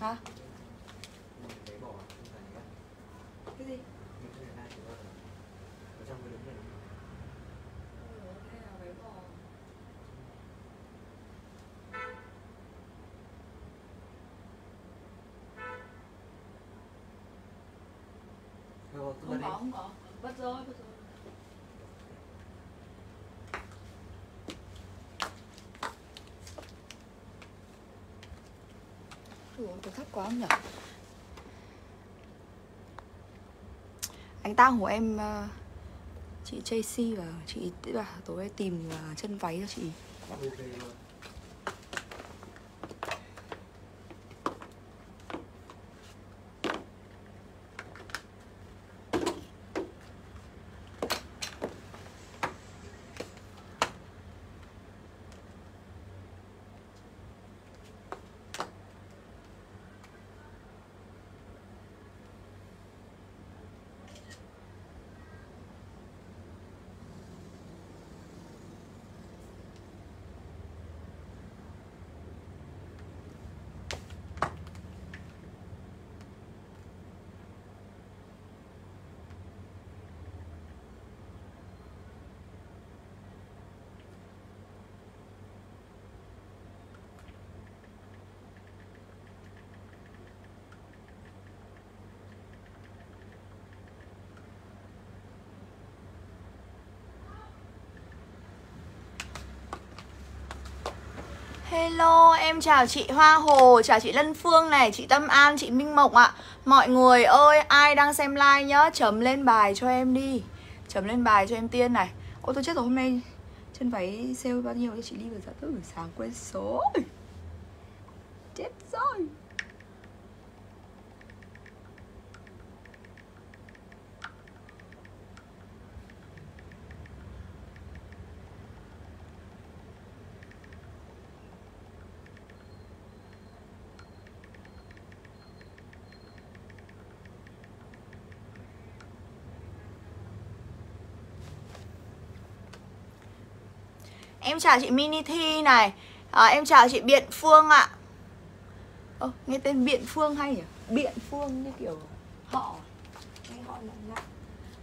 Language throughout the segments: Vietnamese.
hả? Không cái cái gì Nhưng cái này hai triệu rồi trong cái đứng này Đây là váy bò Thôi, cứ không bật có đi không có bật rồi bật rồi Ủa, tôi thấp quá không nhỉ? Anh ta của em ờ, chị JC và chị tức à, tối tìm ờ, chân váy cho chị okay luôn Hello, em chào chị Hoa Hồ, chào chị Lân Phương này, chị Tâm An, chị Minh Mộc ạ. Mọi người ơi, ai đang xem like nhớ chấm lên bài cho em đi. Chấm lên bài cho em Tiên này. Ôi tôi chết rồi, hôm nay chân váy sale bao nhiêu? Cho chị đi vừa dạ buổi sáng quên số Chết rồi Em chào chị Mini Thi này. À, Em chào chị Biện Phương ạ. Ô, nghe tên Biện Phương hay nhỉ? Biện Phương như kiểu họ. Nghe họ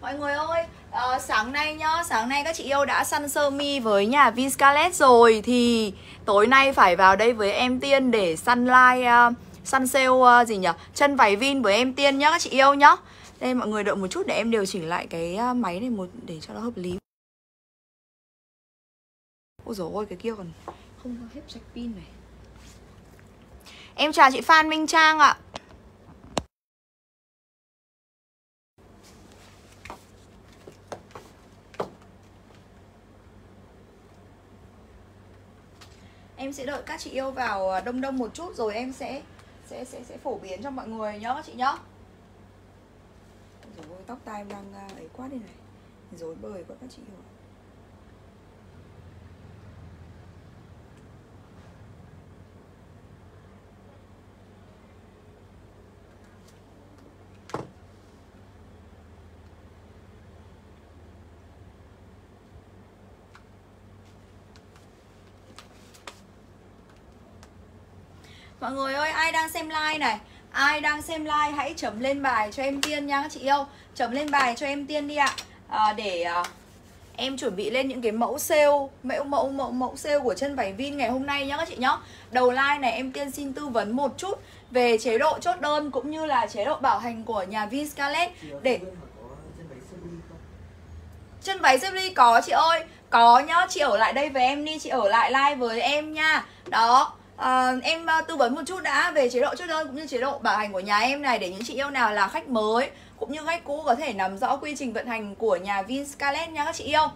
Mọi người ơi, à, sáng nay nhá, sáng nay các chị yêu đã săn sơ mi với nhà Vinscarlet rồi Thì tối nay phải vào đây với em Tiên để săn like, uh, săn sale uh, gì nhỉ? Chân váy Vin với em Tiên nhá các chị yêu nhá. Đây mọi người đợi một chút để em điều chỉnh lại cái máy này một để cho nó hợp lý. Ôi dồi ôi cái kia còn không hết sạch pin này Em chào chị Phan Minh Trang ạ Em sẽ đợi các chị yêu vào à, đông đông một chút rồi em sẽ sẽ sẽ sẽ phổ biến cho mọi người nhá các chị nhá. Ôi, tóc tai em đang à, ấy quá đây này. Rối bời quá các chị yêu ạ. Mọi người ơi, ai đang xem like này? Ai đang xem like hãy chấm lên bài cho em Tiên nha các chị yêu. Chấm lên bài cho em Tiên đi ạ. À, Để à, em chuẩn bị lên những cái mẫu sale Mẫu mẫu mẫu mẫu sale của chân váy Vin ngày hôm nay nhá các chị nhá. Đầu like này em Tiên xin tư vấn một chút Về chế độ chốt đơn cũng như là chế độ bảo hành của nhà Vin Scarlett. Để chân váy sơ có chị ơi Có nhá, chị ở lại đây với em đi Chị ở lại live với em nha. Đó à, Em ờ, tư vấn một chút đã về chế độ chốt đơn Cũng như chế độ bảo hành của nhà em này Để những chị yêu nào là khách mới Cũng như khách cũ có thể nắm rõ quy trình vận hành Của nhà Vin Scarlett nha các chị yêu.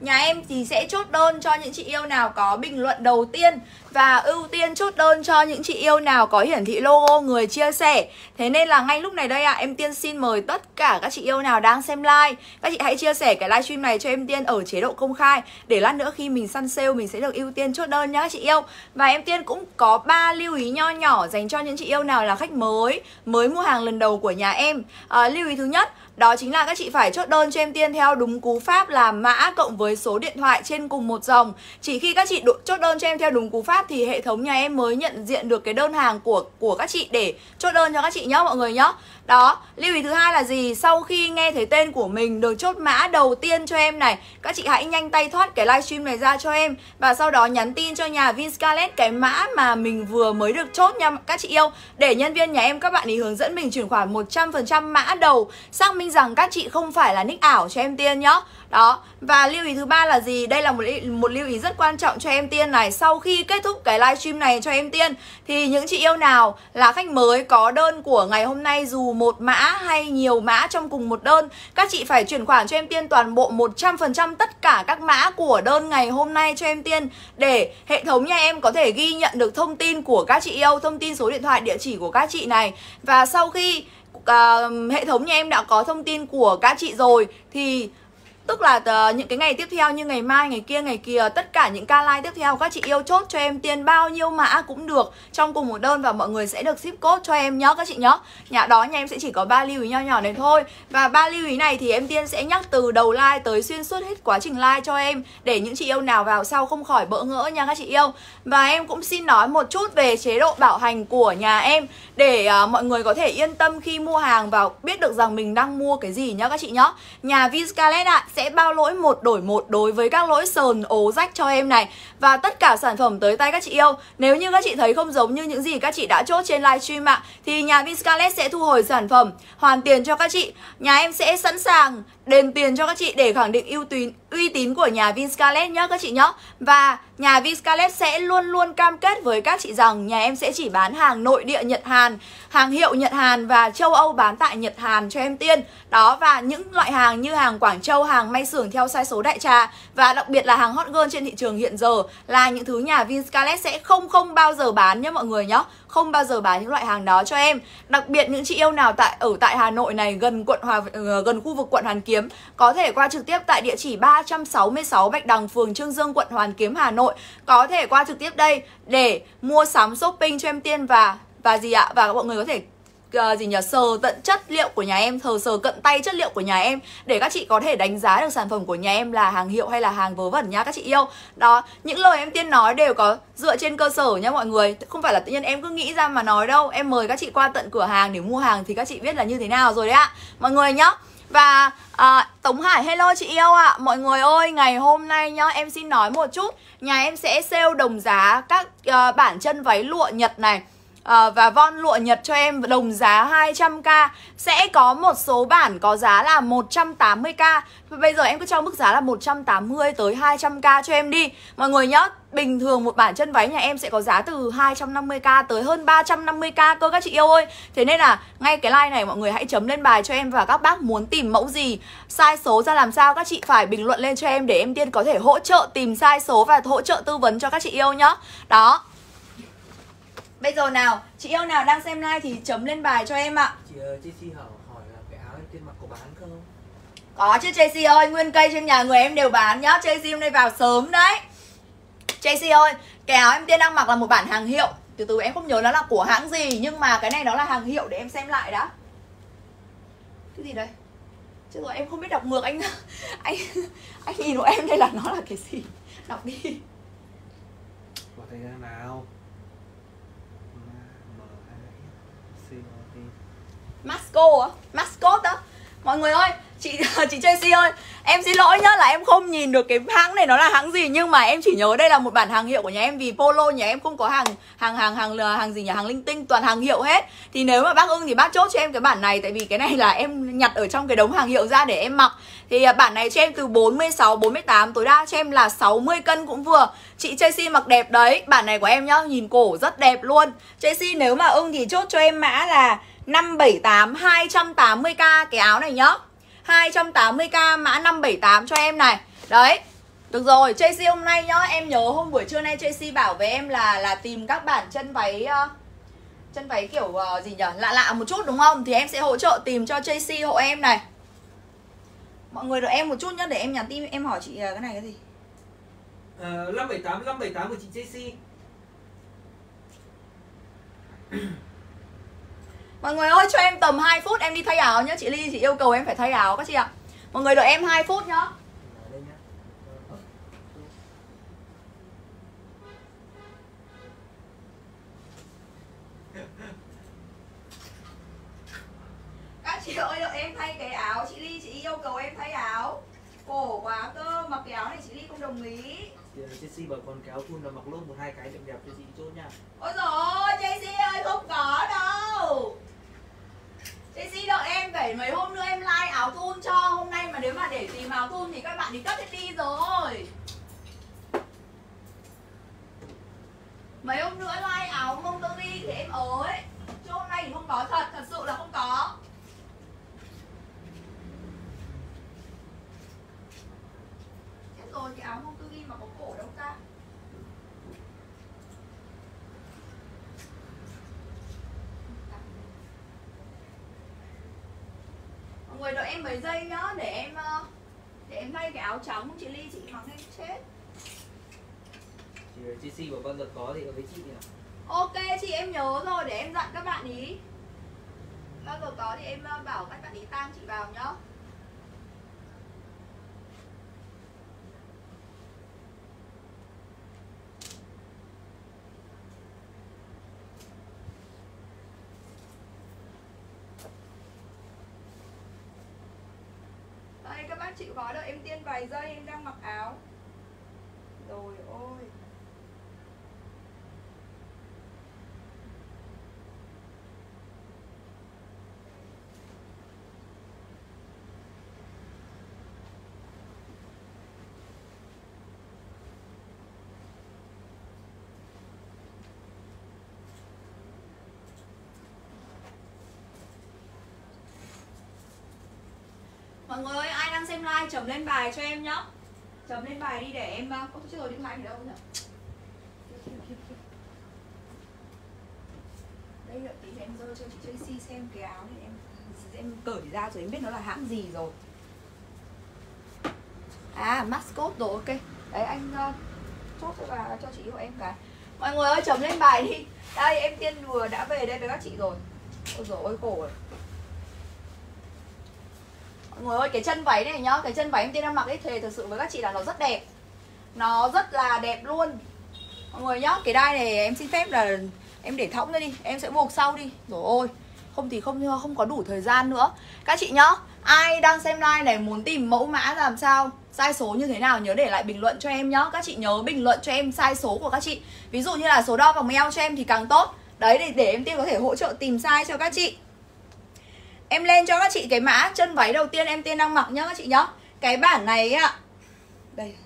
Nhà em thì sẽ chốt đơn cho những chị yêu nào có bình luận đầu tiên Và ưu tiên chốt đơn cho những chị yêu nào có hiển thị logo người chia sẻ. Thế nên là ngay lúc này đây ạ à, Em Tiên xin mời tất cả các chị yêu nào đang xem live Các chị hãy chia sẻ cái livestream này cho em Tiên ở chế độ công khai. Để lát nữa khi mình săn sale mình sẽ được ưu tiên chốt đơn nhá các chị yêu. Và em Tiên cũng có ba lưu ý nho nhỏ dành cho những chị yêu nào là khách mới Mới mua hàng lần đầu của nhà em. À, Lưu ý thứ nhất đó chính là các chị phải chốt đơn cho em Tiên theo đúng cú pháp là mã cộng với số điện thoại trên cùng một dòng. Chỉ khi các chị chốt đơn cho em theo đúng cú pháp thì hệ thống nhà em mới nhận diện được cái đơn hàng của của các chị để chốt đơn cho các chị nhá, mọi người nhá đó, lưu ý thứ hai là gì? Sau khi nghe thấy tên của mình được chốt mã đầu tiên cho em này Các chị hãy nhanh tay thoát cái livestream này ra cho em. Và sau đó nhắn tin cho nhà Vinscarlet cái mã mà mình vừa mới được chốt nha các chị yêu. Để nhân viên nhà em các bạn ý hướng dẫn mình chuyển khoản 100% mã đầu Xác minh rằng các chị không phải là nick ảo cho em tiên nhá đó và lưu ý thứ ba là gì? Đây là một một lưu ý rất quan trọng cho em tiên này. Sau khi kết thúc cái livestream này cho em tiên thì những chị yêu nào là khách mới có đơn của ngày hôm nay dù một mã hay nhiều mã trong cùng một đơn các chị phải chuyển khoản cho em tiên toàn bộ 100% tất cả các mã của đơn ngày hôm nay cho em tiên để hệ thống nhà em có thể ghi nhận được thông tin của các chị yêu thông tin số điện thoại địa chỉ của các chị này. Và sau khi uh, hệ thống nhà em đã có thông tin của các chị rồi thì Tức là uh, những cái ngày tiếp theo như ngày mai, ngày kia, ngày kia Tất cả những ca like tiếp theo các chị yêu chốt cho em tiền bao nhiêu mã cũng được. Trong cùng một đơn và mọi người sẽ được ship code cho em nhớ các chị nhớ Nhà đó nhà em sẽ chỉ có ba lưu ý nho nhỏ này thôi. Và ba lưu ý này thì em tiên sẽ nhắc từ đầu like tới xuyên suốt hết quá trình like cho em Để những chị yêu nào vào sau không khỏi bỡ ngỡ nha các chị yêu. Và em cũng xin nói một chút về chế độ bảo hành của nhà em Để uh, mọi người có thể yên tâm khi mua hàng và biết được rằng mình đang mua cái gì nhá các chị nhá. Nhà Vinscarlet ạ à, sẽ bao lỗi một đổi một đối với các lỗi sờn, ố rách cho em này. Và tất cả sản phẩm tới tay các chị yêu. Nếu như các chị thấy không giống như những gì các chị đã chốt trên livestream ạ, Thì nhà Vinscarlet sẽ thu hồi sản phẩm, Hoàn tiền cho các chị. Nhà em sẽ sẵn sàng đền tiền cho các chị để khẳng định uy tín uy tín của nhà Vinscarlet nhá các chị nhá. Và nhà Vinscarlet sẽ luôn luôn cam kết với các chị rằng nhà em sẽ chỉ bán hàng nội địa Nhật Hàn, hàng hiệu Nhật Hàn và châu Âu bán tại Nhật Hàn cho em tiên. Đó, và những loại hàng như hàng Quảng Châu, hàng may xưởng theo sai số đại trà, và đặc biệt là hàng hot girl trên thị trường hiện giờ là những thứ nhà Vinscarlet sẽ không không bao giờ bán nhá mọi người nhá không bao giờ bán những loại hàng đó cho em. Đặc biệt những chị yêu nào tại, ở tại Hà Nội này, gần quận Hòa ờ, gần khu vực quận Hoàn Kiếm, có thể qua trực tiếp tại địa chỉ 366 Bạch Đằng, phường Trương Dương, quận Hoàn Kiếm, Hà Nội. Có thể qua trực tiếp đây để mua sắm shopping cho em tiên và và gì ạ? Và mọi người có thể uh, gì nhỉ? Sờ tận chất liệu của nhà em sờ sờ cận tay chất liệu của nhà em để các chị có thể đánh giá được sản phẩm của nhà em là hàng hiệu hay là hàng vớ vẩn nhá các chị yêu. Đó những lời em tiên nói đều có dựa trên cơ sở nhá mọi người. Không phải là tự nhiên em cứ nghĩ ra mà nói đâu. Em mời các chị qua tận cửa hàng để mua hàng thì các chị biết là như thế nào rồi đấy ạ. Mọi người nhá. Và à, Tống Hải hello chị yêu ạ. À. Mọi người ơi ngày hôm nay nhá Em xin nói một chút. Nhà em sẽ sale đồng giá các uh, bản chân váy lụa Nhật này à, và von lụa Nhật cho em đồng giá 200k sẽ có một số bản có giá là 180k và bây giờ em cứ cho mức giá là 180 tới 200k cho em đi. Mọi người nhá bình thường một bản chân váy nhà em sẽ có giá từ 250k tới hơn 350k cơ các chị yêu ơi. Thế nên là ngay cái like này mọi người hãy chấm lên bài cho em và các bác muốn tìm mẫu gì Sai số ra làm sao các chị phải bình luận lên cho em để em tiên có thể hỗ trợ tìm sai số và hỗ trợ tư vấn cho các chị yêu nhá. Đó. Bây giờ nào, chị yêu nào đang xem like thì chấm lên bài cho em ạ. Chị ơi, chị hỏi, hỏi là cái áo em tiên mặc có bán không? Có chứ Tracy ơi, nguyên cây trên nhà người em đều bán nhá. Tracy hôm nay vào sớm đấy. Tracy ơi, cái áo em tiên đang mặc là một bản hàng hiệu. Từ từ em không nhớ nó là của hãng gì Nhưng mà cái này nó là hàng hiệu để em xem lại đã. Cái gì đây? Chứ rồi em không biết đọc ngược anh Anh anh nhìn của em đây là nó là cái gì? Đọc đi. Tay ra nào Masco á Mascot á? Mọi người ơi chị chị Tracy ơi Em xin lỗi nhá là em không nhìn được cái hãng này nó là hãng gì Nhưng mà em chỉ nhớ đây là một bản hàng hiệu của nhà em Vì Polo nhà em không có hàng hàng hàng hàng hàng, hàng gì nhà hàng linh tinh toàn hàng hiệu hết. Thì nếu mà bác ưng thì bác chốt cho em cái bản này Tại vì cái này là em nhặt ở trong cái đống hàng hiệu ra để em mặc. Thì à, bản này cho em từ 46, 48 tối đa cho em là 60 cân cũng vừa. Chị Tracy mặc đẹp đấy Bản này của em nhá nhìn cổ rất đẹp luôn. Tracy nếu mà ưng thì chốt cho em mã là 578 280k cái áo này nhá. 280k mã 578 cho em này. Đấy. Được rồi JC hôm nay nhá Em nhớ hôm buổi trưa nay JC bảo với em là là tìm các bản chân váy uh, Chân váy kiểu uh, gì nhỉ Lạ lạ một chút đúng không? Thì em sẽ hỗ trợ tìm cho JC hộ em này. Mọi người đợi em một chút nhá Để em nhắn tin em hỏi chị uh, cái này cái gì? Uh, 578 578 của chị JC Mọi người ơi cho em tầm 2 phút em đi thay áo nhá. Chị Ly chị yêu cầu em phải thay áo các chị ạ. Mọi người đợi em 2 phút nhá. Các chị ơi đợi em thay cái áo. Chị Ly chị yêu cầu em thay áo. Cổ quá cơ Mặc cái áo này chị Ly không đồng ý. Thì Chelsea bảo còn kéo thun là mặc luôn một hai cái đẹp đẹp cho chị chốt nha. Ôi dồi ôi Chelsea ơi không có đâu Chelsea đợi em phải mấy hôm nữa em like áo thun cho. Hôm nay mà nếu mà để tìm áo thun thì các bạn đi cất hết đi rồi. Mấy hôm nữa like áo mông tơ vi thì em ới. Chứ hôm nay thì không có thật, thật sự là không có. Chết rồi, cái áo mông mà có cổ đâu ta Mọi người đợi em mấy giây nhá để em ờ, để em thay cái áo trắng chị Ly chị mặc em chết. Thì Chelsea bảo bao giờ có thì ở với chị nhỉ. Ok chị em nhớ rồi để em dặn các bạn ý. Bao giờ có thì em ờ, bảo các bạn ý tang chị vào nhá. Đây các bác chịu khó đợi em tiên vài giây em đang mặc áo. Rồi ôi. Mọi người ơi, ai đang xem live chấm lên bài cho em nhá. Chấm lên bài đi để em ờ, có Ôi chết rồi, điện thoại đâu nhỉ? Đây đợi tí em rơi cho chị Tracy xem cái áo này em Em cởi ra rồi em biết nó là hãng gì rồi. À, mascot rồi, ok. Đấy, anh uh, chốt cho, bà, cho chị của em cái. Mọi người ơi, chấm lên bài đi. Đây, em Tiên vừa đã về đây với các chị rồi. Ôi dồi ôi, khổ rồi. Mọi người ơi cái chân váy này nhá Cái chân váy em tiên đang mặc ấy thề thật sự với các chị là nó rất đẹp. Nó rất là đẹp luôn. Mọi người nhá Cái đai này em xin phép là Em để thõng ra đi Em sẽ buộc sau đi. Rồi ôi Không thì không không có đủ thời gian nữa. Các chị nhá Ai đang xem live này muốn tìm mẫu mã làm sao? Sai số như thế nào? Nhớ để lại bình luận cho em nhá. Các chị nhớ bình luận cho em sai số của các chị. Ví dụ như là số đo vòng eo cho em thì càng tốt. Đấy để, để em tiên có thể hỗ trợ tìm size cho các chị. Em lên cho các chị cái mã chân váy đầu tiên em tiên đang mặc nhá các chị nhá. Cái bản này ạ. Đây.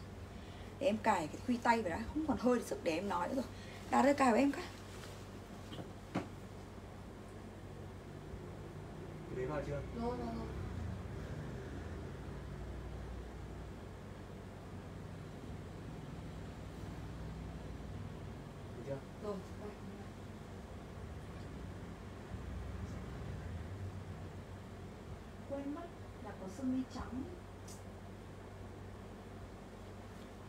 Để em cài cái khuy tay vào đã Không còn hơi sức để em nói nữa rồi. Đạt ơi cài với em cái. Đấy vào chưa? Rồi rồi rồi Được chưa? Rồi đây. Quên mất là có sơ mi trắng.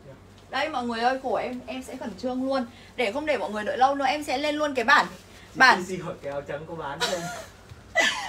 Chưa? Đây mọi người ơi, của em. Em sẽ khẩn trương luôn. Để không để mọi người đợi lâu nữa em sẽ lên luôn cái bản. Chị Bản. Chelsea hỏi cái áo trắng có bán không?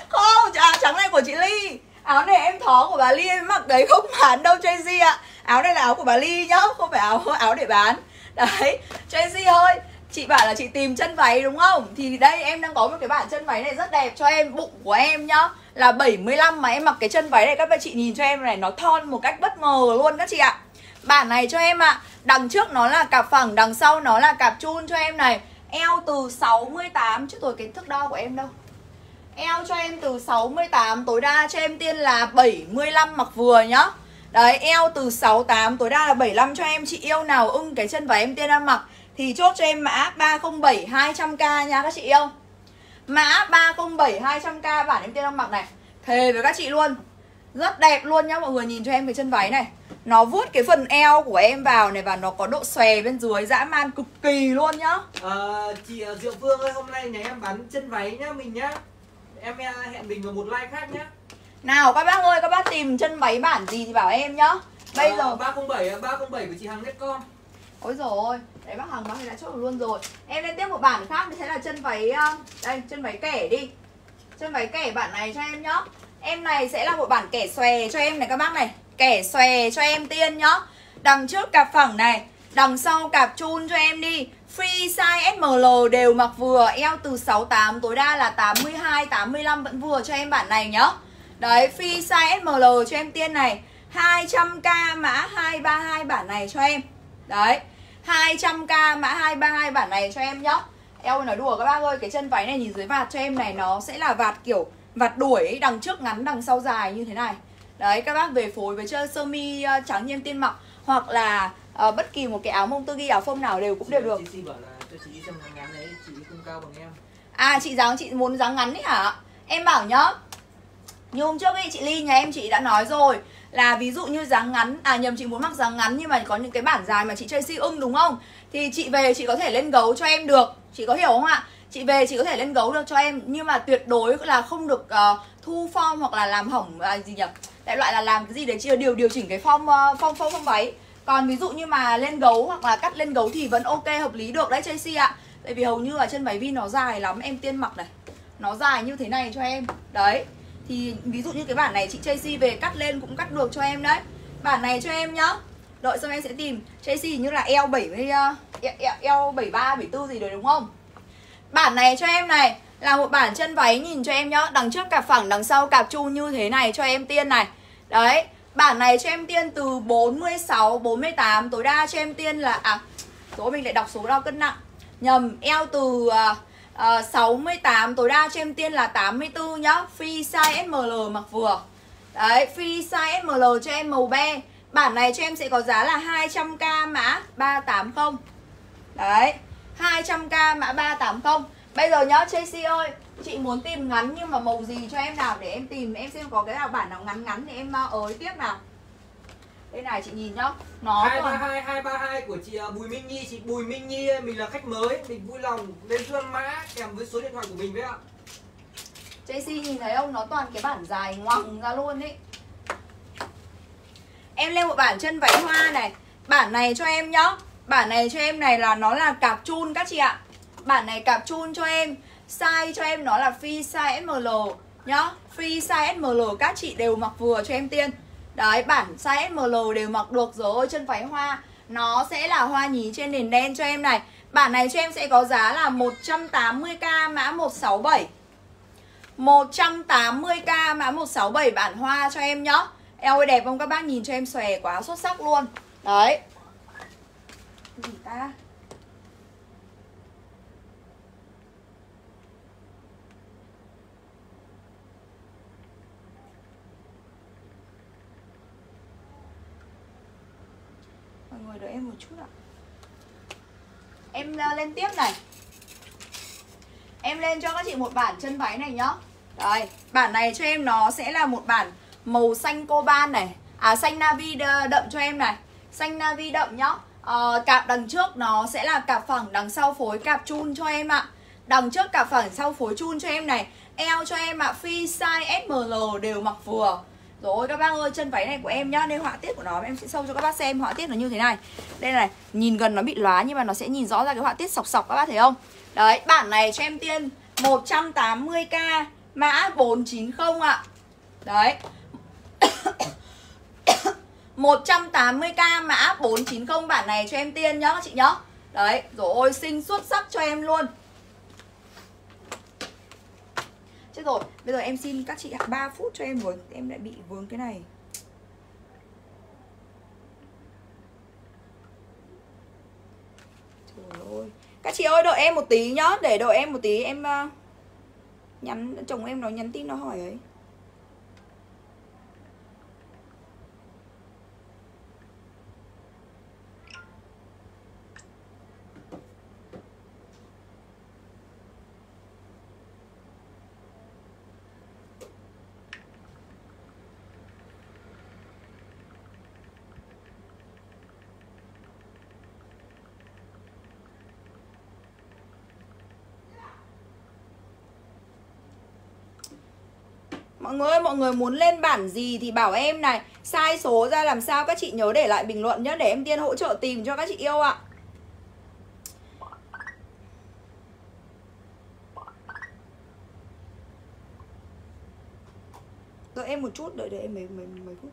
Không, áo trắng này của chị Ly. Áo này em thó của bà Ly em mặc đấy không bán đâu Tracy ạ. Áo này là áo của bà Ly nhá, không phải áo áo để bán. Đấy, Tracy ơi Chị bảo là chị tìm chân váy đúng không? Thì đây em đang có một cái bản chân váy này rất đẹp cho em Bụng của em nhá là 75 mà em mặc cái chân váy này, Các bạn chị nhìn cho em này, Nó thon một cách bất ngờ luôn các chị ạ. Bản này cho em ạ, Đằng trước nó là cạp phẳng, Đằng sau nó là cạp chun cho em này. Eo từ 68 Chứ rồi cái thước đo của em đâu? Eo cho em từ 68 tối đa cho em tiên là 75 mặc vừa nhá. Đấy, eo từ 68 tối đa là 75 cho em. Chị yêu nào ưng cái chân váy em tiên đang mặc Thì chốt cho em mã 307 200k nha các chị yêu. Mã 307 200k bản em tiên đang mặc này. Thề với các chị luôn. Rất đẹp luôn nhá mọi người nhìn cho em cái chân váy này. Nó vuốt cái phần eo của em vào này Và nó có độ xòe bên dưới dã man cực kỳ luôn nhá. Ờ, chị ờ, Diệu Phương ơi, hôm nay nhà em bán chân váy nhá, mình nhá. Em ờ, hẹn mình vào một live khác nhá. Nào các bác ơi các bác tìm chân váy bản gì thì bảo em nhá. Bây giờ 307, 307 của chị Hằng Netcom. Ôi rồi Đấy, bác Hằng bác ấy đã chốt luôn rồi. Em lên tiếp một bản khác Thế là chân váy ờ, Đây, chân váy kẻ đi. Chân váy kẻ bản này cho em nhá. Em này sẽ là một bản kẻ xòe cho em này các bác này. Kẻ xòe cho em tiên nhá. Đằng trước cặp phẳng này, đằng sau cặp chun cho em đi. Free size SML đều mặc vừa, eo từ 68 tối đa là 82 85 vẫn vừa cho em bản này nhá. Đấy, free size SML cho em tiên này. 200k mã 232 bản này cho em. Đấy. 200k mã 232 bản này cho em nhá. Eo nói đùa các bác ơi Cái chân váy này nhìn dưới vạt cho em này Nó sẽ là vạt kiểu vạt đuổi ấy, Đằng trước ngắn đằng sau dài như thế này. Đấy các bác về phối với chơi sơ mi uh, trắng như em tiên mặc Hoặc là uh, bất kỳ một cái áo mông tơ ghi áo phông nào đều cũng đều được. Chị, bảo là cho chị xem ngắn ngắn đấy Chị không cao bằng em. À chị dáng chị muốn dáng ngắn đấy hả? Em bảo nhá Như hôm trước ấy chị Ly nhà em chị đã nói rồi là ví dụ như dáng ngắn à nhầm chị muốn mặc dáng ngắn nhưng mà có những cái bản dài mà chị chơi si ưng đúng không? Thì chị về chị có thể lên gấu cho em được. Chị có hiểu không ạ? Chị về chị có thể lên gấu được cho em nhưng mà tuyệt đối là không được uh, thu form hoặc là làm hỏng uh, gì nhỉ? Đại loại là làm cái gì để chia điều điều chỉnh cái form uh, form form form váy. Còn ví dụ như mà lên gấu hoặc là cắt lên gấu thì vẫn ok hợp lý được đấy Chelsea ạ. Tại vì hầu như là chân váy vi nó dài lắm em tiên mặc này. Nó dài như thế này cho em. Đấy thì ví dụ như cái bản này chị Tracy về cắt lên cũng cắt được cho em đấy. Bản này cho em nhá. Đợi xong em sẽ tìm. Tracy như là eo 70 uh, eo 73 74 gì đấy đúng không? Bản này cho em này là một bản chân váy nhìn cho em nhá. Đằng trước cạp phẳng, đằng sau cạp chu như thế này cho em tiên này. Đấy Bản này cho em tiên từ 46, 48 Tối đa cho em tiên là À Rồi mình lại đọc số đo cân nặng. Nhầm eo từ uh, Ờ, uh, 68 tối đa cho em tiên là 84 nhá. Free size ML mặc vừa. Đấy free size ML cho em màu be. Bản này cho em sẽ có giá là 200k mã 380 Đấy 200k mã 380 Bây giờ nhá Tracy ơi Chị muốn tìm ngắn nhưng mà màu gì cho em nào Để em tìm. Em xem có cái nào bản nào ngắn ngắn Thì em ờ, ới tiếp nào đây này chị nhìn nhá. Nó hai ba hai hai ba hai của chị à, Bùi Minh Nhi. Chị Bùi Minh Nhi mình là khách mới. Mình vui lòng lên chuông mã kèm với số điện thoại của mình với ạ. Tracy nhìn thấy không? Nó toàn cái bản dài ngoằng ra luôn ấy em lên một bản chân váy hoa này. Bản này cho em nhá. Bản này cho em này là nó là cạp chun các chị ạ. Bản này cạp chun cho em. Size cho em nó là free size SML nhá. Free size SML các chị đều mặc vừa cho em tiên Đấy, bản size ML đều mặc được rồi Chân váy hoa. Nó sẽ là hoa nhí trên nền đen cho em này. Bản này cho em sẽ có giá là 180k mã 167 180k mã 167 bản hoa cho em nhá. Eo ơi, đẹp không? Các bác nhìn cho em xòe quá xuất sắc luôn. Đấy. Gì ta? Người đợi em một chút ạ. Em ờ, lên tiếp này. Em lên cho các chị một bản chân váy này nhá. Đây, bản này cho em nó sẽ là một bản màu xanh coban này. À xanh navy đậm cho em này. Xanh navy đậm nhá. À, Cạp đằng trước nó sẽ là cạp phẳng Đằng sau phối cạp chun cho em ạ. Đằng trước cạp phẳng sau phối chun cho em này. Eo cho em ạ Phi size SML đều mặc vừa rồi các bác ơi, chân váy này của em nhá Nên họa tiết của nó em sẽ sâu cho các bác xem Họa tiết nó như thế này. Đây này, nhìn gần nó bị lóa Nhưng mà nó sẽ nhìn rõ ra cái họa tiết sọc sọc các bác thấy không? Đấy, bản này cho em tiên 180k Mã 490 ạ. Đấy. 180k mã 490 bản này cho em tiên nhá các chị nhá. Đấy, rồi ôi xinh xuất sắc cho em luôn. Chết rồi, bây giờ em xin các chị 3 phút cho em với Em lại bị vướng cái này. Trời ơi. Các chị ơi đợi em một tí nhá Để đợi em một tí em uh, Nhắn, chồng em nó nhắn tin nó hỏi ấy. Mọi người ơi, mọi người muốn lên bản gì thì bảo em này. Sai số ra làm sao các chị nhớ để lại bình luận nhé Để em Tiên hỗ trợ tìm cho các chị yêu ạ. Đợi em một chút, đợi đợi em mấy, mấy, mấy phút.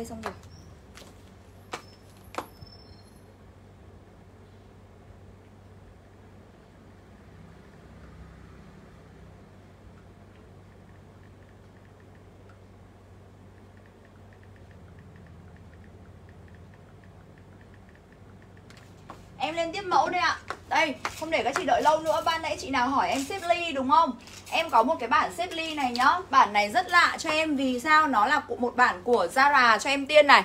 Đây xong rồi. Em lên tiếp mẫu đây ạ. Đây, không để các chị đợi lâu nữa Ban nãy chị nào hỏi em xếp ly đúng không? Em có một cái bản xếp ly này nhá. Bản này rất lạ cho em vì sao? Nó là một bản của Zara cho em tiên này.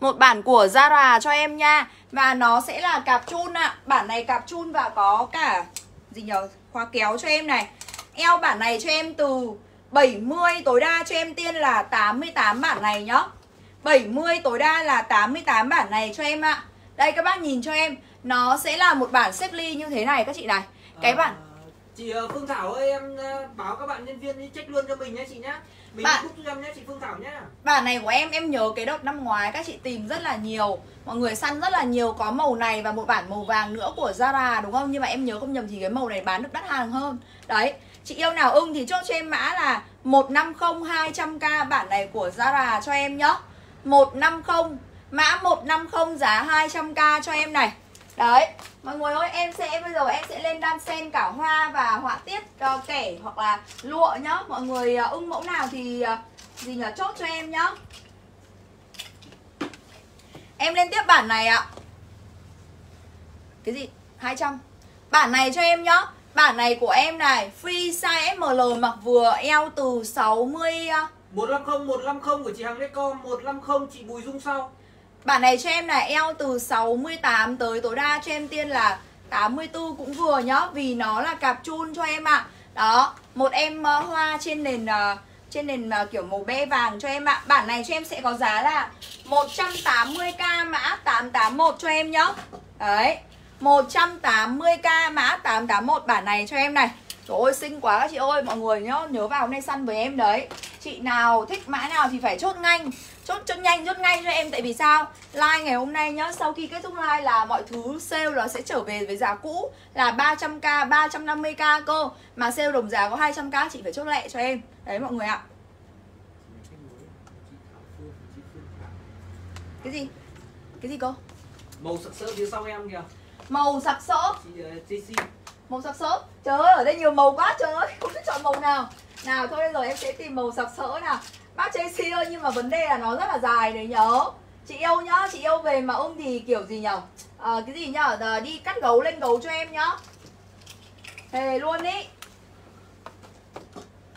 Một bản của Zara cho em nha. Và nó sẽ là cạp chun ạ. Bản này cạp chun và có cả Gì nhờ, khóa kéo cho em này. Eo bản này cho em từ 70 tối đa cho em tiên là 88 bản này nhá. 70 tối đa là 88 bản này cho em ạ. Đây các bác nhìn cho em. Nó sẽ là một bản xếp ly như thế này các chị này. Cái Ờ, bản chị ờ, Phương Thảo ơi em ờ, báo các bạn nhân viên đi check luôn cho mình nhé chị nhá. Mình Bạn- cúc cho em nhé chị Phương Thảo nhá. Bản này của em em nhớ cái đợt năm ngoái các chị tìm rất là nhiều. Mọi người săn rất là nhiều Có màu này và một bản màu vàng nữa của Zara đúng không? Nhưng mà em nhớ không nhầm thì cái màu này bán được đắt hàng hơn. Đấy Chị yêu nào ưng thì chốt cho em mã là 150 200k bản này của Zara cho em nhá. 150 Mã 150 giá 200k cho em này Đấy Mọi người ơi em sẽ bây giờ em sẽ lên đan sen cả hoa và họa tiết uh, kẻ hoặc là lụa nhá. Mọi người uh, ưng mẫu nào thì uh, gì nhờ chốt cho em nhá. Em lên tiếp bản này ạ. Cái gì? 200 Bản này cho em nhá. Bản này của em này Free size ML mặc vừa eo từ 60 150 150 của chị Hằng Decor 150 chị Bùi Dung sau. Bản này cho em là eo từ 68 tới tối đa cho em tiên là 84 cũng vừa nhá, Vì nó là cạp chun cho em ạ. Đó, Một em ờ, hoa trên nền ờ, trên nền ờ, kiểu màu be vàng cho em ạ. Bản này cho em sẽ có giá là 180k mã 881 cho em nhá. Đấy 180k mã 881 bản này cho em này. Trời ơi, xinh quá các chị ơi, Mọi người nhớ nhớ vào hôm nay săn với em đấy. Chị nào thích mã nào thì phải chốt nhanh. Chốt chốt nhanh chốt ngay cho em. Tại vì sao? Like ngày hôm nay nhá Sau khi kết thúc like là mọi thứ sale nó sẽ trở về với giá cũ Là 300k 350k cơ. Mà sale đồng giá có 200k chị phải chốt lẹ cho em. Đấy mọi người ạ. Cái gì? Cái gì cơ màu sặc sỡ phía sau em kìa. Màu sặc sỡ. JC Màu sặc sỡ. Trời ơi ở đây nhiều màu quá trời ơi. Không biết chọn màu nào. Nào thôi giờ em sẽ tìm màu sặc sỡ nào Bác Chelsea ơi nhưng mà vấn đề là nó rất là dài đấy nhớ Chị yêu nhá Chị yêu về mà ưng thì kiểu gì nhở? À, Cái gì nhở? Ờ, Đi cắt gấu lên gấu cho em nhá. Thề luôn ý.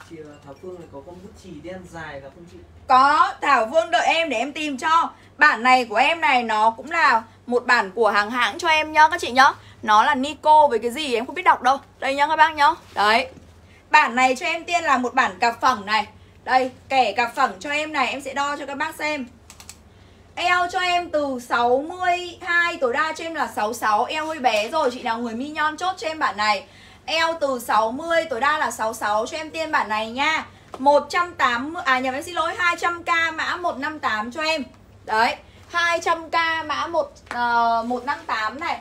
Chị uh, Thảo Phương này có con bút chì đen dài và không chị? Có, Thảo Vương đợi em để em tìm cho. Bản này của em này nó cũng là một bản của hàng hãng cho em nhá các chị nhá. Nó là Nico với cái gì em không biết đọc đâu. Đây nhá các bác nhá. Đấy. Bản này cho em tiên là một bản cặp phẳng này đây, kẻ cặp phẳng cho em này Em sẽ đo cho các bác xem. Eo cho em từ 62 Tối đa cho em là 66 Eo hơi bé rồi Chị nào người mi nhon chốt cho em bản này. Eo từ 60 tối đa là 66 Cho em tiên bản này nha. 180 À nhầm em xin lỗi 200k mã 158 cho em. Đấy 200k mã 1 uh, 158 này.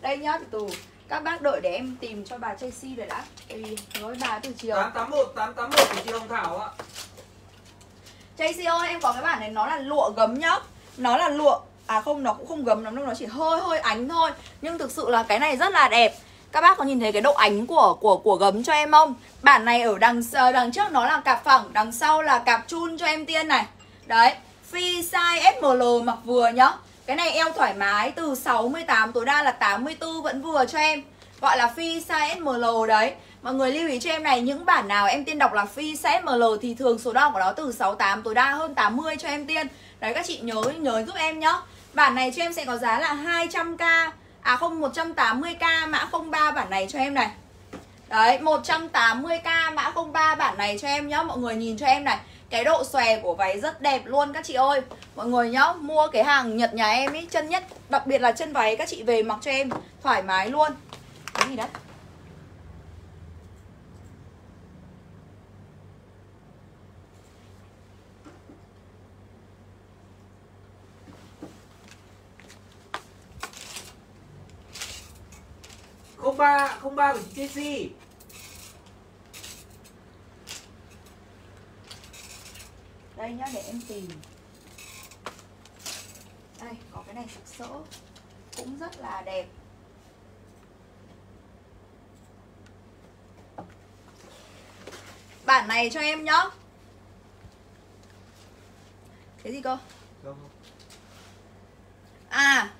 Đây nhá từ các bác đợi để em tìm cho bà Chelsea rồi đã Tại vì nói bà từ chiều 881 881 của chị Hồng Thảo ạ Chelsea ơi em có cái bản này nó là lụa gấm nhá Nó là lụa À không nó cũng không gấm lắm đâu Nó chỉ hơi hơi ánh thôi Nhưng thực sự là cái này rất là đẹp các bác có nhìn thấy cái độ ánh của của của gấm cho em không? Bản này ở đằng ờ, đằng trước nó là cạp phẳng, đằng sau là cạp chun cho em tiên này. Đấy, free size SML mặc vừa nhá. Cái này eo thoải mái, từ 68 tối đa là 84 vẫn vừa cho em. Gọi là phi size SML đấy. Mọi người lưu ý cho em này, những bản nào em tiên đọc là phi size ML thì thường số đo của nó từ 68 tối đa hơn 80 cho em tiên. Đấy, các chị nhớ nhớ giúp em nhá. Bản này cho em sẽ có giá là 200k À không 180k mã 03 bản này cho em này Đấy 180k mã 03 bản này cho em nhá, Mọi người nhìn cho em này. Cái độ xòe của váy rất đẹp luôn các chị ơi. Mọi người nhá, Mua cái hàng Nhật nhà em ý, Chân nhất, Đặc biệt là chân váy các chị về mặc cho em, Thoải mái luôn. Cái gì đấy? Không ba không ba của chị Chelsea đây nhá để em tìm. Đây có cái này sặc sỡ cũng rất là đẹp. Bản này cho em nhá. Cái gì cơ? À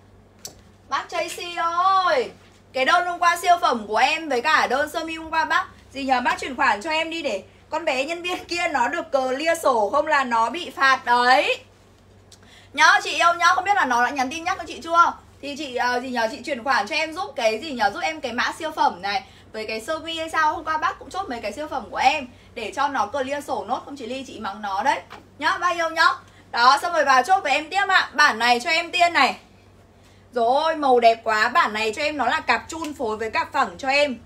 bác Tracy ơi cái đơn hôm qua siêu phẩm của em với cả đơn sơ mi hôm qua bác. Gì nhờ bác chuyển khoản cho em đi để con bé nhân viên kia nó được cờ lia sổ không là nó bị phạt đấy. Nhá chị yêu nhá không biết là nó đã nhắn tin nhắc cho chị chưa? Thì chị uh, gì nhờ chị chuyển khoản cho em giúp cái gì nhờ giúp em cái mã siêu phẩm này với cái sơ mi hay sao? Hôm qua bác cũng chốt mấy cái siêu phẩm của em để cho nó cờ lia sổ nốt không chỉ ly chị mắng nó đấy. Nhá bao yêu nhá. Đó xong rồi vào chốt với em tiếp ạ. Bản này cho em tiên này. Rồi màu đẹp quá. Bản này cho em nó là cặp chun phối với cặp phẳng cho em.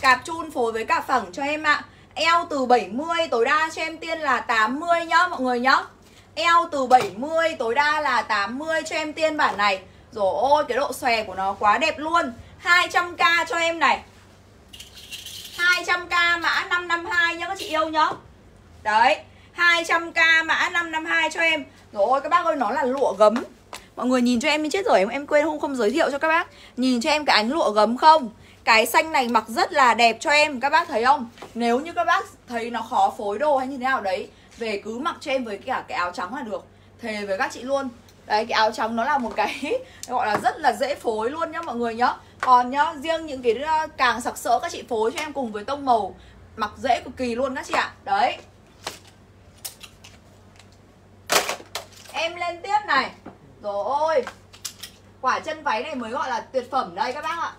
Cặp chun phối với cặp phẳng cho em ạ. Eo từ 70 tối đa cho em tiên là 80 nhá, mọi người nhá. Eo từ 70 tối đa là 80 cho em tiên bản này. Rồi ôi, cái độ xòe của nó quá đẹp luôn. 200k cho em này. 200k mã 552 nhá, các chị yêu nhá. Đấy 200k mã 552 cho em. Rồi ôi, các bác ơi, nó là lụa gấm. Mọi người nhìn cho em đi chết rồi em em quên không không giới thiệu cho các bác. Nhìn cho em cái ánh lụa gấm không? Cái xanh này mặc rất là đẹp cho em, Các bác thấy không? Nếu như các bác thấy nó khó phối đồ hay như thế nào đấy, Về cứ mặc cho em với cả cái áo trắng là được. Thề với các chị luôn. Đấy, cái áo trắng nó là một cái gọi là rất là dễ phối luôn nhá mọi người nhá. Còn nhá, riêng những cái ờ, càng sặc sỡ các chị phối cho em cùng với tông màu, Mặc dễ cực kỳ luôn các chị ạ. Đấy. Em lên tiếp này. Rồi ôi Quả chân váy này mới gọi là tuyệt phẩm đây các bác ạ.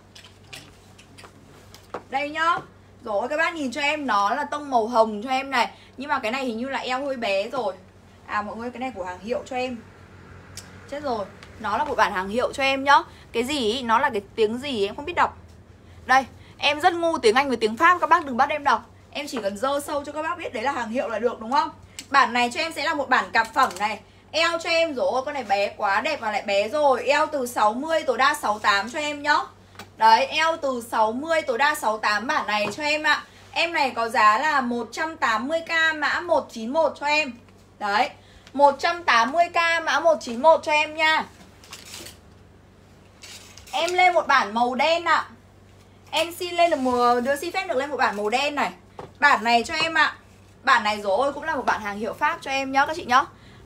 Đây nhá. Rồi các bác nhìn cho em nó là tông màu hồng cho em này. Nhưng mà cái này hình như là eo hơi bé rồi. À mọi người cái này của hàng hiệu cho em. Chết rồi. Nó là một bản hàng hiệu cho em nhá. Cái gì ý, nó là cái tiếng gì em không biết đọc. Đây Em rất ngu tiếng Anh với tiếng Pháp. Các bác đừng bắt em đọc. Em chỉ cần dơ sâu cho các bác biết đấy là hàng hiệu là được đúng không? Bản này cho em sẽ là một bản cặp phẩm này. Eo cho em rồi con này bé quá đẹp và lại bé rồi. Eo từ 60 tối đa 68 cho em nhá. Đấy, eo từ 60 tối đa 68 bản này cho em ạ. Em này có giá là 180k mã 191 cho em. Đấy 180k mã 191 cho em nha. Em lên một bản màu đen ạ. Em xin lên được một, đưa xin phép được lên một bản màu đen này. Bản này cho em ạ. Bản này rồi ôi, cũng là một bản hàng hiệu Pháp cho em nhá, các chị nhá.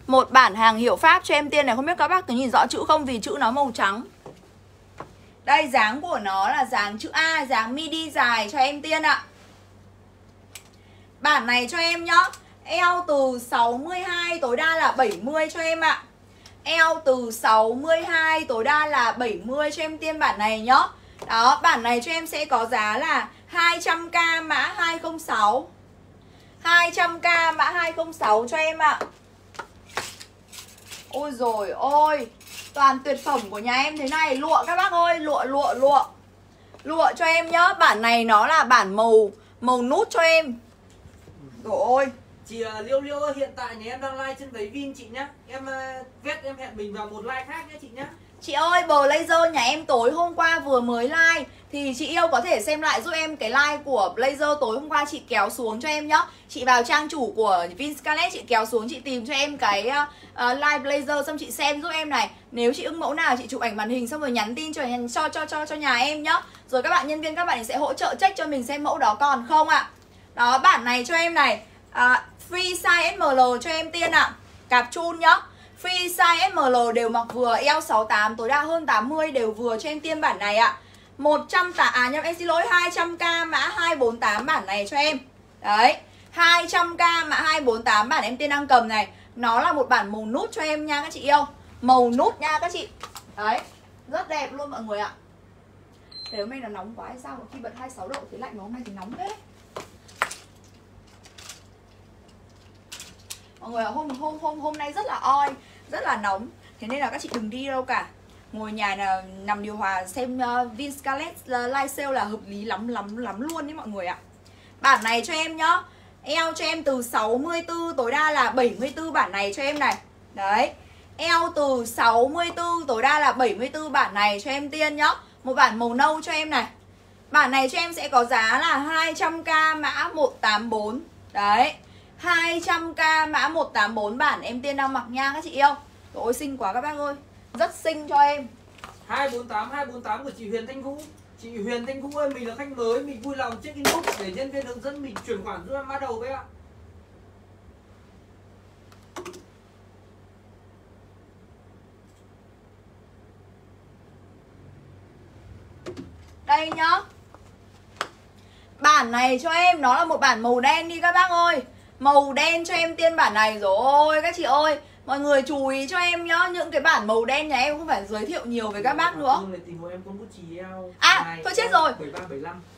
Một bản hàng hiệu Pháp cho em. Tiên này Không biết các bác có nhìn rõ chữ không? Vì chữ nó màu trắng. Đây, dáng của nó là dáng chữ A, Dáng midi dài. Cho em tiên ạ. Bản này cho em nhá. Eo từ 62 tối đa là 70 cho em ạ. Eo từ 62 tối đa là 70 cho em tiên bản này nhá. Đó, bản này cho em sẽ có giá là 200k mã 206 200k mã 206 cho em ạ. Ôi rồi ôi. Toàn tuyệt phẩm của nhà em thế này. Lụa các bác ơi Lụa lụa lụa. Lụa cho em nhá. Bản này nó là bản màu Màu nút cho em. Rồi ôi. Chị uh, Liêu Liêu ơi, hiện tại nhà em đang live trên váy Vin chị nhá. Em uh, vét em hẹn mình vào một live khác nhé chị nhá. Chị ơi, bờ laser nhà em tối hôm qua vừa mới like thì chị yêu có thể xem lại giúp em cái like của laser tối hôm qua chị kéo xuống cho em nhá Chị vào trang chủ của Vinscarlet chị kéo xuống chị tìm cho em cái ờ, ờ, uh, live laser xong chị xem giúp em này Nếu chị ưng mẫu nào chị chụp ảnh màn hình xong rồi nhắn tin cho cho cho cho, cho nhà em nhá Rồi các bạn nhân viên các bạn sẽ hỗ trợ check cho mình xem mẫu đó còn không ạ à. Đó, bản này cho em này uh, Free size SML cho em tiên ạ à. Cạp chun nhá Free size SML đều mặc vừa eo 68 tối đa hơn 80 đều vừa cho em tiêm bản này ạ. 100 tả à nhầm, em xin lỗi 200k mã 248 bản này cho em. Đấy. 200k mã 248 bản em tiên đang cầm này. Nó là một bản màu nút cho em nha, các chị yêu. Màu nút nha, các chị. Đấy. Rất đẹp luôn, mọi người ạ. Để hôm nay là nóng quá hay sao Khi bật 26 độ thì lạnh mà hôm nay thì nóng thế Mọi người ạ, hôm hôm hôm hôm nay rất là oi, Rất là nóng Thế nên là các chị đừng đi đâu cả Ngồi nhà là nằm điều hòa xem ờ, uh, Vinscarlett uh, ờ, live sale là hợp lý lắm lắm lắm luôn đấy mọi người ạ. Bản này cho em nhá. Eo cho em từ 64 tối đa là 74 bản này cho em này. Đấy. Eo từ 64 tối đa là 74 bản này cho em tiên nhá. Một bản màu nâu cho em này. Bản này cho em sẽ có giá là 200k mã 184 Đấy. 200k mã 184 bản em tiên đang mặc nha các chị yêu. Trời ơi xinh quá các bác ơi. Rất xinh cho em. 248 248 của chị Huyền Thanh Vũ. Chị Huyền Thanh Vũ ơi, mình là khách mới, mình vui lòng check inbox để nhân viên hướng dẫn mình chuyển khoản giúp em bắt đầu với ạ. Đây nhá. Bản này cho em nó là một bản màu đen đi các bác ơi. Màu đen cho em tiên bản này. Rồi các chị ơi Mọi người chú ý cho em nhá Những cái bản màu đen nhà em không phải giới thiệu nhiều với các bác nữa. À thôi chết rồi.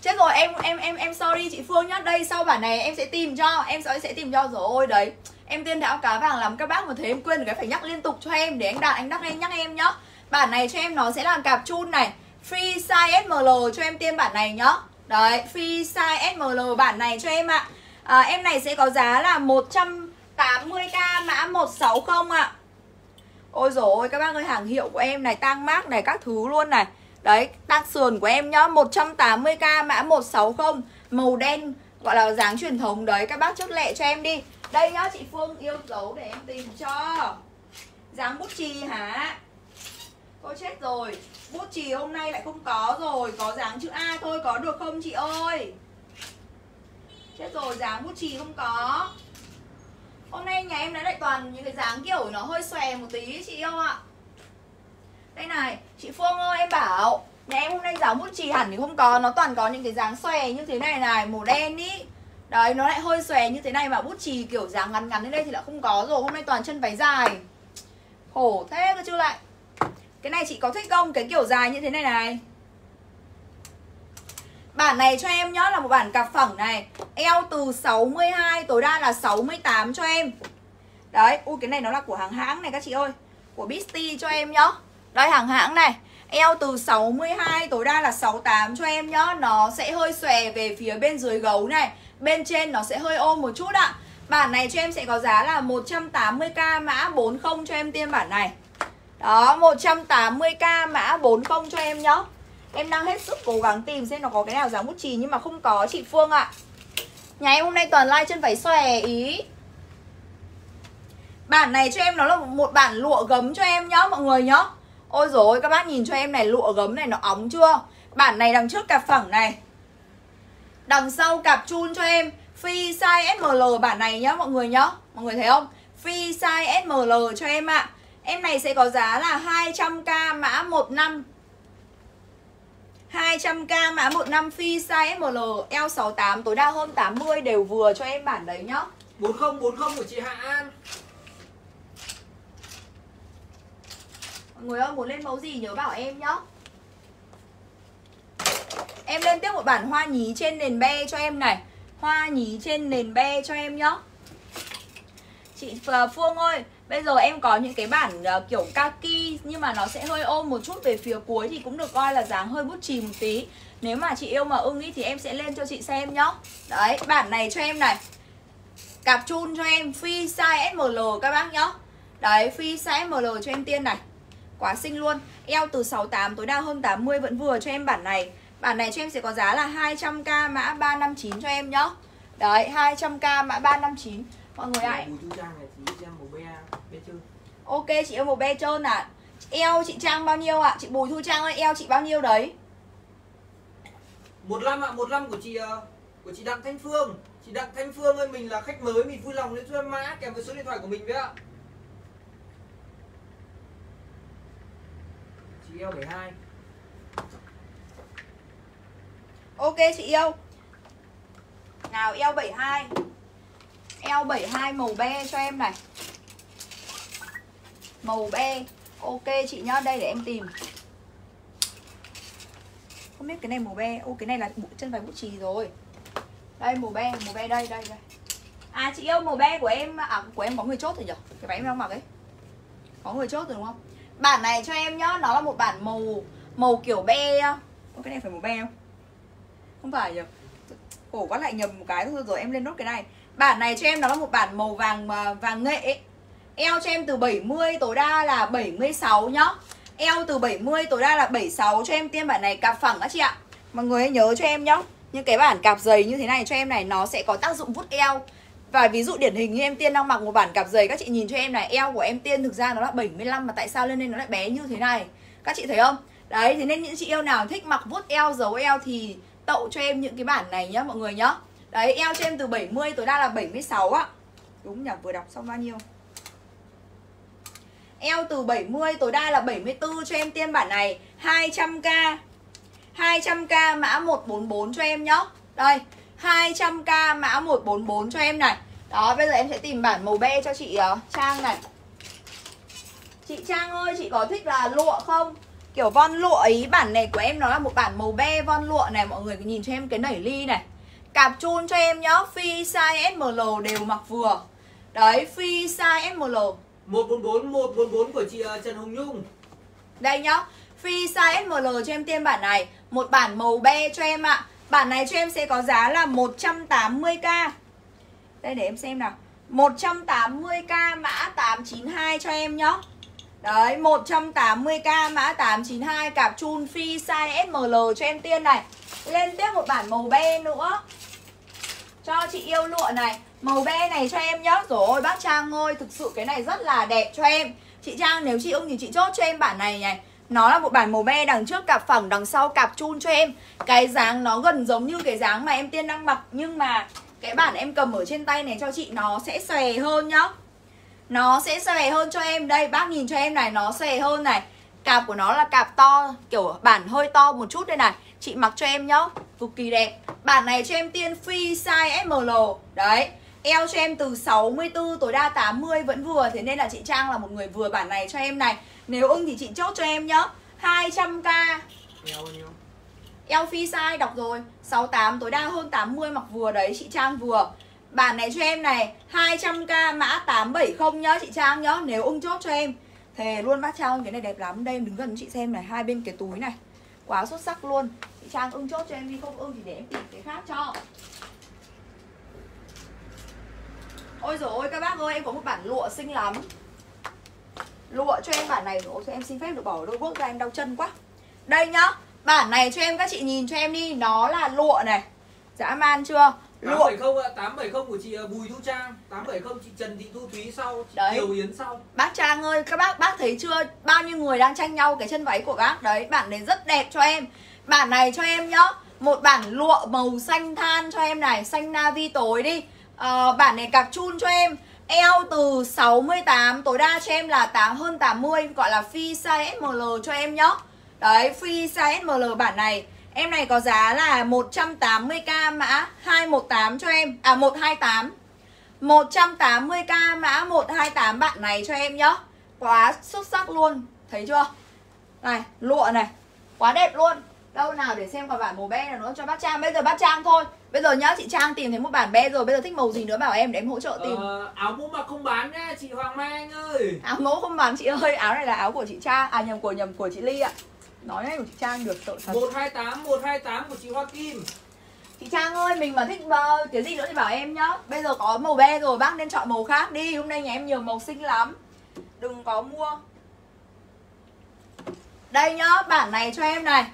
Chết rồi em em em em sorry chị Phương nhá. Đây sau bản này em sẽ tìm cho Em sẽ sẽ tìm cho. Rồi đấy. Em tiên đảo cá vàng lắm các bác mà thấy em quên cái phải nhắc liên tục cho em Để anh đạt anh đắc em nhắc em nhá. Bản này cho em nó sẽ là cạp chun này. Free size SML cho em tiên bản này nhá. Đấy free size SML bản này cho em ạ. À. à, Em này sẽ có giá là 100 80k mã 160 ạ. Ôi dồi ôi, các bác ơi, hàng hiệu của em này tăng mát này, các thứ luôn này. Đấy tăng sườn của em nhá 180k mã 160 Màu đen, gọi là dáng truyền thống. Đấy, Các bác chốt lệ cho em đi. Đây nhá, chị Phương yêu dấu để em tìm cho. Dáng bút chì hả? Tôi chết rồi. Bút chì hôm nay lại không có rồi, Có dáng chữ A thôi, có được không chị ơi? Chết rồi, dáng bút chì không có. Hôm nay nhà em lấy lại toàn những cái dáng kiểu nó hơi xòe một tí chị yêu ạ? Đây này, chị Phương ơi em bảo Nhà em hôm nay dáng bút chì hẳn thì không có Nó toàn có những cái dáng xòe như thế này này Màu đen ý. Đấy, nó lại hơi xòe như thế này mà bút chì kiểu dáng ngắn ngắn lên đây thì lại không có rồi Hôm nay toàn chân váy dài. Khổ thế cơ chứ lại. Cái này chị có thích không? Cái kiểu dài như thế này này. Bản này cho em nhá là một bản cặp phẳng này. Eo từ 62 tối đa là 68 cho em. Đấy, ui cái này nó là của hàng hãng này các chị ơi. Của Bisty cho em nhá. Đây hàng hãng này. Eo từ 62 tối đa là 68 cho em nhá. Nó sẽ hơi xòe về phía bên dưới gấu này. Bên trên nó sẽ hơi ôm một chút ạ. Bản này cho em sẽ có giá là 180k mã 40 cho em tiên bản này. Đó, 180k mã 40 cho em nhá. Em đang hết sức cố gắng tìm xem nó có cái nào dáng bút chì nhưng mà không có. Chị Phương ạ. À. Nhà em hôm nay toàn like chân váy xòe ý. Bản này cho em nó là một bản lụa gấm cho em nhá, mọi người nhá. Ôi rồi các bác nhìn cho em này, lụa gấm này nó óng chưa? Bản này đằng trước cặp phẳng này. Đằng sau cặp chun cho em, phi size SML bản này nhá, mọi người nhá. Mọi người thấy không? Phi size SML cho em ạ. À. Em này sẽ có giá là 200k mã 15 200k mã 15 phi size ML L68 tối đa hơn 80 đều vừa cho em bản đấy nhá. 4040 của chị Hạ An. Mọi người ơi muốn lên mẫu gì nhớ bảo em nhá. Em lên tiếp một bản hoa nhí trên nền be cho em này. Hoa nhí trên nền be cho em nhá. Chị Phương ơi Bây giờ em có những cái bản uh, kiểu kaki Nhưng mà nó sẽ hơi ôm một chút về phía cuối Thì cũng được coi là dáng hơi bút chì một tí. Nếu mà chị yêu mà ưng ý thì em sẽ lên cho chị xem nhá. Đấy, bản này cho em này. Cạp chun cho em Free size SML các bác nhá. Đấy, free size ML cho em tiên này. Quá xinh luôn. Eo từ 68 tối đa hơn 80 vẫn vừa cho em bản này. Bản này cho em sẽ có giá là 200k mã 359 cho em nhá. Đấy, 200k mã 359 Mọi người ạ. Ok chị yêu một be trơn à Eo chị Trang bao nhiêu ạ? À? Chị Bùi Thu Trang ơi, eo chị bao nhiêu đấy? 15 ạ, à, 15 của chị ờ, của chị Đặng Thanh Phương. Chị Đặng Thanh Phương ơi, mình là khách mới, mình vui lòng lên cho em mã kèm với số điện thoại của mình với ạ. Chị eo 72. Ok chị yêu. Nào eo 72. Eo 72 màu be cho em này Màu be. Ok chị nhá, đây để em tìm. Không biết cái này màu be. Ô cái này là chân váy bút chì rồi. Đây màu be, màu be đây, đây, đây. À chị yêu màu be của em À của em có người chốt rồi nhở? Cái váy em đang mặc ấy. Có người chốt rồi đúng không? Bản này cho em nhá Nó là một bản màu Màu kiểu be Ô cái này phải màu be không? Không phải nhở. Cổ quá lại nhầm một cái thôi rồi em lên nốt cái này. Bản này cho em nó là một bản màu vàng vàng nghệ ấy. Eo cho em từ 70 tối đa là 76 nhá. Eo từ 70 tối đa là 76 cho em tiêm bản này cạp phẳng các chị ạ. Mọi người hãy nhớ cho em nhá. Những cái bản cạp dày như thế này cho em này, nó sẽ có tác dụng vút eo. Và ví dụ điển hình như em tiên đang mặc một bản cặp dày Các chị nhìn cho em này, eo của em tiên thực ra nó là 75 Mà tại sao lên đây nó lại bé như thế này? Các chị thấy không? Đấy, thế nên những chị yêu nào thích mặc vút eo giấu eo thì tậu cho em những cái bản này nhá, mọi người nhá. Đấy, eo cho em từ 70 tối đa là 76 á. Đúng nhỉ, vừa đọc xong bao nhiêu? Eo từ 70 tối đa là 74 cho em tiên bản này. 200k 200k mã 144 cho em nhá. Đây 200k mã 144 cho em này. Đó bây giờ em sẽ tìm bản màu be cho chị uh, Trang này. Chị Trang ơi chị có thích là lụa không? Kiểu von lụa ý bản này của em nó là một bản màu be von lụa này Mọi người nhìn cho em cái nảy ly này. Cạp chun cho em nhá Phi size SML đều mặc vừa. Đấy phi size SML 144 144 của chị ờ, Trần Hồng Nhung. Đây nhá, Free size SML cho em tiêm bản này. Một bản màu be cho em ạ. Bản này cho em sẽ có giá là 180k Đây, để em xem nào. 180k mã 892 cho em nhá. Đấy 180k mã 892 Cạp chun free size SML cho em tiên này. Lên tiếp một bản màu be nữa. Cho chị yêu lụa này, Màu be này cho em nhá. Rồi, ôi, bác Trang ơi, Thực sự cái này rất là đẹp cho em. Chị Trang, nếu chị ưng thì chị chốt cho em bản này này. Nó là một bản màu be đằng trước, cặp phẳng, Đằng sau, cặp chun cho em. Cái dáng nó gần giống như cái dáng mà em tiên đang mặc, Nhưng mà cái bản em cầm ở trên tay này cho chị, Nó sẽ xòe hơn nhá. Nó sẽ xòe hơn cho em. Đây, bác nhìn cho em này, Nó xòe hơn này. Cạp của nó là cạp to Kiểu bản hơi to một chút đây này. Chị mặc cho em nhá Cực kỳ đẹp. Bản này cho em tiên free size ML Đấy Eo cho em từ 64 tối đa 80 vẫn vừa. Thế nên là chị Trang là một người vừa bản này cho em này. Nếu ưng thì chị chốt cho em nhá. 200k Eo bao nhiêu? Eo phi size đọc rồi. 68 tối đa hơn 80 mặc vừa. Đấy chị Trang vừa. Bản này cho em này 200k mã 870 nhá chị Trang nhá. Nếu ưng chốt cho em Thề luôn, bác Trang cái này đẹp lắm. Đây em đứng gần chị xem này, Hai bên cái túi này. Quá xuất sắc luôn. Chị Trang ưng chốt cho em đi, Không ưng thì để em tìm cái khác cho. Ôi dồi ôi, các bác ơi, em có một bản lụa xinh lắm. Lụa cho em bản này rồi em xin phép được bỏ đôi bước ra, em đau chân quá. Đây nhá, Bản này cho em, các chị nhìn cho em đi. Nó là lụa này. Dã man chưa? 870 ạ, 870 của chị ờ, Bùi Thu Trang. 870 chị Trần Thị Thu Thúy sau Đấy. Kiều Yến sau. Bác Trang ơi, các bác bác thấy chưa? Bao nhiêu người đang tranh nhau cái chân váy của bác? Đấy, bản này rất đẹp cho em. Bản này cho em nhá. Một bản lụa màu xanh than cho em này Xanh navy tối đi. Ờ, Bản này cạp chun cho em. Eo từ 68 tối đa cho em là 8 hơn 80 Gọi là free size SML cho em nhá. Đấy, free size SML bản này Em này có giá là 180k mã 218 cho em. À 128 180k mã 128 bạn này cho em nhá. Quá xuất sắc luôn. Thấy chưa? Này lụa này. Quá đẹp luôn. Đâu nào để xem còn bản màu be nào nữa. Cho bác Trang. Bây giờ bác Trang thôi. Bây giờ nhá chị Trang tìm thấy một bản be rồi. Bây giờ thích màu gì nữa bảo em để em hỗ trợ tìm. Ờ, Áo mũ mặc không bán nhá chị Hoàng Mai Anh ơi. Áo ngố không bán chị ơi. Áo này là áo của chị Trang. À nhầm của nhầm của chị Ly ạ Nói này của chị Trang được tội thật. 128 128 của chị Hoa Kim. Chị Trang ơi, mình mà thích uh, cái gì nữa thì bảo em nhá. Bây giờ có màu be rồi, bác nên chọn màu khác đi. Hôm nay nhà em nhiều màu xinh lắm. Đừng có mua. Đây nhá, bản này cho em này.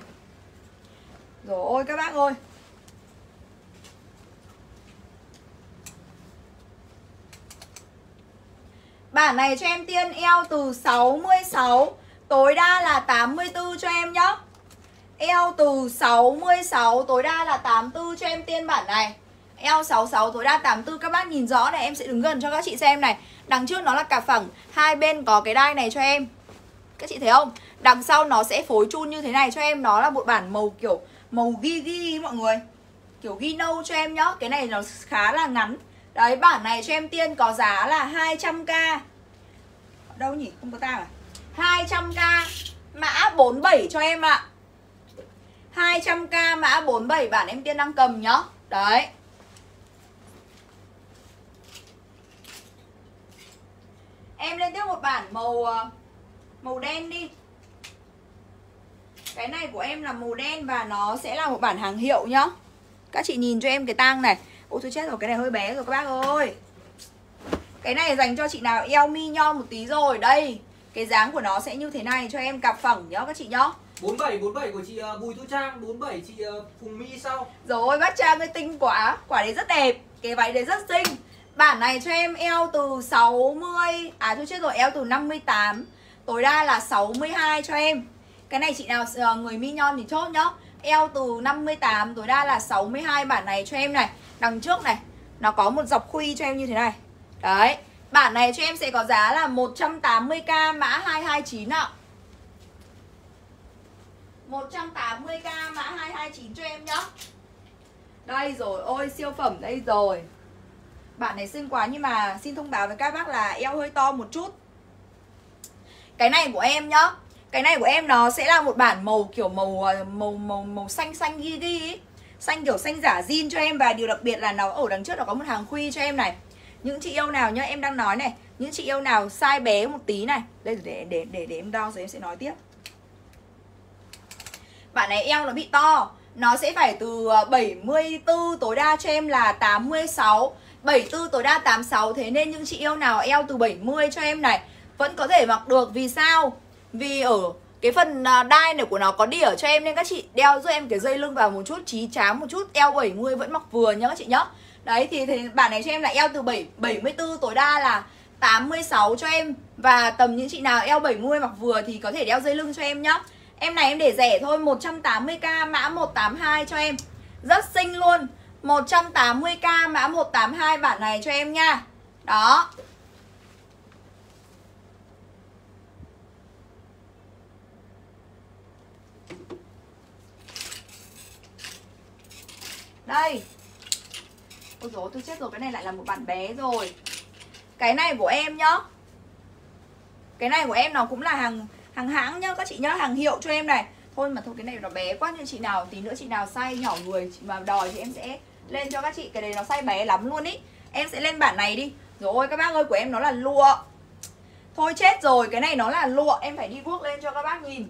Rồi ôi các bác ơi. Bản này cho em tiên eo từ 66 Tối đa là 84 cho em nhá. Eo từ 66 tối đa là 84 cho em tiên bản này. Eo 66 tối đa 84 Các bác nhìn rõ này, em sẽ đứng gần cho các chị xem này. Đằng trước nó là cả phẳng, Hai bên có cái đai này cho em. Các chị thấy không? Đằng sau nó sẽ phối chun như thế này cho em. Nó là một bản màu kiểu, màu ghi ghi mọi người. Kiểu ghi nâu cho em nhá. Cái này nó khá là ngắn. Đấy, bản này cho em tiên có giá là 200k Đâu nhỉ? Không có ta à? 200k Mã 47 cho em ạ. 200k mã 47 bản em tiên đang cầm nhá. Đấy. Em lên tiếp một bản màu ờ, màu đen đi. Cái này của em là màu đen và nó sẽ là một bản hàng hiệu nhá. Các chị nhìn cho em cái tang này. Ôi tôi chết rồi, cái này hơi bé rồi các bác ơi. Cái này dành cho chị nào eo mi nho một tí rồi. Đây. Cái dáng của nó sẽ như thế này cho em cặp phẳng nhá các chị nhá. 47 47 của chị ờ, Bùi Thu Trang 47 chị ờ, Phùng My sau. Rồi bác Trang ơi tinh quá. Quả đấy rất đẹp. Cái váy đấy rất xinh. Bản này cho em eo từ 60 À tôi chết rồi eo từ 58 Tối đa là 62 cho em. Cái này chị nào ờ, người mi nhon thì chốt nhá. Eo từ 58 tối đa là 62 Bản này cho em này. Đằng trước này Nó có một dọc khuy cho em như thế này. Đấy Bản này cho em sẽ có giá là 180k mã 229 ạ. 180k mã 229 cho em nhá. Đây rồi, ôi siêu phẩm đây rồi. Bản này xinh quá nhưng mà xin thông báo với các bác là eo hơi to một chút. Cái này của em nhá Cái này của em nó sẽ là một bản màu kiểu màu ờ, màu màu màu xanh xanh ghi ghi ý. Xanh kiểu xanh giả zin cho em Và điều đặc biệt là nó ở đằng trước nó có một hàng khuy cho em này. Những chị yêu nào nhá em đang nói này. Những chị yêu nào size bé một tí này. Đây để để để, để em đo rồi em sẽ nói tiếp. Bạn này eo nó bị to. Nó sẽ phải từ ờ, 74 tối đa cho em là 86 74 tối đa 86 Thế nên những chị yêu nào eo từ 70 cho em này Vẫn có thể mặc được. Vì sao? Vì ở cái phần ờ, đai này của nó có đỉa cho em Nên các chị đeo giúp em cái dây lưng vào một chút Trí tráng một chút. Eo 70 vẫn mặc vừa nhá các chị nhá. Đấy thì, thì bản này cho em là eo từ 7, 74 tối đa là 86 cho em. Và tầm những chị nào eo 70 mặc vừa thì có thể đeo dây lưng cho em nhá. Em này em để rẻ thôi 180k mã 182 cho em. Rất xinh luôn. 180k mã 182 bản này cho em nha. Đó. Đây. Ôi dồi tôi chết rồi Cái này lại là một bản bé rồi. Cái này của em nhá. Cái này của em nó cũng là hàng hàng hãng nhá các chị nhá hàng hiệu cho em này. Thôi mà thôi cái này nó bé quá nhưng chị nào tí nữa chị nào size nhỏ người chị mà đòi thì em sẽ lên cho các chị. Cái này nó size bé lắm luôn ý. Em sẽ lên bản này đi. Rồi các bác ơi của em nó là lụa. Thôi chết rồi cái này nó là lụa. Em phải đi guốc lên cho các bác nhìn.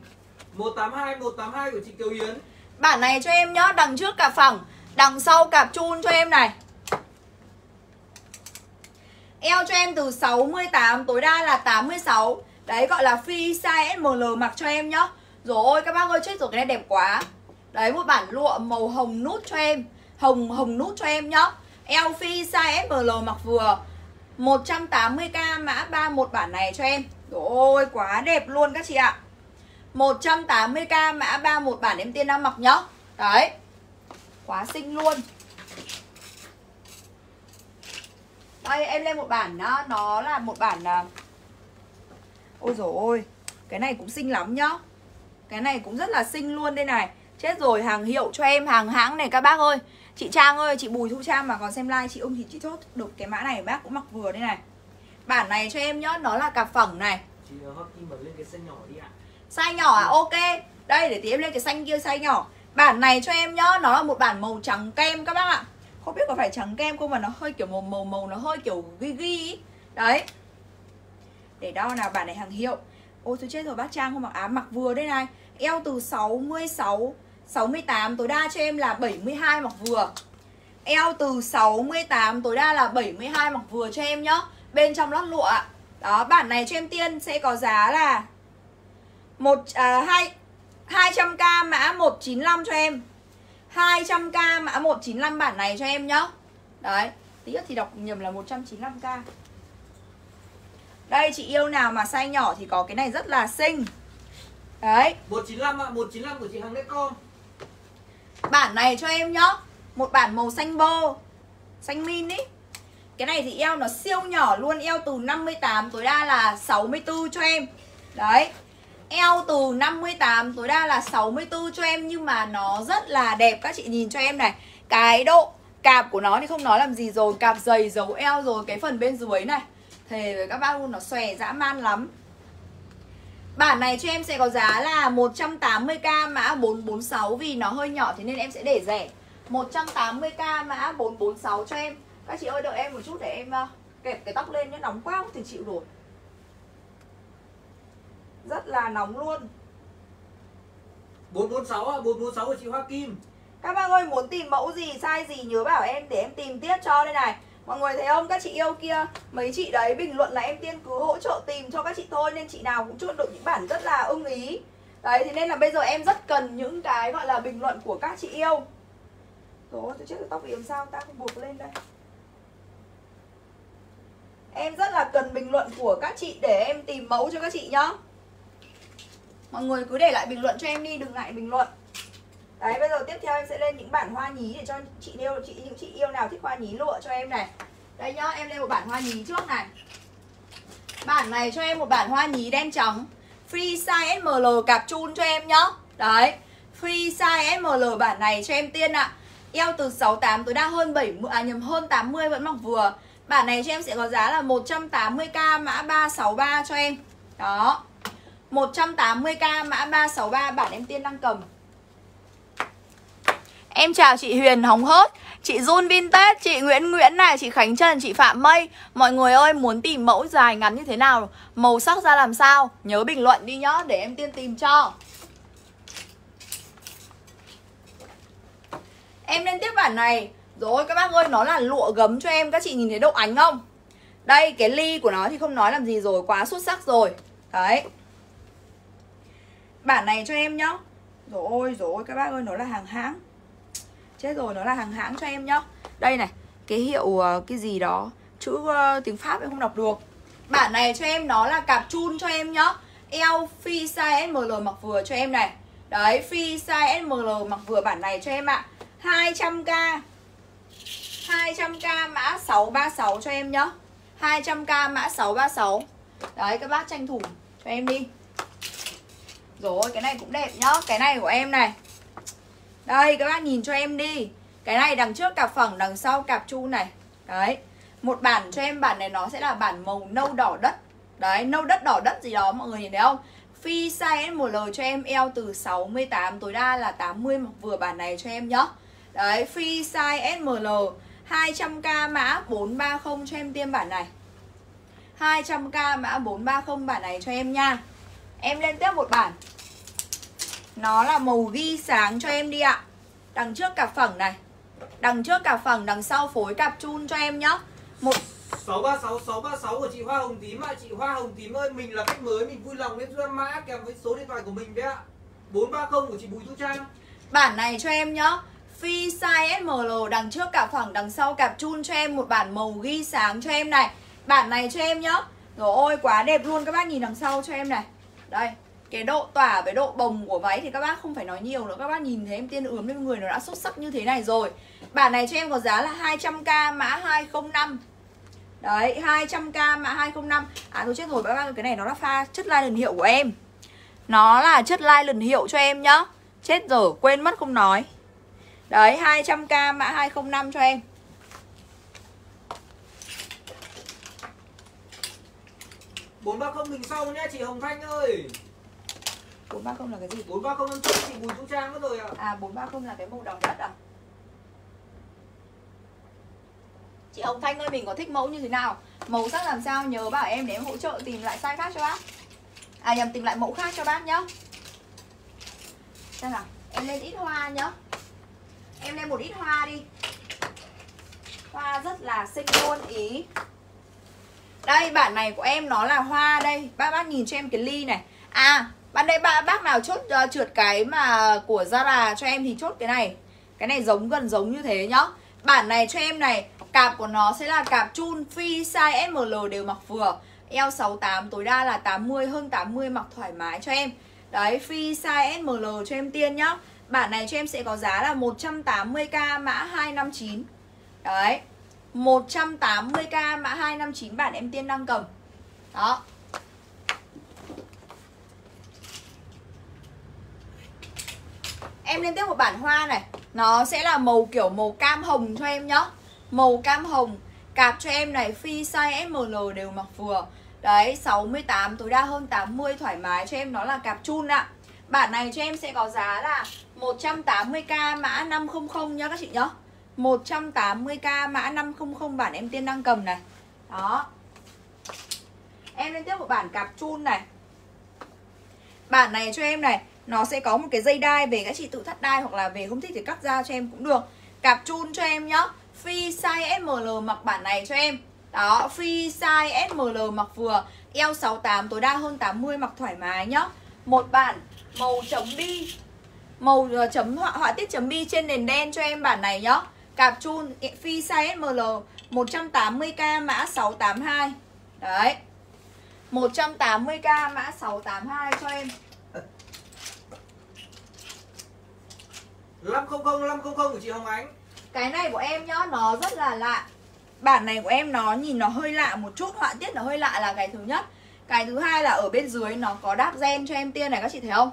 182 182 của chị Kiều Yến. Bản này cho em nhá đằng trước cạp phẳng đằng sau cạp chun cho em này eo cho em từ 68 tối đa là 86 Đấy, gọi là phi size SML mặc cho em nhá. Rồi, ôi, các bác ơi, chết rồi, cái này đẹp quá. Đấy, một bản lụa màu hồng nút cho em. Hồng hồng nút cho em nhá. Eo phi size SML mặc vừa. 180k mã 31 bản này cho em. Rồi, ôi, quá đẹp luôn các chị ạ. 180k mã 31 bản em tiên đang mặc nhá. Đấy, Quá xinh luôn. Đây em lên một bản đó, Nó là một bản à, Ôi dồi ôi Cái này cũng xinh lắm nhá. Cái này cũng rất là xinh luôn đây này. Chết rồi hàng hiệu cho em hàng hãng này các bác ơi. Chị Trang ơi chị Bùi Thu Trang mà còn xem like chị ôm thì chị chốt được cái mã này bác cũng mặc vừa đây này. Bản này cho em nhá Nó là cặp phẳng này. Chị Hockey mở lên cái size nhỏ đi ạ. Size nhỏ à? Ok. Đây để tí em lên cái xanh kia size nhỏ. Bản này cho em nhá Nó là một bản màu trắng kem các bác ạ không biết có phải trắng kem không mà nó hơi kiểu màu màu màu Nó hơi kiểu ghi ghi ý. Đấy. Để đo nào bản này hàng hiệu. Ôi tôi chết rồi bác Trang không mặc áo mặc vừa đây này. Eo từ 66 68 tối đa cho em là 72 mặc vừa. Eo từ 68 tối đa là 72 mặc vừa cho em nhá Bên trong lót lụa. Đó bản này cho em tiên sẽ có giá là một à, hai 200k mã 195 cho em. 200k mã 195 bản này cho em nhá. Đấy Tí thì đọc nhầm là 195k đây chị yêu nào mà size nhỏ thì có cái này rất là xinh. Đấy. 195 ạ, 195 của chị Hằng con. Bản này cho em nhá Một bản màu xanh bô Xanh min ý. Cái này thì eo nó siêu nhỏ luôn Eo từ 58 tối đa là 64 cho em. Đấy Eo từ 58 tối đa là 64 cho em, Nhưng mà nó rất là đẹp. Các chị nhìn cho em này. Cái độ cạp của nó thì không nói làm gì rồi. Cạp dày dấu eo rồi. Cái phần bên dưới này. Thề với các bác luôn, nó xòe dã man lắm. Bản này cho em sẽ có giá là 180k mã 446 Vì nó hơi nhỏ, thế nên em sẽ để rẻ. 180k mã 446 cho em. Các chị ơi, đợi em một chút để em ờ, kẹp cái tóc lên nhé. Nóng quá, không thể chịu rồi rất là nóng luôn. 446 à 446 của chị Hoa Kim. Các bác ơi muốn tìm mẫu gì size gì nhớ bảo em để em tìm tiếp cho đây này. Mọi người thấy không? Các chị yêu kia Mấy chị đấy bình luận là em tiên cứ hỗ trợ tìm cho các chị thôi Nên chị nào cũng chốt được những bản rất là ưng ý. Đấy thế nên là bây giờ em rất cần những cái gọi là bình luận của các chị yêu. Rồi tôi chết tóc làm sao ta? Không buộc lên đây. Em rất là cần bình luận của các chị để em tìm mẫu cho các chị nhá Mọi người cứ để lại bình luận cho em đi, đừng ngại bình luận Đấy bây giờ tiếp theo em sẽ lên những bản hoa nhí để cho chị yêu chị những chị yêu nào thích hoa nhí lụa cho em này. Đây nhá, em lên một bản hoa nhí trước này. Bản này cho em một bản hoa nhí đen trắng. Free size SML cạp chun cho em nhá. Đấy. Free size SML bản này cho em tiên ạ. À. Eo từ 68 tối đa hơn 70 à nhầm hơn 80 vẫn mặc vừa. Bản này cho em sẽ có giá là 180k mã 363 cho em. Đó. 180k mã 363 bản em tiên đang cầm. Em chào chị Huyền Hồng Hớt Chị Jun Vintage, chị Nguyễn Nguyễn này, chị Khánh Trần, chị Phạm Mây. Mọi người ơi muốn tìm mẫu dài ngắn như thế nào? Màu sắc ra làm sao? Nhớ bình luận đi nhá để em tiên tìm cho. Em lên tiếp bản này. Rồi các bác ơi nó là lụa gấm cho em. Các chị nhìn thấy độ ánh không? Đây cái ly của nó thì không nói làm gì rồi Quá xuất sắc rồi. Đấy. Bản này cho em nhá. Rồi ôi rồi các bác ơi nó là hàng hãng. Chết rồi nó là hàng hãng cho em nhá. Đây này Cái hiệu ờ, cái gì đó Chữ uh, tiếng Pháp em không đọc được. Bản này cho em nó là cạp chun cho em nhá. Eo phi size ML mặc vừa cho em này. Đấy phi size ML mặc vừa bản này cho em ạ. à. 200k 200k mã 636 cho em nhá. 200k mã 636 Đấy các bác tranh thủ cho em đi. Rồi, cái này cũng đẹp nhá. Cái này của em này. Đây, các bác nhìn cho em đi. Cái này đằng trước cặp phẳng, đằng sau cặp chu này. Đấy. Một bản cho em, bản này nó sẽ là bản màu nâu đỏ đất. Đấy, nâu đất đỏ đất gì đó, mọi người nhìn thấy không? Phi size SML cho em, eo từ 68 tối đa là 80 vừa bản này cho em nhá. Đấy free size SML 200k mã 430 cho em tiêm bản này. 200k mã 430 bản này cho em nha. Em lên tiếp một bản. Nó là màu ghi sáng cho em đi ạ. Đằng trước cặp phẳng này. Đằng trước cặp phẳng, đằng sau phối cặp chun cho em nhá. Một 636 636 của chị Hoa Hồng Tím ạ. À. Chị Hoa Hồng Tím ơi, mình là khách mới Mình vui lòng lên cho mã kèm với số điện thoại của mình đấy ạ. 430 của chị Bùi Thu Trang. Bản này cho em nhá. Phi size SML đằng trước cặp phẳng đằng sau cặp chun cho em một bản màu ghi sáng cho em này. Bản này cho em nhá. Rồi ôi quá đẹp luôn. Các bác nhìn đằng sau cho em này đây, cái độ tỏa với độ bồng của váy thì các bác không phải nói nhiều nữa các bác nhìn thấy em tiên ướm lên người nó đã xuất sắc như thế này rồi. Bản này cho em có giá là 200k mã 205 đấy 200k mã 205 à tôi chết rồi các bác cái này nó là pha chất lai lần hiệu của em. Nó là chất lai lần hiệu cho em nhá. Chết rồi, quên mất không nói. Đấy 200k mã 205 cho em. Bốn ba không mình sau nhé chị Hồng Thanh ơi 430 là cái gì? 430 em chị Bùi Thu Trang mất rồi ạ. À. à 430 là cái màu đỏ đất à? Chị Hồng Thanh ơi mình có thích mẫu như thế nào? Màu sắc làm sao nhớ bảo em để em hỗ trợ tìm lại size khác cho bác. À nhầm tìm lại mẫu khác cho bác nhá. Xem nào, em lên ít hoa nhá. Em lên một ít hoa đi. Hoa rất là xinh luôn ý. Đây bản này của em nó là hoa đây. Bác bác nhìn cho em cái ly này. À bạn đây bác bác nào chốt uh, trượt cái mà của Zara cho em thì chốt cái này. Cái này giống gần giống như thế nhá. Bản này cho em này Cạp của nó sẽ là cạp chun phi size SML đều mặc vừa. Eo 68 tối đa là 80 hơn 80 mặc thoải mái cho em. Đấy phi size SML cho em tiên nhá. Bản này cho em sẽ có giá là 180k mã 259 Đấy. 180k mã 259 bản em tiên đang cầm. Đó. Em lên tiếp một bản hoa này. Nó sẽ là màu kiểu màu cam hồng cho em nhá. Màu cam hồng, Cạp cho em này, phi size ML đều mặc vừa. Đấy 68 tối đa hơn 80 thoải mái cho em, nó là cạp chun ạ. Bản này cho em sẽ có giá là 180k mã 500 nhá các chị nhá. 180k mã 500 bản em tiên đang cầm này. Đó. Em lên tiếp một bản cạp chun này. Bản này cho em này Nó sẽ có một cái dây đai về các chị tự thắt đai Hoặc là về không thích thì cắt ra cho em cũng được. Cạp chun cho em nhá. Phi size ML mặc bản này cho em. Đó, phi size ML mặc vừa Eo 68 tối đa hơn 80 mặc thoải mái nhá. Một bản màu chấm bi Màu ờ, chấm họa, họa tiết chấm bi trên nền đen cho em bản này nhá. Cạp chun phi size SML 180k mã 682 Đấy. 180k mã 682 cho em. 500 500 của chị Hồng Ánh. Cái này của em nhá Nó rất là lạ. Bản này của em nó nhìn nó hơi lạ một chút Họa tiết nó hơi lạ là cái thứ nhất. Cái thứ hai là ở bên dưới nó có đáp gen cho em tiên này Các chị thấy không?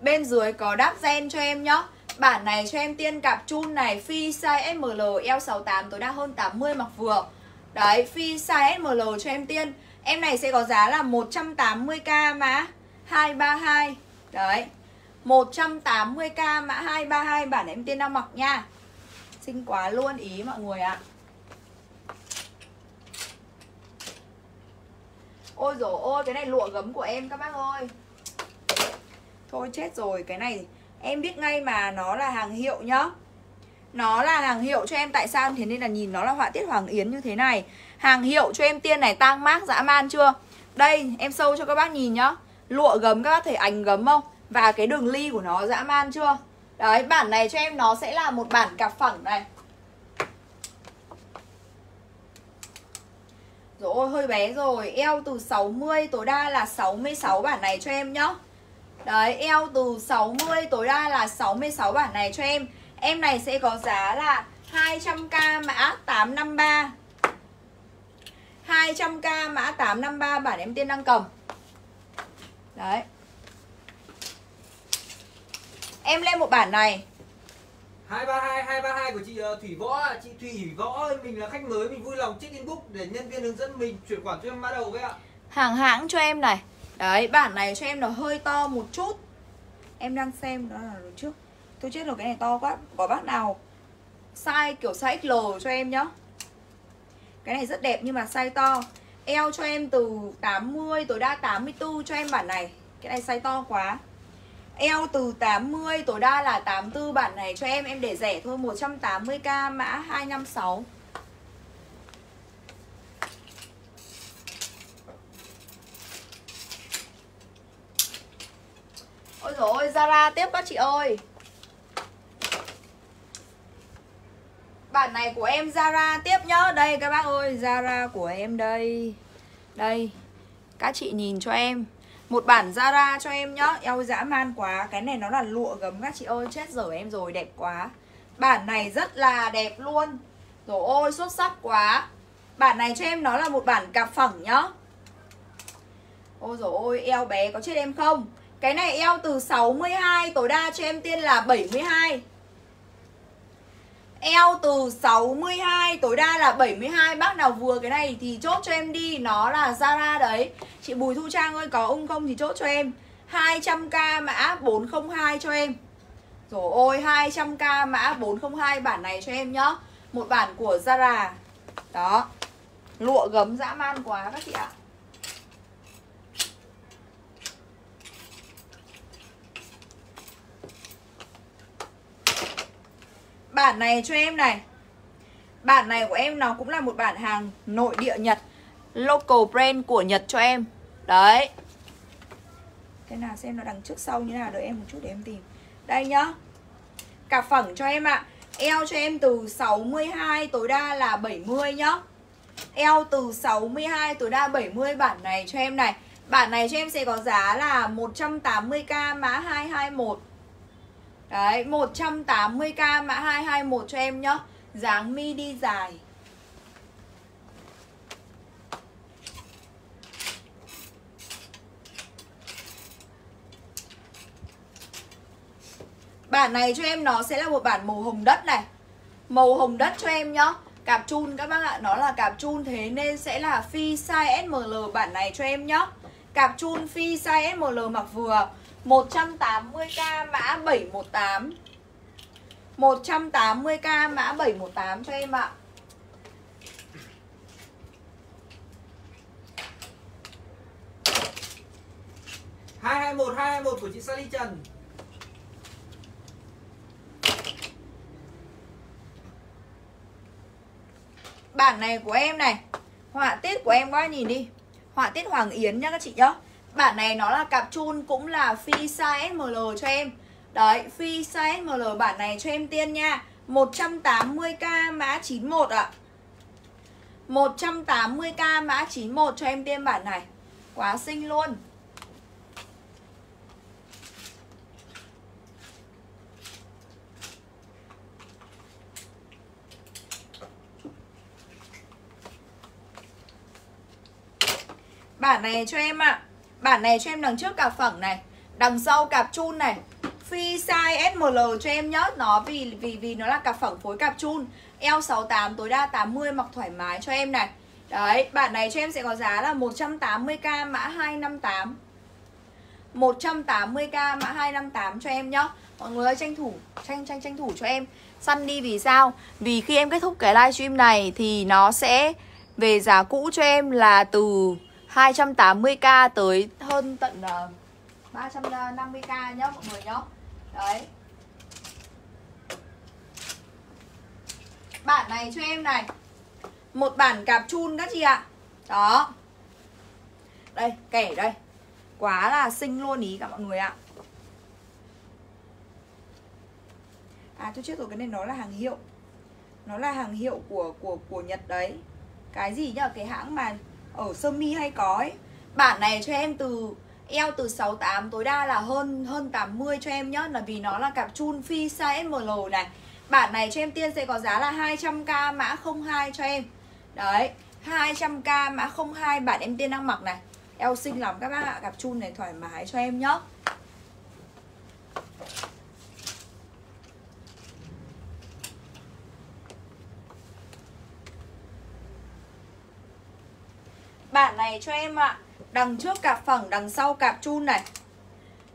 Bên dưới có đáp gen cho em nhá Bản này cho em tiên cặp chun này, Phi size ML eo 68 tối đa hơn 80 mặc vừa. Đấy, phi size ML cho em tiên. Em này sẽ có giá là 180k mã 232 Đấy 180k mã 232 bản em tiên đang mặc nha. Xinh quá luôn, ý mọi người ạ. Ôi dồi ôi, cái này lụa gấm của em các bác ơi. Thôi chết rồi, cái này Em biết ngay mà nó là hàng hiệu nhá. Nó là hàng hiệu cho em Tại sao thế nên là nhìn nó là họa tiết Hoàng Yến như thế này. Hàng hiệu cho em tiên này, tang mát dã man chưa? Đây, em sâu cho các bác nhìn nhá. Lụa gấm, các bác thấy ảnh gấm không? Và cái đường ly của nó dã man chưa? Đấy, bản này cho em nó sẽ là một bản cặp phẳng này. Rồi ôi hơi bé rồi. Eo từ 60 tối đa là 66 bản này cho em nhá. Đấy eo từ 60 tối đa là 66 bản này cho em. Em này sẽ có giá là 200k mã 853 200k mã 853 bản em tiên đăng cầm. Đấy. Em lên một bản này. 232 232 của chị uh, Thủy Võ chị Thủy Võ mình là khách mới mình vui lòng check inbox để nhân viên hướng dẫn mình chuyển khoản cho em mã đầu với ạ. Hàng hãng cho em này Đấy, bản này cho em nó hơi to một chút. Em đang xem đó là rồi trước. Tôi chết rồi, cái này to quá. Có bác nào size kiểu size XL cho em nhá? Cái này rất đẹp nhưng mà size to. Eo cho em từ 80 tối đa 84 cho em bản này. Cái này size to quá. Eo từ 80 tối đa là 84 bản này cho em Em để rẻ thôi 180k mã 256 dồi ôi Zara, tiếp các chị ơi. Bản này của em Zara tiếp nhá. Đây, các bác ơi, Zara của em đây. Đây, Các chị nhìn cho em. Một bản Zara cho em nhá. Eo, dã man quá. Cái này nó là lụa gấm, các chị ơi. Chết dở em rồi, đẹp quá. Bản này rất là đẹp luôn. Rồi, ôi, xuất sắc quá. Bản này cho em nó là một bản cặp phẳng nhá. Ôi dồi ôi, eo bé có chết em không? Cái này eo từ 62 Tối đa cho em tiên là 72 Eo từ 62 tối đa là 72 Bác nào vừa cái này thì chốt cho em đi, Nó là Zara đấy. Chị Bùi Thu Trang ơi, có ung không thì chốt cho em. 200k mã 402 cho em. Rồi ôi 200k mã 402 bản này cho em nhá. Một bản của Zara. Đó. Lụa gấm dã man quá các chị ạ. à. Bản này cho em này. Bản này của em nó cũng là một bản hàng nội địa Nhật, Local brand của Nhật cho em. Đấy. Cái nào xem nó đằng trước sau như nào, Đợi em một chút để em tìm. Đây nhá. Cả phẳng cho em ạ. À. Eo cho em từ 62 tối đa là 70 nhá. Eo từ 62 tối đa 70 bản này cho em này. Bản này cho em sẽ có giá là 180k mã 221 Đấy 180k mã 221 cho em nhá. Dáng midi dài. Bản này cho em nó sẽ là một bản màu hồng đất này. Màu hồng đất cho em nhá. Cạp chun các bác ạ, Nó là cạp chun thế nên sẽ là phi size SML bản này cho em nhá. Cạp chun phi size SML mặc vừa. 180k mã 718 180k mã 718 cho em ạ. hai hai một hai hai một của chị Sally Trần. Bản này của em này Họa tiết của em qua nhìn đi. Họa tiết Hoàng Yến nhá các chị nhá Bản này nó là cặp chun cũng là phi size SML cho em Đấy, phi size SML bản này cho em tiên nha 180k mã 91 ạ à. 180k mã 91 cho em tiên bản này Quá xinh luôn Bản này cho em ạ à. Bản này cho em đằng trước cặp phẳng này Đằng sau cặp chun này. Phi size SML cho em nhớ Nó vì vì vì nó là cặp phẳng phối cặp chun. Eo 68 tối đa 80 mặc thoải mái cho em này. Đấy, bản này cho em sẽ có giá là 180k mã 258 180k mã 258 cho em nhá. Mọi người ơi tranh thủ tranh tranh tranh thủ cho em Săn đi vì sao? Vì khi em kết thúc cái livestream này thì nó sẽ về giá cũ cho em là từ 280k tới hơn tận ờ, uh, 350k nhá mọi người nhá. Đấy. Bản này cho em này. Một bản cạp chun các chị ạ. Đó. Đây kẻ đây. Quá là xinh luôn ý cả mọi người ạ. À tôi chết rồi cái này nó là hàng hiệu. Nó là hàng hiệu của của của Nhật đấy. Cái gì nhá Cái hãng mà ở sơ mi hay có ấy Bản này cho em từ eo từ 68 tối đa là hơn hơn 80 cho em nhá là vì nó là cặp chun phi size ML này. Bản này cho em tiên sẽ có giá là 200k mã 02 cho em. Đấy, 200k mã 02 bản em tiên đang mặc này. Eo xinh lắm các bác ạ, cặp chun này thoải mái cho em nhá. này cho em ạ. Đằng trước cạp phẳng, đằng sau cạp chun này.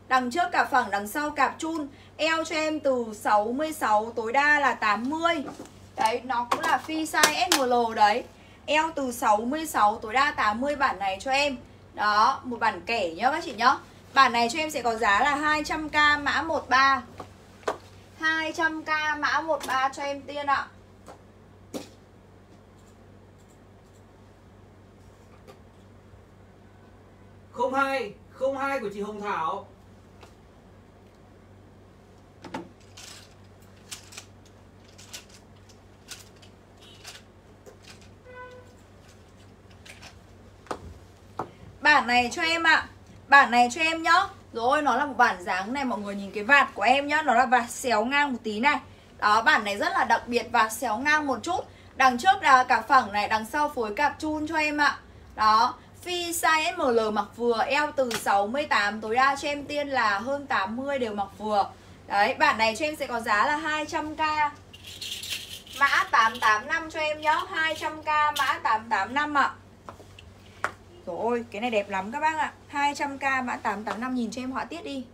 Đằng trước cạp phẳng, đằng sau cạp chun. Eo cho em từ 66 tối đa là 80 Đấy, nó cũng là phi size SML đấy. Eo từ 66 tối đa 80 bản này cho em. Đó, một bản kẻ nhá các chị nhá. Bản này cho em sẽ có giá là 200k mã 13 200k mã 13 cho em tiên ạ. 02 02 của chị Hồng Thảo Bản này cho em ạ à. Bản này cho em nhá Rồi, nó là một bản dáng này, Mọi người nhìn cái vạt của em nhá, Nó là vạt xéo ngang một tí này Đó, bản này rất là đặc biệt, Vạt xéo ngang một chút Đằng trước là cả phẳng này, Đằng sau phối cạp chun cho em ạ à. Đó Phi size ML mặc vừa, Eo từ 68 tối đa cho em tiên là hơn 80 đều mặc vừa. Đấy, bản này cho em sẽ có giá là 200k Mã 885 cho em nhá 200k mã 885 ạ. À. ơi cái này đẹp lắm các bác ạ. 200k mã 885 nhìn cho em họa tiết đi.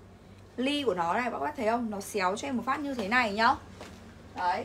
Ly của nó này các bác thấy không? Nó xéo cho em một phát như thế này nhá. Đấy.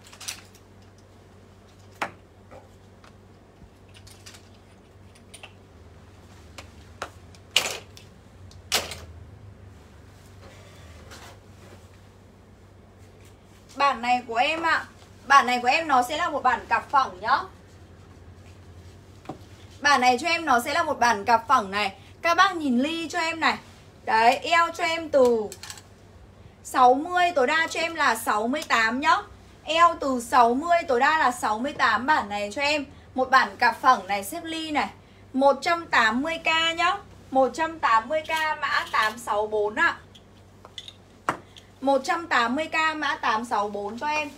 Bản này của em ạ. À. Bản này của em nó sẽ là một bản cặp phẳng nhá. Bản này cho em nó sẽ là một bản cặp phẳng này. Các bác nhìn ly cho em này. Đấy, eo cho em từ 60 tối đa cho em là 68 nhá. Eo từ 60 tối đa là 68 bản này cho em. Một bản cặp phẳng này xếp ly này. 180k nhá. 180k mã 864 ạ. à. 180k mã 864 cho em.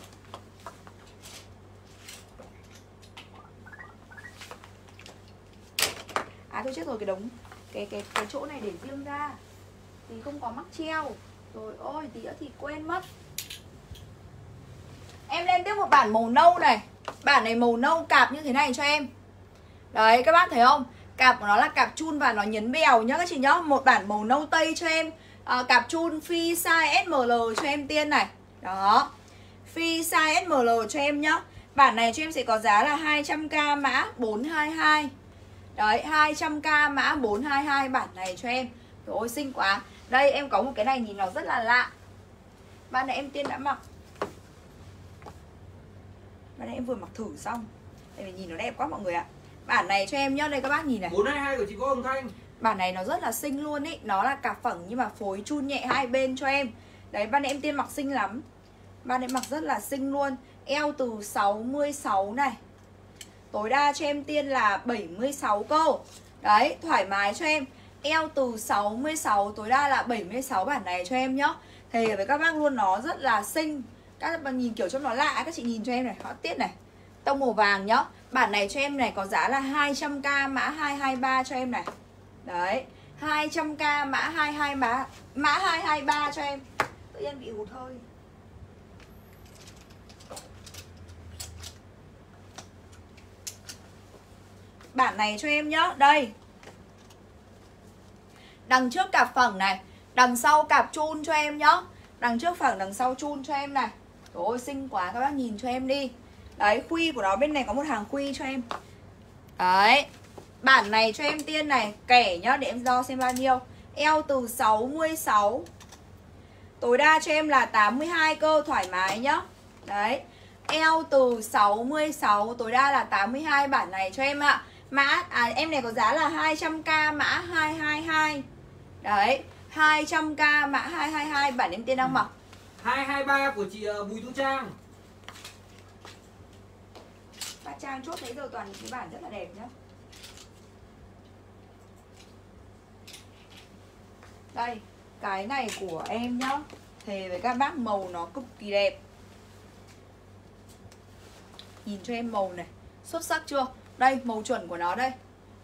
À thôi chết rồi, cái đống, cái cái cái chỗ này để riêng ra. Thì không có mắc treo. Rồi, ôi tí nữa thì quên mất. Em lên tiếp một bản màu nâu này. Bản này màu nâu cạp như thế này cho em. Đấy, các bác thấy không? Cạp của nó là cạp chun và nó nhấn bèo nhá, các chị nhá. Một bản màu nâu tây cho em à, cặp chun phi size SML cho em tiên này. Đó. Phi size SML cho em nhá. Bản này cho em sẽ có giá là 200k mã 422 Đấy 200k mã 422 bản này cho em. Trời ơi xinh quá. Đây em có một cái này nhìn nó rất là lạ. Bạn này em tiên đã mặc. Bạn này em vừa mặc thử xong. Đây nhìn nó đẹp quá mọi người ạ. Bản này cho em nhá, đây các bác nhìn này. 422 của chị có Hồng Thanh. Bản này nó rất là xinh luôn ý. Nó là cà phẳng nhưng mà phối chun nhẹ hai bên cho em. Đấy ban em tiên mặc xinh lắm. Ban em mặc rất là xinh luôn. Eo từ 66 này. Tối đa cho em tiên là 76 câu Đấy, thoải mái cho em. Eo từ 66 tối đa là 76 bản này cho em nhá. Thề với các bác luôn nó rất là xinh. Các bạn nhìn kiểu trông nó lạ Các chị nhìn cho em này, hot tiết này. Tông màu vàng nhá. Bản này cho em này có giá là 200k mã 223 cho em này. Đấy 200k mã 223 Mã 223 cho em. Tự nhiên bị hụt hơi Bản này cho em nhá, Đây. Đằng trước cặp phẳng này, Đằng sau cặp chun cho em nhá. Đằng trước phẳng, đằng sau chun cho em này. Trời ơi, xinh quá, các bác nhìn cho em đi. Đấy, khuy của nó, bên này có một hàng khuy cho em. Đấy. Bản này cho em tiên này Kẻ nhá để em đo xem bao nhiêu Eo từ 66 Tối đa cho em là 82 cơ thoải mái nhá Đấy Eo từ 66 tối đa là 82 bản này cho em ạ Mã à em này có giá là 200k mã 222. Đấy, 200k mã 222 bản em tiên đang mặc. 223 của chị uh, Bùi Thu Trang. Bác Trang chốt thấy rồi toàn những cái bản rất là đẹp nhá. Đây, cái này của em nhá. Thề với các bác màu nó cực kỳ đẹp. Nhìn cho em màu này, xuất sắc chưa? Đây màu chuẩn của nó đây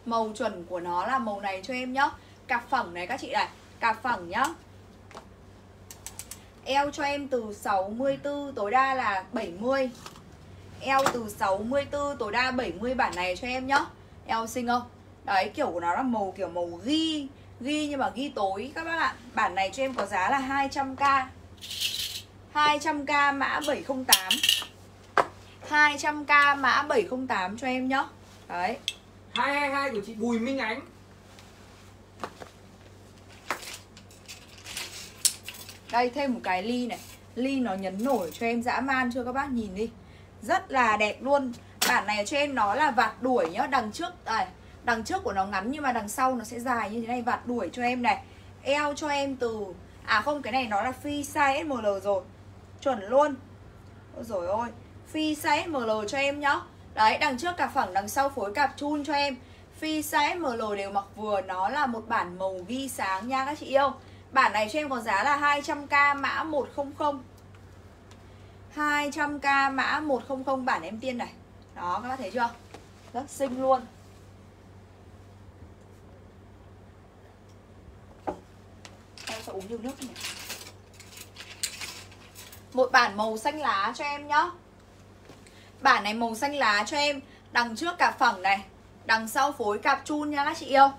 Màu chuẩn của nó là màu này cho em nhá Cặp phẳng này các chị này Cặp phẳng nhá Eo cho em từ 64 tối đa là 70 Eo từ 64 tối đa 70 bản này cho em nhá Eo xinh không? Đấy kiểu của nó là màu kiểu màu ghi Ghi nhưng mà ghi tối các bác ạ. Bản này cho em có giá là 200k 200k mã 708 200k mã 708 cho em nhá. Đấy. 222 của chị Bùi Minh Ánh. Đây thêm một cái ly này. Ly nó nhấn nổi cho em dã man chưa các bác? Nhìn đi. Rất là đẹp luôn. Bản này cho em nó là vạt đuổi nhá Đằng trước. À, Đằng trước của nó ngắn nhưng mà đằng sau nó sẽ dài như thế này. Vạt đuổi cho em này. Eo cho em từ À không cái này nó là phi size SML rồi. Chuẩn luôn. Ôi rồi ôi. Phi size SML cho em nhá. Đấy, đằng trước cặp phẳng, đằng sau phối cặp chun cho em. Phi size sml đều mặc vừa Nó là một bản màu ghi sáng nha các chị yêu. Bản này cho em có giá là 200k mã 100 200k mã 100 bản em tiên này. Đó các bác thấy chưa? Rất xinh luôn. Em sẽ uống nhiều nước nhỉ? Một bản màu xanh lá cho em nhá. Bản này màu xanh lá cho em, Đằng trước cặp phẳng này, Đằng sau phối cặp chun nha các chị yêu.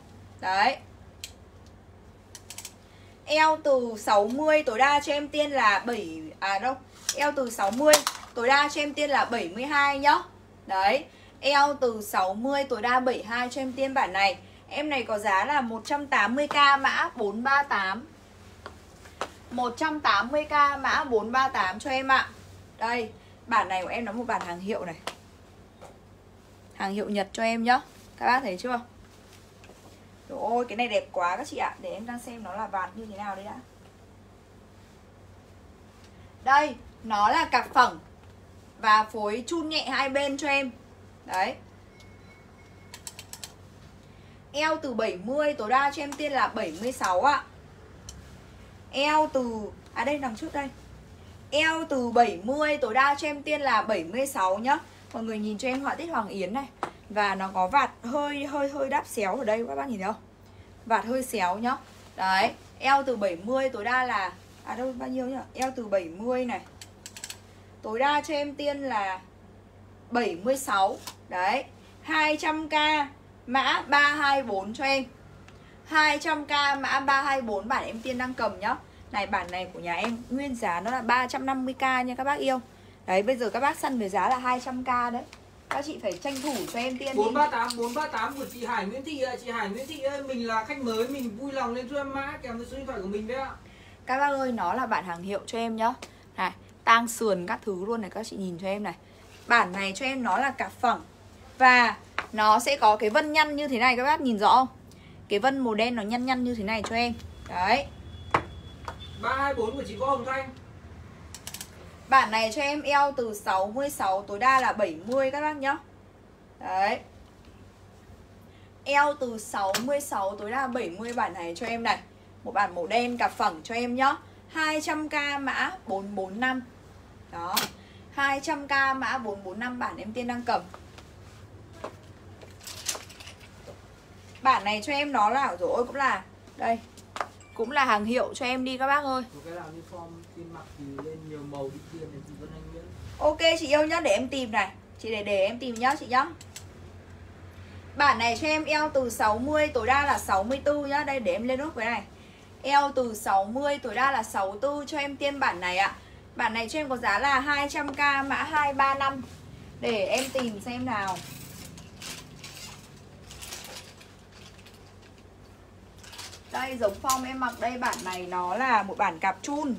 Đấy. Eo từ 60 tối đa cho em tiên là 7 À đâu, Eo từ 60 tối đa cho em tiên là 72 nhá. Đấy, Eo từ 60 tối đa 72 cho em tiên bản này. Em này có giá là 180k mã 438 180k mã 438 cho em ạ. Đây, Bản này của em nó một bản hàng hiệu này. Hàng hiệu Nhật cho em nhá. Các bác thấy chưa? Trời ơi cái này đẹp quá các chị ạ. Để em đang xem nó là vạt như thế nào đây đã. Đây, Nó là cặp phẳng Và phối chun nhẹ hai bên cho em. Đấy. Eo từ 70 tối đa cho em tiên là 76 ạ. Eo từ À đây đằng trước đây. Eo từ 70 tối đa cho em tiên là 76 nhá. Mọi người nhìn cho em họa tiết Hoàng Yến này. Và nó có vạt hơi hơi hơi đáp xéo ở đây, các bác nhìn thấy không? Vạt hơi xéo nhá. Đấy, Eo từ 70 tối đa là À đâu, bao nhiêu nhỉ Eo từ 70 này. Tối đa cho em tiên là 76 Đấy 200k mã 324 cho em. 200k mã 324 bản em tiên đang cầm nhá. Này bản này của nhà em nguyên giá nó là 350k nha các bác yêu. Đấy bây giờ các bác săn với giá là 200k đấy. Các chị phải tranh thủ cho em tiên đi. 438 438 của chị Hải Nguyễn Thị ạ. Chị Hải Nguyễn Thị ơi mình là khách mới Mình vui lòng lên cho em mã kèm với số điện thoại của mình đấy ạ. Các bác ơi nó là bản hàng hiệu cho em nhá. Này tang sườn các thứ luôn này các chị nhìn cho em này. Bản này cho em nó là cặp phẳng Và nó sẽ có cái vân nhăn như thế này các bác nhìn rõ không Cái vân màu đen nó nhăn nhăn như thế này cho em. Đấy. 324 của chị Võ Hồng Thanh. Bản này cho em eo từ 66 tối đa là 70 các bác nhá. Đấy. Eo từ 66 tối đa 70 bản này cho em này. Một bản màu đen cặp phẳng cho em nhá. 200k mã 445 Đó. 200k mã 445 bản em tiên đang cầm Bản này cho em nó là rồi cũng là Đây. Cũng là hàng hiệu cho em đi các bác ơi. Một cái nào uniform tin mặc thì lên nhiều màu đi tiền thì chị Vân Anh Nguyễn. Ok chị yêu nhá để em tìm này. Chị để để em tìm nhá chị nhá. Bản này cho em eo từ 60 tối đa là 64 nhá. Đây để em lên nốt cái này. Eo từ 60 tối đa là 64 cho em tiên bản này ạ. Bản này cho em có giá là 200k mã 235 Để em tìm xem nào Đây, giống form em mặc đây, bản này nó là một bản cạp chun.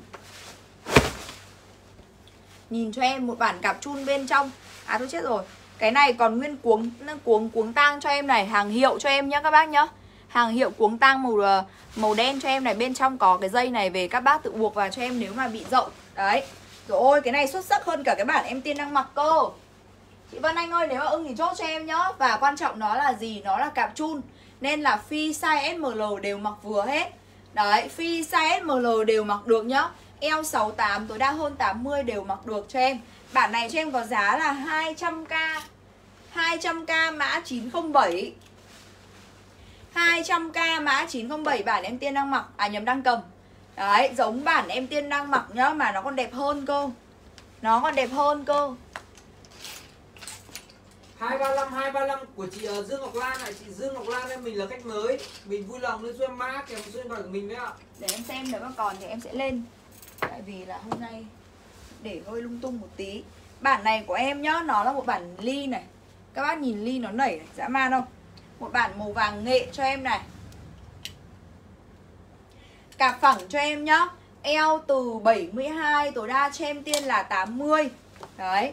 Nhìn cho em, một bản cạp chun bên trong. À tôi chết rồi. Cái này còn nguyên cuống cuống cuống tang cho em này. Hàng hiệu cho em nhá, các bác nhá. Hàng hiệu cuống tang màu ờ, màu đen cho em này. Bên trong có cái dây này về các bác tự buộc vào cho em nếu mà bị rộng. Đấy. Rồi, ôi, cái này xuất sắc hơn cả cái bản em tiên đang mặc cô Chị Vân Anh ơi, nếu mà ưng thì chốt cho em nhá. Và quan trọng nó là gì? Nó là cạp chun. Nên là phi size SML đều mặc vừa hết. Đấy, phi size SML đều mặc được nhá. Eo 68 tối đa hơn 80 đều mặc được cho em. Bản này cho em có giá là 200k 200k mã 907 200k mã 907 bản em tiên đang mặc. À nhầm đang cầm. Đấy giống bản em tiên đang mặc nhá Mà nó còn đẹp hơn cơ. Nó còn đẹp hơn cơ. 235 235 của chị uh, Dương Ngọc Lan này chị Dương Ngọc Lan em mình là khách mới. Mình vui lòng lên cho em mã kèm số điện thoại của mình với ạ. Để em xem nếu mà còn thì em sẽ lên. Tại vì là hôm nay để hơi lung tung một tí. Bản này của em nhá, nó là một bản ly này. Các bác nhìn ly nó nảy này, dã man không? Một bản màu vàng nghệ cho em này. Cạp phẳng cho em nhá. Eo từ 72 tối đa cho em tiên là 80 Đấy.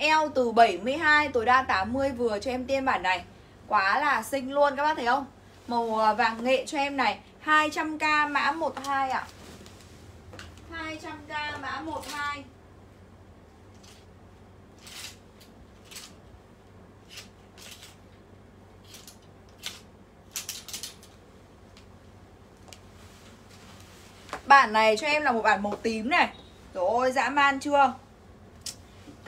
Eo từ 72 tối đa 80 vừa cho em tiên bản này. Quá là xinh luôn, các bác thấy không? Màu à, vàng nghệ cho em này. 200k mã 12 ạ. à. 200k mã 12 Bản này cho em là một bản màu tím này. Rồi, dã man chưa?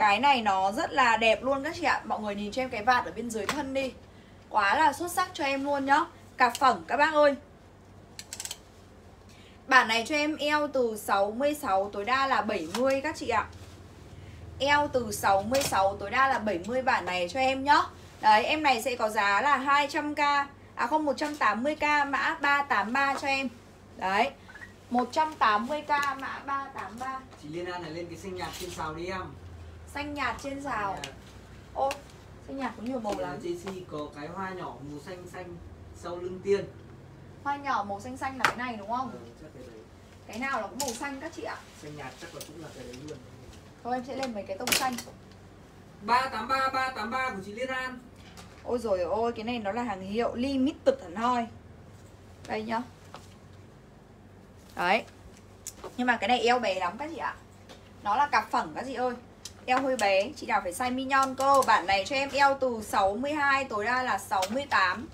Cái này nó rất là đẹp luôn các chị ạ. Mọi người nhìn cho em cái vạt ở bên dưới thân đi. Quá là xuất sắc cho em luôn nhá. Cà phẳng, các bác ơi. Bản này cho em eo từ 66 tối đa là 70 các chị ạ. Eo từ 66 tối đa là 70 bản này cho em nhá. Đấy, em này sẽ có giá là 200k À không 180k mã 383 cho em. Đấy 180k mã 383 chị Liên An này lên cái sinh nhạc trên sào đi em. Xanh nhạt trên rào. Ô xanh nhạt có nhiều màu lắm. JC có cái hoa nhỏ màu xanh xanh sau lưng tiên. Hoa nhỏ màu xanh xanh là cái này đúng không? ờ, chắc cái đấy. Cái nào là cũng màu xanh các chị ạ. Xanh nhạt chắc là cũng là cái đấy luôn. Thôi em sẽ lên mấy cái tông xanh. 383 383 của chị Liên An. Ôi rồi ôi cái này nó là hàng hiệu limited hẳn hoi. Đây nhá. Đấy. Nhưng mà cái này eo bé lắm các chị ạ. Nó là cặp phẳng các chị ơi Eo hơi bé, chị nào phải size mignon cơ. Bản này cho em eo từ 62 tối đa là 68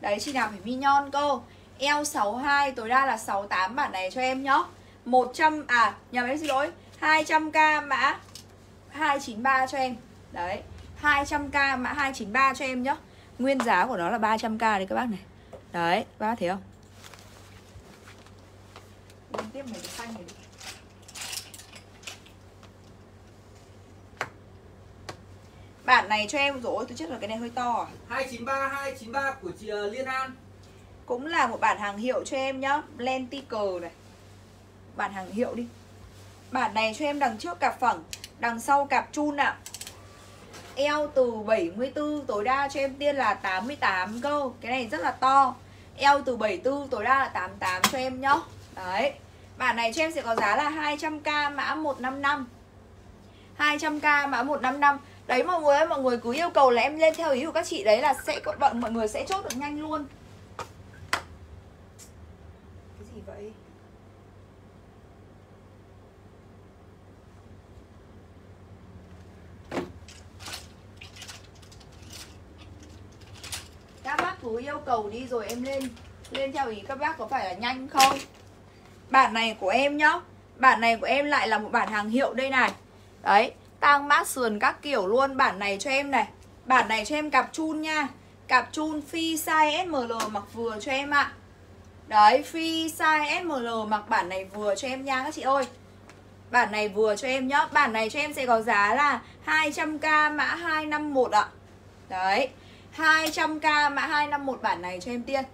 Đấy chị nào phải mignon cô Eo 62 tối đa là 68 bản này cho em nhá. 100 à nhầm em xin lỗi. 200k mã 293 cho em. Đấy 200k mã 293 cho em nhá. Nguyên giá của nó là 300k đấy các bác này. Đấy các bác thấy không? Tiếp mình xanh này đi. Bản này cho em rồi tôi chết là cái này hơi to à? 293 293 của chị uh, Liên An. Cũng là một bản hàng hiệu cho em nhá Lenticle này. Bản hàng hiệu đi. Bản này cho em đằng trước cặp phẳng Đằng sau cặp chun ạ. Eo từ 74 tối đa cho em tiên là 88 cơ. Cái này rất là to. Eo từ 74 tối đa là 88 cho em nhá. Đấy. Bản này cho em sẽ có giá là 200k mã 155 200k mã 155 Đấy mọi người ơi, mọi người cứ yêu cầu là em lên theo ý của các chị đấy là sẽ bọn mọi người sẽ chốt được nhanh luôn. Cái gì vậy? Các bác cứ yêu cầu đi rồi em lên lên theo ý các bác có phải là nhanh không? Bản này của em nhá. Bản này của em lại là một bản hàng hiệu đây này. Đấy, tang mã sườn các kiểu luôn. Bản này cho em này. Bản này cho em cặp chun nha. Cặp chun phi size SML mặc vừa cho em ạ. À. đấy, phi size SML mặc bản này vừa cho em nha các chị ơi. Bản này vừa cho em nhá. Bản này cho em sẽ có giá là 200k mã 251 ạ. À. đấy 200k mã 251 bản này cho em tiên.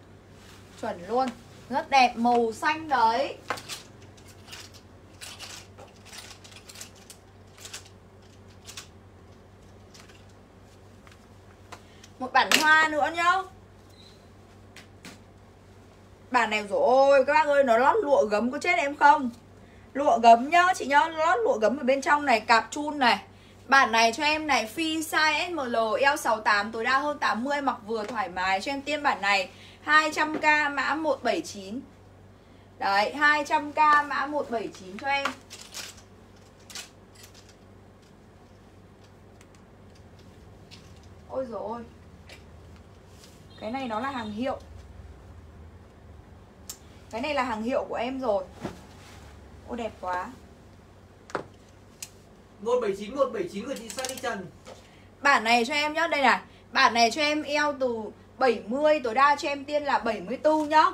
Chuẩn luôn. Rất đẹp, màu xanh đấy. Một bản hoa nữa nhá. Bản này rồi ôi, các bác ơi, nó lót lụa gấm có chết em không? Lụa gấm nhá, chị nhá, lót lụa gấm ở bên trong này, cạp chun này. Bản này cho em này, phi size SML eo 68 tối đa hơn 80 mặc vừa thoải mái. Cho em tiêm bản này 200k mã 179 Đấy 200k mã 179 cho em. Ôi dồi ôi cái này nó là hàng hiệu. Cái này là hàng hiệu của em rồi. Ô đẹp quá. 179 179 của chị Sunny Trần. Bản này cho em nhá Đây này. Bản này cho em eo từ 70 Tối đa cho em tiên là 74 nhá.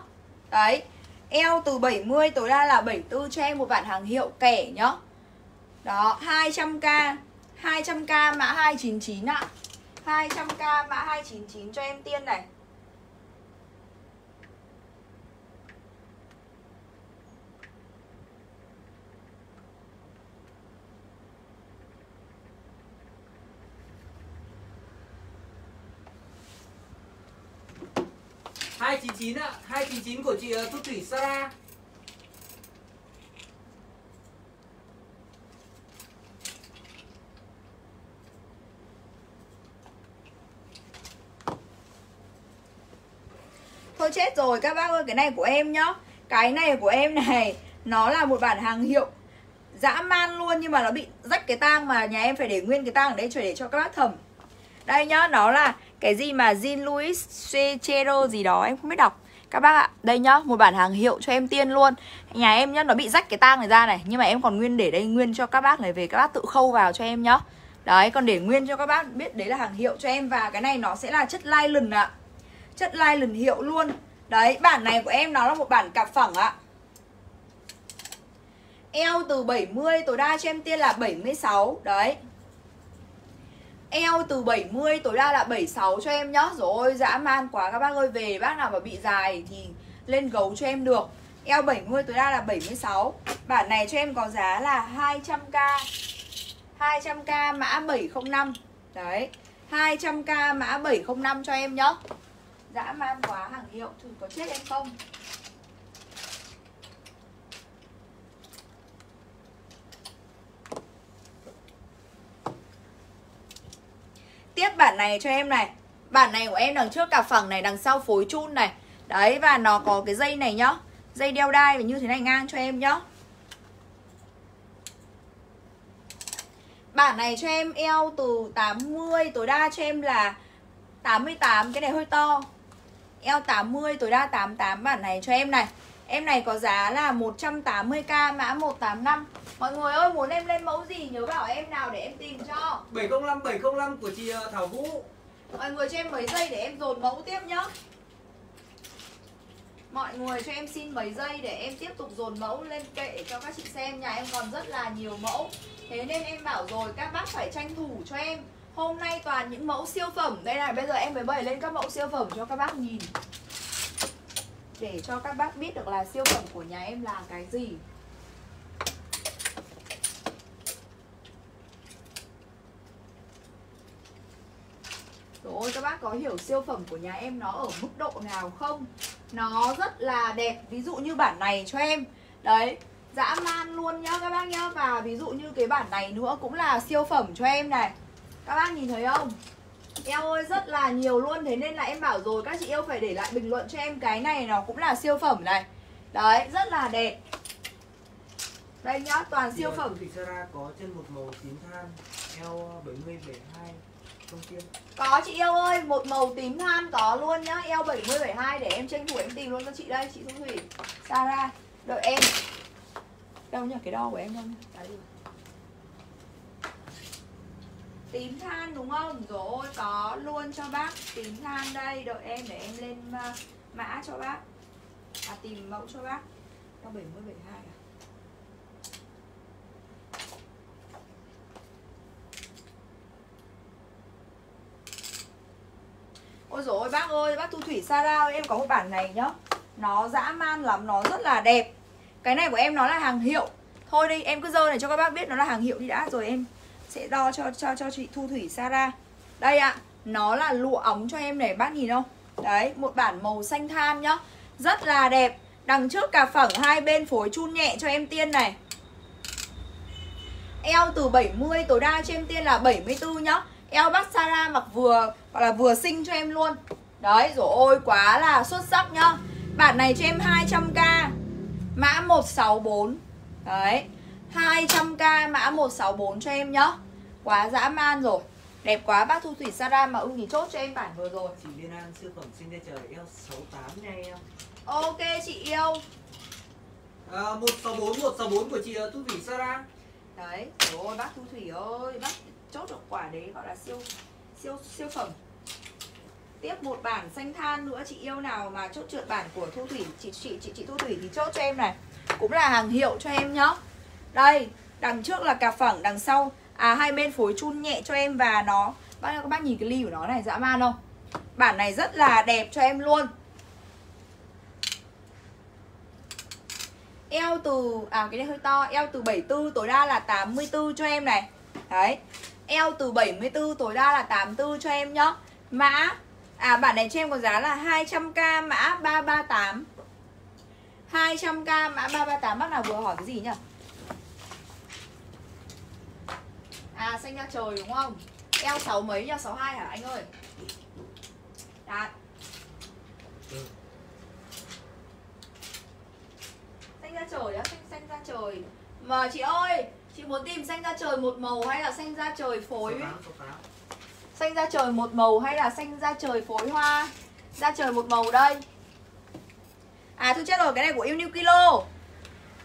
Đấy. Eo từ 70 tối đa là 74 cho em một bản hàng hiệu kẻ nhá. Đó 200k 200k mã 299 ạ. 200k mã 299 cho em tiên này hai chín chín ạ hai chín chín của chị uh, Thu Thủy Sara Thôi chết rồi các bác ơi Cái này của em nhá. Cái này của em này Nó là một bản hàng hiệu Dã man luôn Nhưng mà nó bị rách cái tang Mà nhà em phải để nguyên cái tang ở đây để cho các bác thẩm. Đây nhá Nó là cái gì mà Jean Louis Chero gì đó Em không biết đọc. Các bác ạ, đây nhá, một bản hàng hiệu cho em tiên luôn. Nhà em nhá, nó bị rách cái tang này ra này Nhưng mà em còn nguyên để đây nguyên cho các bác này Về các bác tự khâu vào cho em nhá. Đấy, còn để nguyên cho các bác biết đấy là hàng hiệu cho em Và cái này nó sẽ là chất nylon ạ. Chất nylon hiệu luôn. Đấy, bản này của em nó là một bản cặp phẳng ạ. Eo từ 70, tối đa cho em tiên là 76 Đấy. Eo từ 70 tối đa là 76 cho em nhá. Rồi ôi, dã man quá. Các bác ơi, Về bác nào mà bị dài thì lên gấu cho em được. Eo 70 tối đa là 76 Bản này cho em có giá là 200k 200k mã 705 Đấy 200k mã 705 cho em nhá. Dã man quá, hàng hiệu Thử có chết em không? Tiếp bản này cho em này. Bản này của em đằng trước cả phẳng này, Đằng sau phối chun này. Đấy, và nó có cái dây này nhá. Dây đeo đai và như thế này ngang cho em nhá. Bản này cho em eo từ 80 Tối đa cho em là 88 Cái này hơi to. Eo 80 tối đa 88 bản này cho em này. Em này có giá là 180k mã 185 Mọi người ơi muốn em lên mẫu gì? Nhớ bảo em nào để em tìm cho. 705 705 của chị ờ, Thảo Vũ. Mọi người cho em mấy giây để em dồn mẫu tiếp nhá. Mọi người cho em xin mấy giây để em tiếp tục dồn mẫu lên kệ cho các chị xem Nhà em còn rất là nhiều mẫu. Thế nên em bảo rồi các bác phải tranh thủ cho em. Hôm nay toàn những mẫu siêu phẩm. Đây này bây giờ em mới bày lên các mẫu siêu phẩm cho các bác nhìn. Để cho các bác biết được là siêu phẩm của nhà em là cái gì Rồi các bác có hiểu siêu phẩm của nhà em nó ở mức độ nào không? Nó rất là đẹp. Ví dụ như bản này cho em. Đấy Dã man luôn nhá các bác nhá. Và ví dụ như cái bản này nữa cũng là siêu phẩm cho em này. Các bác nhìn thấy không? Eo ơi rất là nhiều luôn. Thế nên là em bảo rồi các chị yêu phải để lại bình luận cho em Cái này nó cũng là siêu phẩm này. Đấy rất là đẹp. Đây nhá toàn siêu phẩm. Thủy Sara có chân một màu tím than eo 70 72 không tiên có chị yêu ơi, một màu tím than có luôn nhá. Eo 70 72 để em tranh thủ em tìm luôn cho chị đây Chị Thu Thủy. Sarah Đợi em. Đâu nhỉ cái đo của em đâu nhỉ? Đấy. Tím than đúng không? Rồi có luôn cho bác Tím than đây. Đợi em để em lên uh, mã cho bác. À tìm mẫu cho bác. Eo 70 72 à? Ôi dồi ôi bác ơi, bác Thu Thủy Sarah ơi, em có một bản này nhá. Nó dã man lắm, nó rất là đẹp. Cái này của em nó là hàng hiệu. Thôi đi, em cứ dơ này cho các bác biết nó là hàng hiệu đi đã. Rồi em sẽ đo cho cho cho chị Thu Thủy Sarah Đây ạ, nó là lụa ống cho em này, bác nhìn không? Đấy, một bản màu xanh than nhá. Rất là đẹp. Đằng trước cà phẳng hai bên phối chun nhẹ cho em tiên này. Eo từ 70 tối đa cho em tiên là 74 nhá. Eo bác Sarah mặc vừa Gọi là vừa xinh cho em luôn. Đấy rồi ôi quá là xuất sắc nhá. Bản này cho em 200k Mã 164 Đấy 200k mã 164 cho em nhá. Quá dã man rồi. Đẹp quá bác Thu Thủy Sarah mà ưng thì chốt cho em bản vừa rồi. Chị Liên An siêu phẩm sinh ra trời eo 68 nha em. Ok chị yêu. À, 164 164 của chị Thu Thủy Sara Đấy Ôi bác Thu Thủy ơi Bác chốt được quả đấy, gọi là siêu siêu siêu phẩm. Tiếp một bản xanh than nữa, chị yêu nào mà chốt trượt bản của Thu Thủy, chị chị chị chị Thu Thủy thì chốt cho em này. Cũng là hàng hiệu cho em nhá. Đây, đằng trước là cà phẳng, đằng sau à hai bên phối chun nhẹ cho em và nó, bác, các bác nhìn cái ly của nó này, dã man không? Bản này rất là đẹp cho em luôn. Eo từ à cái này hơi to, eo từ 74 tối đa là 84 cho em này. Đấy eo từ 74 tối đa là 84 cho em nhá. Mã à bản này cho em có giá là 200k mã 338 200k mã 338 bác nào vừa hỏi cái gì nhỉ? À xanh ra trời đúng không? Eo 6 mấy nhỉ? 62 hả anh ơi? Đạt xanh ra trời á, xanh xanh ra trời. Mà chị ơi chị muốn tìm xanh ra trời một màu hay là xanh ra trời phối? 68, 68. xanh ra trời một màu hay là xanh ra trời phối hoa? Ra trời một màu đây. À tôi chết rồi cái này của Uniqlo.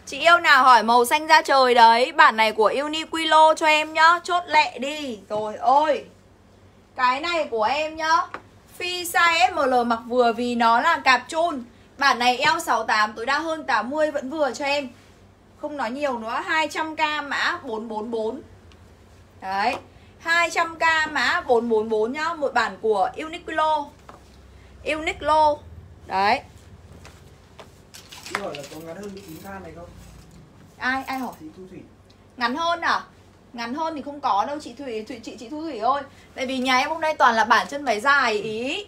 Chị yêu nào hỏi màu xanh ra trời đấy bản này của Uniqlo cho em nhá. Chốt lẹ đi. Rồi ôi. Cái này của em nhá. Phi size ML mặc vừa vì nó là cạp chun. Bản này eo 68 tối đa hơn 80 vẫn vừa cho em Không nói nhiều nữa 200k mã 444 Đấy 200k mã 444 nhá Một bản của Uniqlo. Uniqlo Đấy. Hỏi là có ngắn hơn cái tím than này không? Ai ai hỏi? Chị Thu Thủy. Ngắn hơn à? Ngắn hơn thì không có đâu chị Thủy, Thủy chị chị Thu Thủy ơi. Tại vì nhà em hôm nay toàn là bản chân váy dài ý.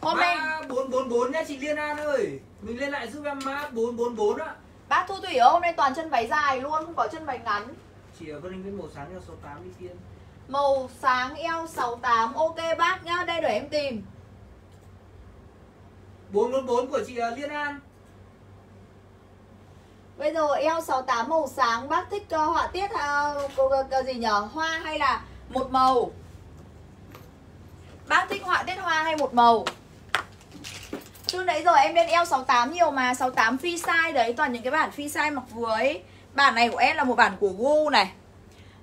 Hôm nay Mã 444 nha chị Liên An ơi. Mình lên lại giúp em mã 444 á Bác Thu Thủy ơi, hôm nay toàn chân váy dài luôn, không có chân váy ngắn. Chị ở Vân Anh với màu sáng cho số 8 đi tiên. Màu sáng eo 68 Ok bác nhá, đây để em tìm. 444 của chị ờ, Liên An. Bây giờ eo 68 màu sáng Bác thích uh, họa tiết uh, cô, cô, gì nhở? Hoa hay là một màu? Bác thích họa tiết hoa hay một màu Chứ nãy giờ em lên eo 68 nhiều mà 68 free size đấy, Toàn những cái bản free size mặc vừa ấy. Bản này của em là một bản của Gu này.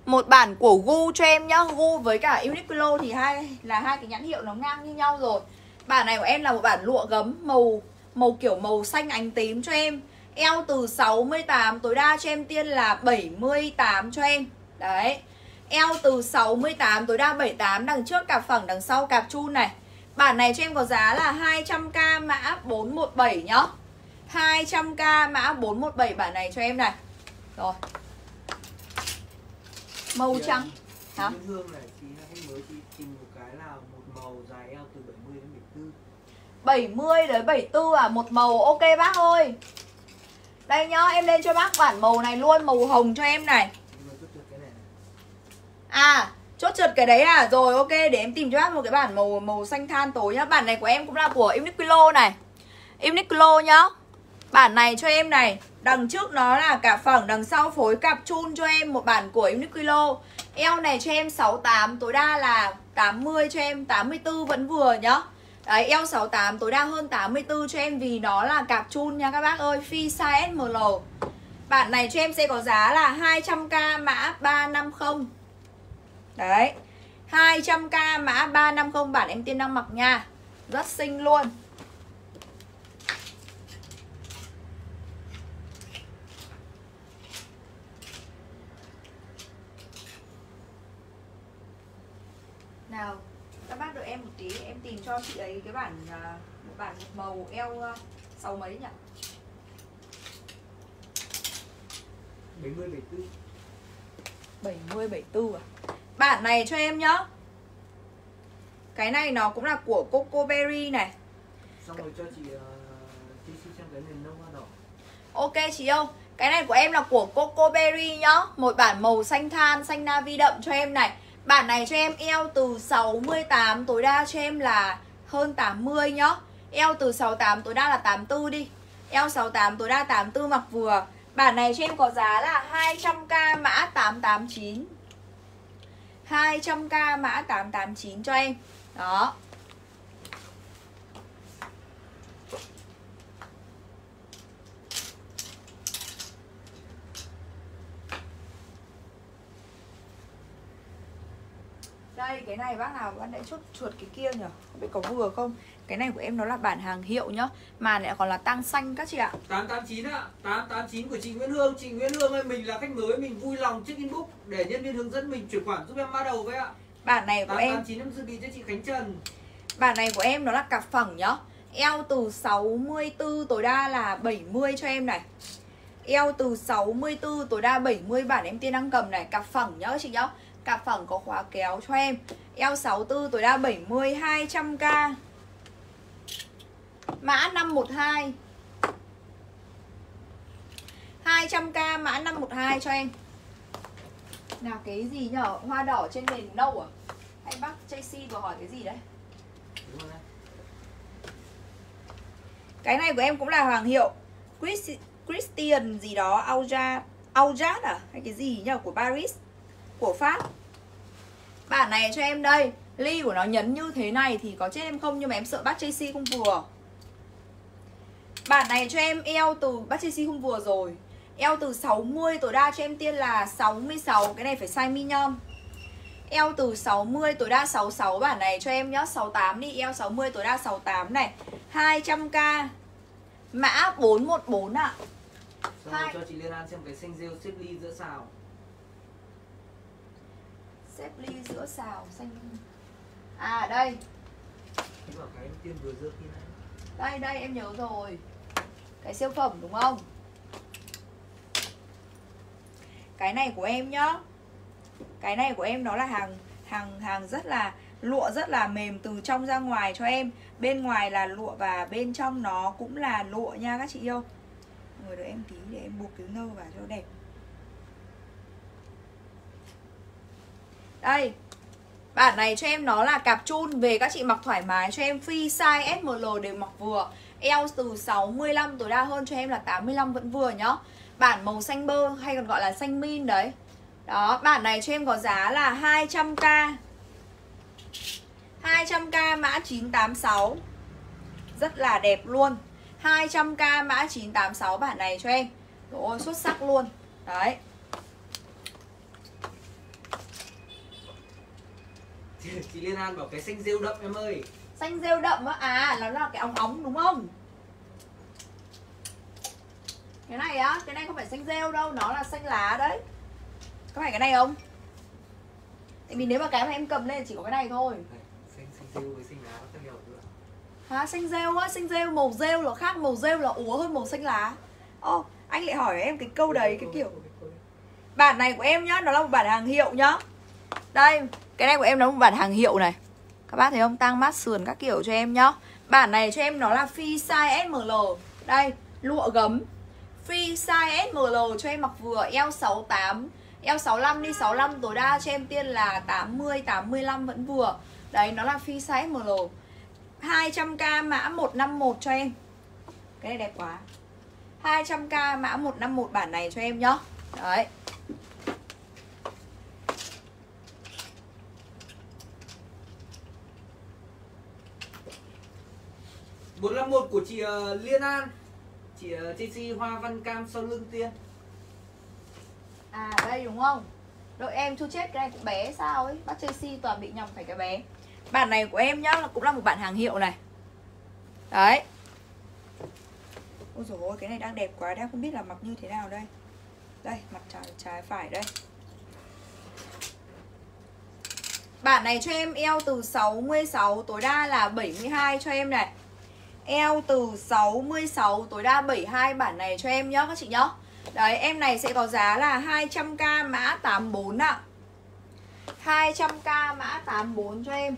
Một bản của Gu cho em nhá. Gu với cả Uniqlo thì hai, là hai cái nhãn hiệu nó ngang như nhau rồi. Bản này của em là một bản lụa gấm, màu màu kiểu màu xanh ánh tím cho em. Eo từ 68 tối đa cho em tiên là 78 cho em. Đấy. Eo từ 68 tối đa 78 Đằng trước cặp phẳng, đằng sau cặp chun này. Bản này cho em có giá là 200k mã 417 nhá. 200k mã 417 bản này cho em này. Rồi. Màu Chị trắng. Hả? Hương này chị khách mới chị tìm một cái là một màu dài eo từ 70 đến 74 70 đến 74 à? Một màu ok bác ơi. Đây nhá em lên cho bác bản màu này luôn Màu hồng cho em này. À chốt trượt cái đấy à? Rồi, ok, để em tìm cho bác một cái bản màu màu xanh than tối nhá. Bản này của em cũng là của Uniqlo này. Uniqlo nhá. Bản này cho em này. Đằng trước nó là cả phẳng, Đằng sau phối cặp chun cho em Một bản của Uniqlo. Eo này cho em 68 Tối đa là 80 cho em 84 vẫn vừa nhá. Đấy, eo 68 tối đa hơn 84 cho em Vì nó là cặp chun nha các bác ơi. Phi size SML Bản này cho em sẽ có giá là 200k mã 350 Đấy. 200k mã 350 bản em tiên đang mặc nha. Rất xinh luôn. Nào Các bác đợi em một tí. Em tìm cho chị ấy cái bản à, Một bản một màu eo à, sáu mấy nhỉ? 70 74 70 74 à Bản này cho em nhá. Cái này nó cũng là của Coco Berry này. Xong rồi cho chị uh, chị xin xem cái nền nâu hoa đỏ. Ok chị yêu Cái này của em là của Coco Berry nhá. Một bản màu xanh than, xanh navy đậm cho em này. Bản này cho em eo từ 68 Tối đa cho em là hơn 80 nhá. Eo từ 68 tối đa là 84 đi. Eo 68 tối đa 84 mặc vừa. Bản này cho em có giá là 200k mã 889 200k mã 889 cho em. Đó. Đây, cái này bác nào bác nãy chốt chuột cái kia nhỉ? Không biết có vừa không? Cái này của em nó là bản hàng hiệu nhá Mà lại còn là tăng xanh các chị ạ. 889 ạ 889 của chị Nguyễn Hương. Chị Nguyễn Hương ơi mình là khách mới Mình vui lòng check inbox Để nhân viên hướng dẫn mình chuyển khoản giúp em mã đầu với ạ. Bản này của em 889 em dự bị cho chị Khánh Trần. Bản này của em nó là cặp phẳng nhá. Eo từ 64 tối đa là 70 cho em này. Eo từ 64 tối đa 70 bản em tiên đang cầm này Cặp phẳng nhá chị nhá. Cặp phẳng có khóa kéo cho em. Eo 64 tối đa 70 200k Mã 512 200k mã 512 cho em. Nào cái gì nhở? Hoa đỏ trên nền nâu à? Hay bác JC vừa hỏi cái gì đấy? Cái này của em cũng là hàng hiệu. Chris, Christian gì đó Aujat Aujat à? Hay cái gì nhở? Của Paris? Của Pháp? Bản này cho em đây. Ly của nó nhấn như thế này thì có chết em không? Nhưng mà em sợ bác JC không vừa bản này cho em eo từ bác JC không vừa rồi. Eo từ 60 tối đa cho em tiên là 66 cái này phải size medium eo từ 60 tối đa 66 bản này cho em nhá 68 đi. Eo 60 tối đa 68 này. 200k mã 414 ạ. Xong Hai. cho chị Liên An xem cái xanh rêu xếp ly giữa xào. Xếp ly giữa xào xanh à đây. Thế bảo cái em tiên vừa dơ khi nãy đây đây em nhớ rồi cái siêu phẩm, đúng không? Cái này của em nhá. Cái này của em nó là hàng hàng hàng rất là, lụa rất là mềm từ trong ra ngoài cho em. Bên ngoài là lụa và bên trong nó cũng là lụa nha các chị yêu. Người đợi em tí để em buộc cái nơ vào cho đẹp. Đây. Bản này cho em nó là cạp chun, Về các chị mặc thoải mái cho em. Free size SML đều mặc vừa. Eo từ 65 tối đa hơn cho em là 85 vẫn vừa nhá. Bản màu xanh bơ hay còn gọi là xanh min đấy. Đó, bản này cho em có giá là 200k 200k mã 986 Rất là đẹp luôn. 200k mã 986 bản này cho em. Trời ơi, xuất sắc luôn. Đấy. Chị Liên An bảo cái xanh rêu đậm em ơi. Xanh rêu đậm á. À nó là cái ống ống đúng không? Cái này á Cái này không phải xanh rêu đâu Nó là xanh lá đấy. Có phải cái này không? Tại vì nếu mà cái mà em cầm lên chỉ có cái này thôi. Xanh rêu với xanh lá nó khác nhau nữa. Hả? Xanh rêu á Xanh rêu màu rêu là khác Màu rêu là úa hơn màu xanh lá. Ô anh lại hỏi em cái câu đấy cái kiểu Bản này của em nhá Nó là một bản hàng hiệu nhá. Đây Cái này của em nó là một bản hàng hiệu này các bác thấy không? Tăng mát sườn các kiểu cho em nhá. Bản này cho em nó là free size SML Đây, lụa gấm. Free size SML cho em mặc vừa eo 68 Eo 65 đi 65 tối đa cho em tiên là 80 85 vẫn vừa. Đấy, nó là free size SML 200k mã 151 cho em. Cái này đẹp quá. 200k mã 151 bản này cho em nhá. Đấy. 451 của chị uh, Liên An. Chị ờ, uh, TC Hoa Văn Cam sau lưng tiên. À đây đúng không? Đội em chu chết cái này cũng bé sao ấy. Bác Chelsea toàn bị nhầm phải cái bé. Bản này của em nhá là cũng là một bản hàng hiệu này. Đấy. Ôi dồi ôi cái này đang đẹp quá Đang không biết là mặc như thế nào đây. Đây mặt trái trái phải đây. Bản này cho em eo từ 66 tối đa là 72 cho em này. Eo từ 66 tối đa 72 bản này cho em nhá, các chị nhá. Đấy, em này sẽ có giá là 200k mã 84 ạ. 200k mã 84 cho em.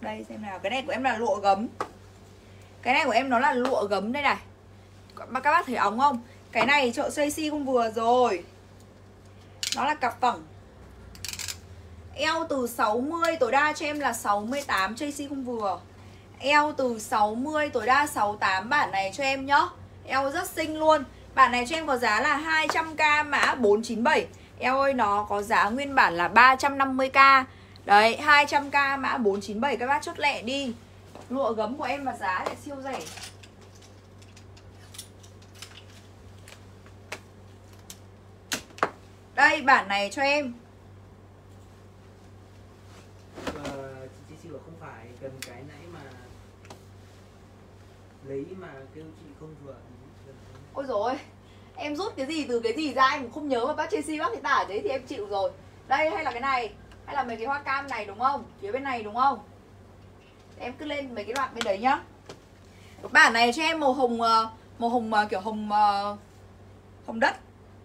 Đây, xem nào, Cái này của em là lụa gấm. Cái này của em nó là lụa gấm đây này. Các bác thấy ống không? Cái này chợ xây si không vừa rồi. Nó là cặp phẳng. Eo từ 60 tối đa cho em là 68 Tracy không vừa. Eo từ 60 tối đa 68 bản này cho em nhá. Eo rất xinh luôn. Bản này cho em có giá là 200k mã 497 Eo ơi, nó có giá nguyên bản là 350k Đấy 200k mã 497 các bác chốt lẹ đi. Lụa gấm của em mà giá lại siêu rẻ. Đây, bản này cho em. Ờ, chị chị TC bảo không phải cần cái nãy mà lấy mà kêu chị không vừa. Ôi rồi Em rút cái gì từ cái gì ra em cũng không nhớ mà bác Chelsea bác thì tả đấy thì em chịu rồi. Đây, hay là cái này, Hay là mấy cái hoa cam này đúng không? Phía bên này đúng không? Em cứ lên mấy cái đoạn bên đấy nhá. Bản này cho em màu hồng ờ, Màu hồng ờ, kiểu hồng Hồng đất.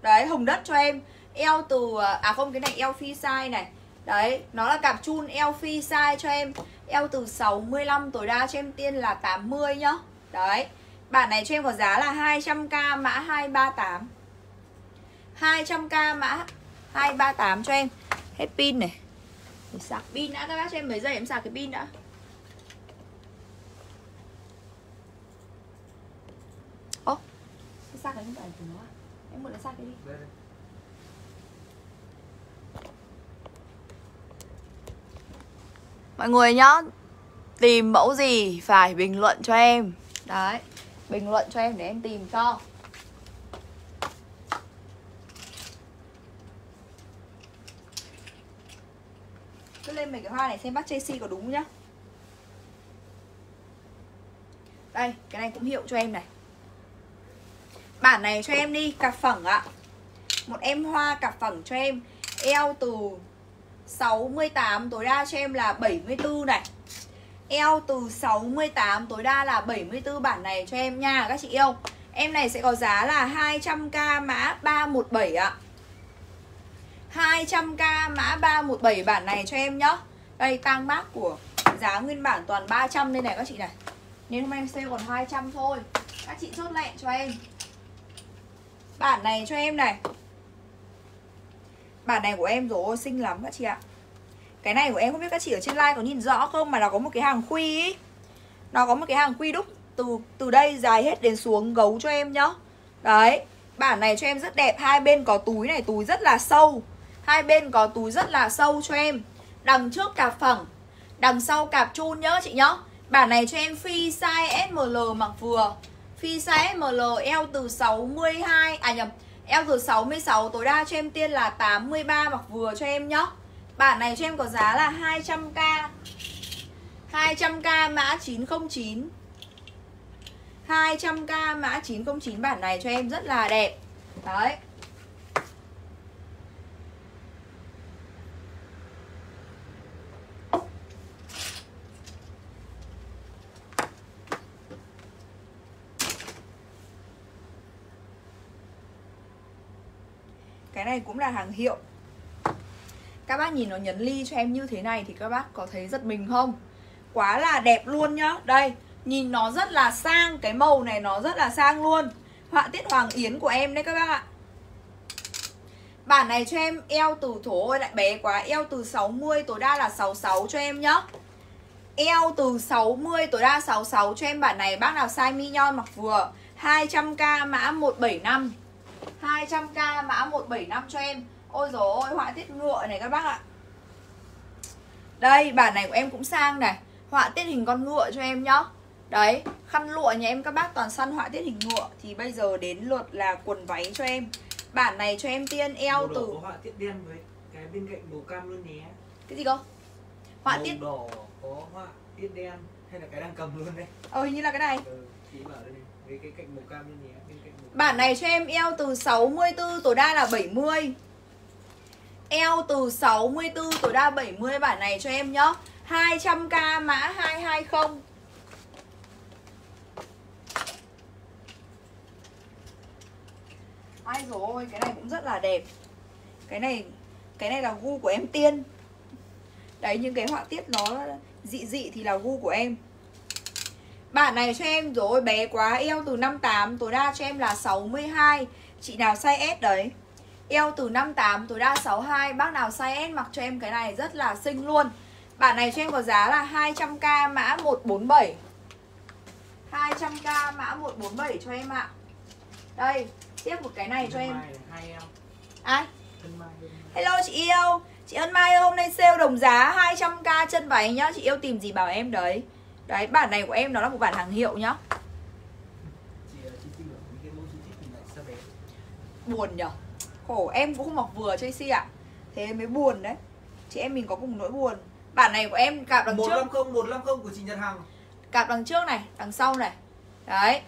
Đấy, hồng đất cho em. Eo từ À không, cái này eo phi size này. Đấy nó là cặp chun eo phi size cho em. Eo từ 65 tối đa cho em tiên là 80 nhá. Đấy Bản này cho em có giá là 200k mã 238 200k mã 238 cho em. Hết pin này. Để sạc pin đã các bác cho em mấy giây em sạc cái pin đã. Ô, sạc cái không phải của nó à? Em mượn cái sạc cái đi Đây, đây. Mọi người nhá Tìm mẫu gì phải bình luận cho em? Đấy Bình luận cho em để em tìm cho. Cứ lên mấy cái hoa này xem bác Chelsea có đúng nhá. Đây, cái này cũng hiệu cho em này. Bản này cho em đi, cặp phẳng ạ. Một em hoa cặp phẳng cho em Eo từ 68 tối đa cho em là 74 này. Eo từ 68 tối đa là 74 bản này cho em nha, các chị yêu. Em này sẽ có giá là 200k mã 317 ạ. 200k mã 317 bản này cho em nhá. Đây tăng mát của giá nguyên bản toàn 300 đây này, các chị này. Nên hôm nay em sale còn 200 thôi. Các chị chốt lẹ cho em. Bản này cho em này. Bản này của em rồi, xinh lắm các chị ạ. Cái này của em không biết các chị ở trên live có nhìn rõ không, Mà nó có một cái hàng khuy ý. Nó có một cái hàng khuy đúc Từ từ đây dài hết đến xuống gấu cho em nhá. Đấy Bản này cho em rất đẹp, Hai bên có túi này, Túi rất là sâu. Hai bên có túi rất là sâu cho em. Đằng trước cạp phẳng, Đằng sau cạp chun nhớ chị nhá. Bản này cho em phi size SML mặc vừa. Phi size SML eo từ 62 À nhầm Eo từ 66 tối đa cho em tiên là 83 mặc vừa cho em nhá. Bản này cho em có giá là 200k 200k mã 909 200k mã 909 bản này cho em rất là đẹp. Đấy. Cái này cũng là hàng hiệu. Các bác nhìn nó nhấn ly cho em như thế này Thì các bác có thấy giật mình không? Quá là đẹp luôn nhá. Đây, nhìn nó rất là sang Cái màu này nó rất là sang luôn. Họa tiết Hoàng Yến của em đấy các bác ạ. Bản này cho em eo từ thổ ơi lại bé quá. Eo từ 60 tối đa là 66 cho em nhá. Eo từ 60 tối đa 66 cho em. Bản này Bác nào size mi nhon mặc vừa. 200k mã 175 200k mã 175 cho em. Ôi dồi ôi họa tiết ngựa này các bác ạ. Đây bản này của em cũng sang này. Họa tiết hình con ngựa cho em nhá. Đấy khăn lụa nhà em các bác toàn săn họa tiết hình ngựa. Thì bây giờ đến lượt là quần váy cho em. Bản này cho em tiên eo từ có họa tiết đen với cái bên cạnh màu cam luôn nhé. Cái gì cơ? Họa Màu tiết đỏ có họa tiết đen hay là cái đang cầm luôn đấy? Ờ hình như là cái này. Ừ, chị bảo đây này với cái cạnh màu cam luôn nhé Bản này cho em eo từ 64 tối đa là 70 Eo từ 64 tối đa 70 bản này cho em nhá. 200k mã 220 Ai rồi, cái này cũng rất là đẹp. Cái này Cái này là gu của em tiên. Đấy, những cái họa tiết nó dị dị thì là gu của em. Bản này cho em rồi bé quá Eo từ 58 tối đa cho em là 62 Chị nào size S đấy? Eo từ 58 tối đa 62 Bác nào size S mặc cho em cái này rất là xinh luôn. Bản này cho em có giá là 200k mã 147 200k mã 147 cho em ạ. Đây Tiếp một cái này cho em. Ai? Hello chị yêu. Chị Ân Mai hôm nay sale đồng giá 200k chân váy nhá. Chị yêu tìm gì bảo em đấy Đấy bản này của em nó là một bản hàng hiệu nhá. Buồn nhở? Khổ em cũng không mặc vừa cho chị ạ. Thế mới buồn đấy. Chị em mình có cùng nỗi buồn. Bản này của em cạp đằng trước. 150 150 của chị Nhật Hằng. Cạp đằng trước này, đằng sau này. Đấy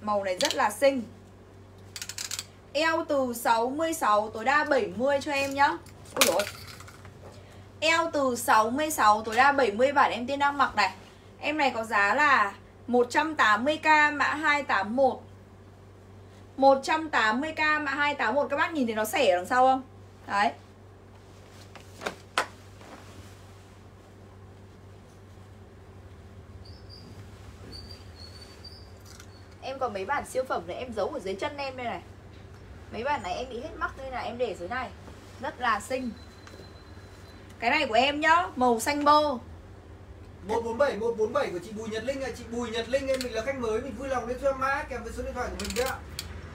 Màu này rất là xinh. Eo từ 66 tối đa 70 cho em nhá. Ôi dồi. Eo từ 66 tối đa 70 bản em tiên đang mặc này Em này có giá là 180k mã 281 180k mã 281 Các bác nhìn thấy nó xẻ ở đằng sau không? Đấy. Em còn mấy bản siêu phẩm này em giấu ở dưới chân em đây này. Mấy bản này em bị hết mắc nên là em để dưới này. Rất là xinh. Cái này của em nhá, Màu xanh bơ. 147 147 của chị Bùi Nhật Linh à. Chị Bùi Nhật Linh em mình là khách mới mình vui lòng lên cho em mã kèm với số điện thoại của mình đấy ạ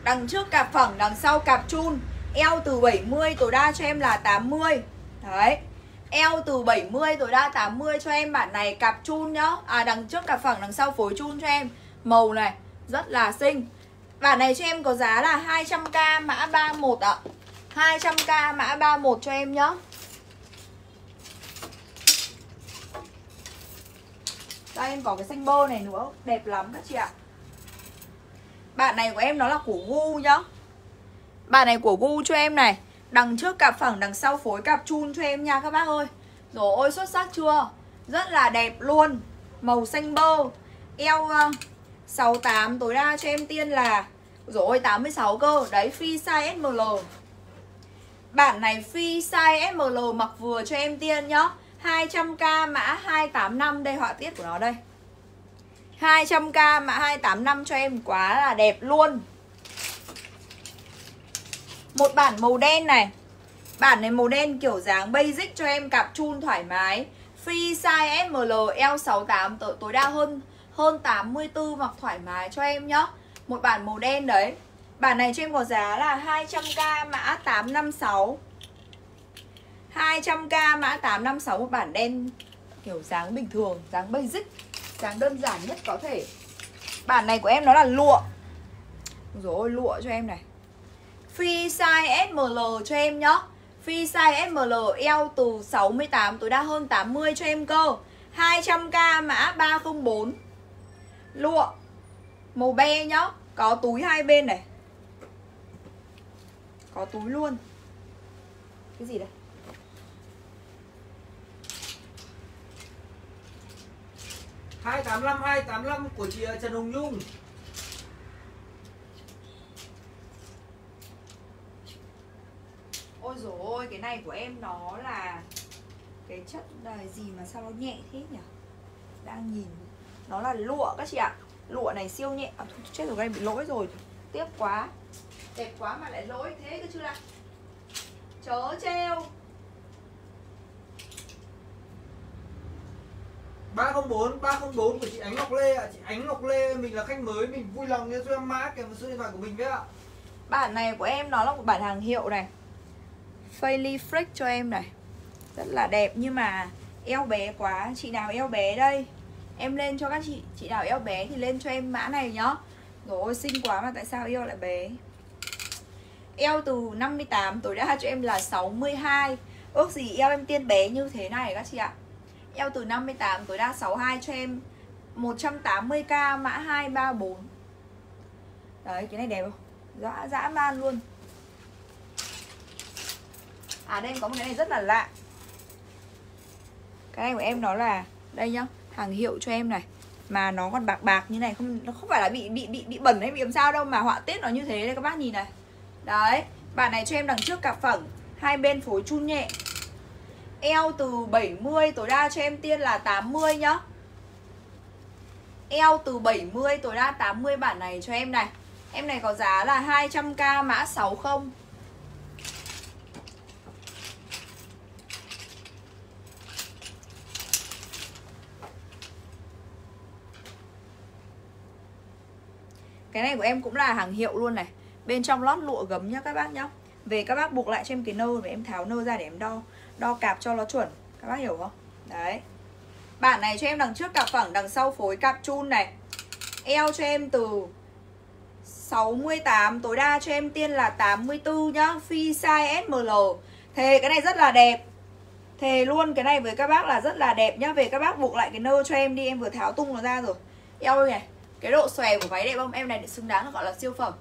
Đằng trước cạp phẳng, đằng sau cạp chun. Eo từ 70, tối đa cho em là 80 Đấy. Eo từ 70, tối đa 80 cho em bản này cạp chun nhá. À đằng trước cạp phẳng, đằng sau phối chun cho em. Màu này, rất là xinh. Bản này cho em có giá là 200k mã 31 ạ. 200k mã 31 cho em nhá. Đây em có cái xanh bơ này nữa? Đẹp lắm các chị ạ. Bạn này của em nó là của gu nhá. Bạn này của gu cho em này. Đằng trước cặp phẳng, đằng sau phối cặp chun cho em nha các bác ơi. Rồi ôi xuất sắc chưa? Rất là đẹp luôn. Màu xanh bơ. Eo ờ, uh, 68 tối đa cho em tiên là Rồi ôi 86 cơ. Đấy phi size SML Bản này phi size SML mặc vừa cho em tiên nhá. 200k mã 285 Đây họa tiết của nó đây. 200k mã 285 cho em quá là đẹp luôn. Một bản màu đen này. Bản này màu đen kiểu dáng basic cho em cặp chun thoải mái. Free size ML L68 tối, tối đa hơn hơn 84 mặc thoải mái cho em nhá. Một bản màu đen đấy. Bản này cho em có giá là 200k mã 856 200k mã 856 một bản đen kiểu dáng bình thường, dáng basic, dáng đơn giản nhất có thể. Bản này của em nó là lụa. Rồi ôi lụa cho em này. Free size SML cho em nhá. Free size SML eo từ 68 tối đa hơn 80 cho em cơ. 200k mã 304. Lụa màu be nhá, có túi hai bên này. Có túi luôn. Cái gì đây? Hai tám năm hai tám năm của chị ờ, Trần Hồng Nhung. Ôi dồi ôi, cái này của em nó là Cái chất là gì mà sao nó nhẹ thế nhỉ? Đang nhìn Nó là lụa các chị ạ. Lụa này siêu nhẹ. À, thôi, Chết rồi, cái này bị lỗi rồi. Tiếc quá. Đẹp quá mà lại lỗi thế cơ chứ ạ Chớ treo 304 304 của chị Ánh Ngọc Lê ạ. Chị Ánh Ngọc Lê mình là khách mới, mình vui lòng cho em mã kèm số điện thoại của mình với ạ. Bản này của em nó là một bản hàng hiệu này. Faily Freak cho em này. Rất là đẹp nhưng mà eo bé quá. Chị nào eo bé đây? Em lên cho các chị. Chị nào eo bé thì lên cho em mã này nhá. Rồi, xinh quá mà tại sao eo lại bé? Eo từ 58 tối đa cho em là 62 Ước gì eo em tiên bé như thế này các chị ạ. Eo từ 58 tối đa 62 cho em 180k mã 234 Đấy, cái này đẹp không? Dã dã man luôn. À đây, em có một cái này rất là lạ. Cái này của em nó là, Đây nhá, Hàng hiệu cho em này. Mà nó còn bạc bạc như này, không, Nó không phải là bị bị bị bị bẩn hay bị làm sao đâu, Mà họa tiết nó như thế đây các bác nhìn này. Đấy Bản này cho em đằng trước cặp phẳng, Hai bên phối chun nhẹ. Eo từ 70 tối đa cho em tiên là 80 nhá. Eo từ 70 tối đa 80 bản này cho em này. Em này có giá là 200k mã 60 Cái này của em cũng là hàng hiệu luôn này. Bên trong lót lụa gấm nhá các bác nhá. Về các bác buộc lại cho em cái nơ Và em tháo nơ ra để em đo. Đo cạp cho nó chuẩn. Các bác hiểu không? Đấy. Bản này cho em đằng trước cạp phẳng, Đằng sau phối cạp chun này. Eo cho em từ 68 Tối đa cho em tiên là 84 nhá. Phi size SML Thề, cái này rất là đẹp. Thề luôn, cái này với các bác là rất là đẹp nhá. Về các bác buộc lại cái nơ cho em đi, Em vừa tháo tung nó ra rồi. Eo này, Cái độ xòe của váy đẹp không? Em này xứng đáng gọi là siêu phẩm.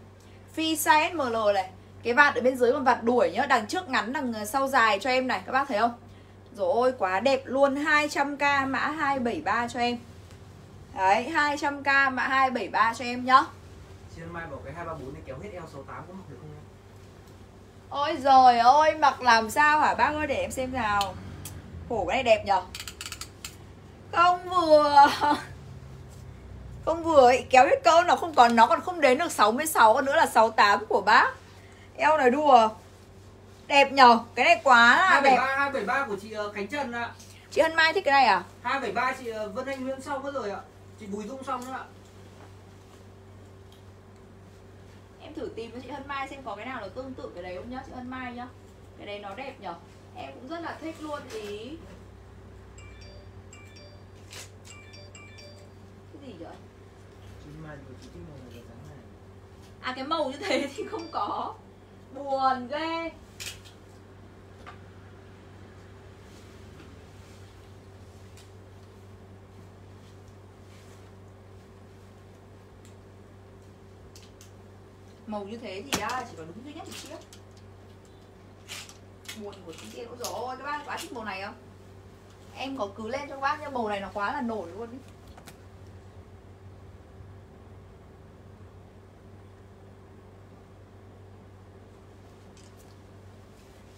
Phi size SML này. Cái vạt ở bên dưới còn vạt đuổi nhá Đằng trước ngắn đằng sau dài cho em này Các bác thấy không? Rồi ôi quá đẹp luôn 200k mã 273 cho em. Đấy 200k mã 273 cho em nhá. Chị Mai bảo cái 234 này kéo hết eo 68 có mặc được không em? Ôi rồi ôi mặc làm sao hả? Bác ơi để em xem nào. Khổ cái này đẹp nhở? Không vừa. Không vừa ấy, kéo hết cỡ nó không còn Nó còn không đến được 66 Còn nữa là 68 của bác Eo này đùa. Đẹp nhở? Cái này quá là đẹp. 273 273 của chị ờ, Khánh Trần ạ. Chị Hân Mai thích cái này à? 273 chị ờ, Vân Anh Nguyễn xong mất rồi ạ. Chị Bùi Dung xong nữa ạ. Em thử tìm cho chị Hân Mai xem có cái nào nó tương tự cái đấy không nhá Chị Hân Mai nhá. Cái đấy nó đẹp nhở? Em cũng rất là thích luôn ý. Cái gì vậy. À cái màu như thế thì không có Buồn ghê Màu như thế thì á, chỉ có đúng duy nhất một chiếc Buồn của chị kia Ôi dồi ôi, các bác quá thích màu này không? Em có cứ lên cho các bác nhưng màu này nó quá là nổi luôn ý.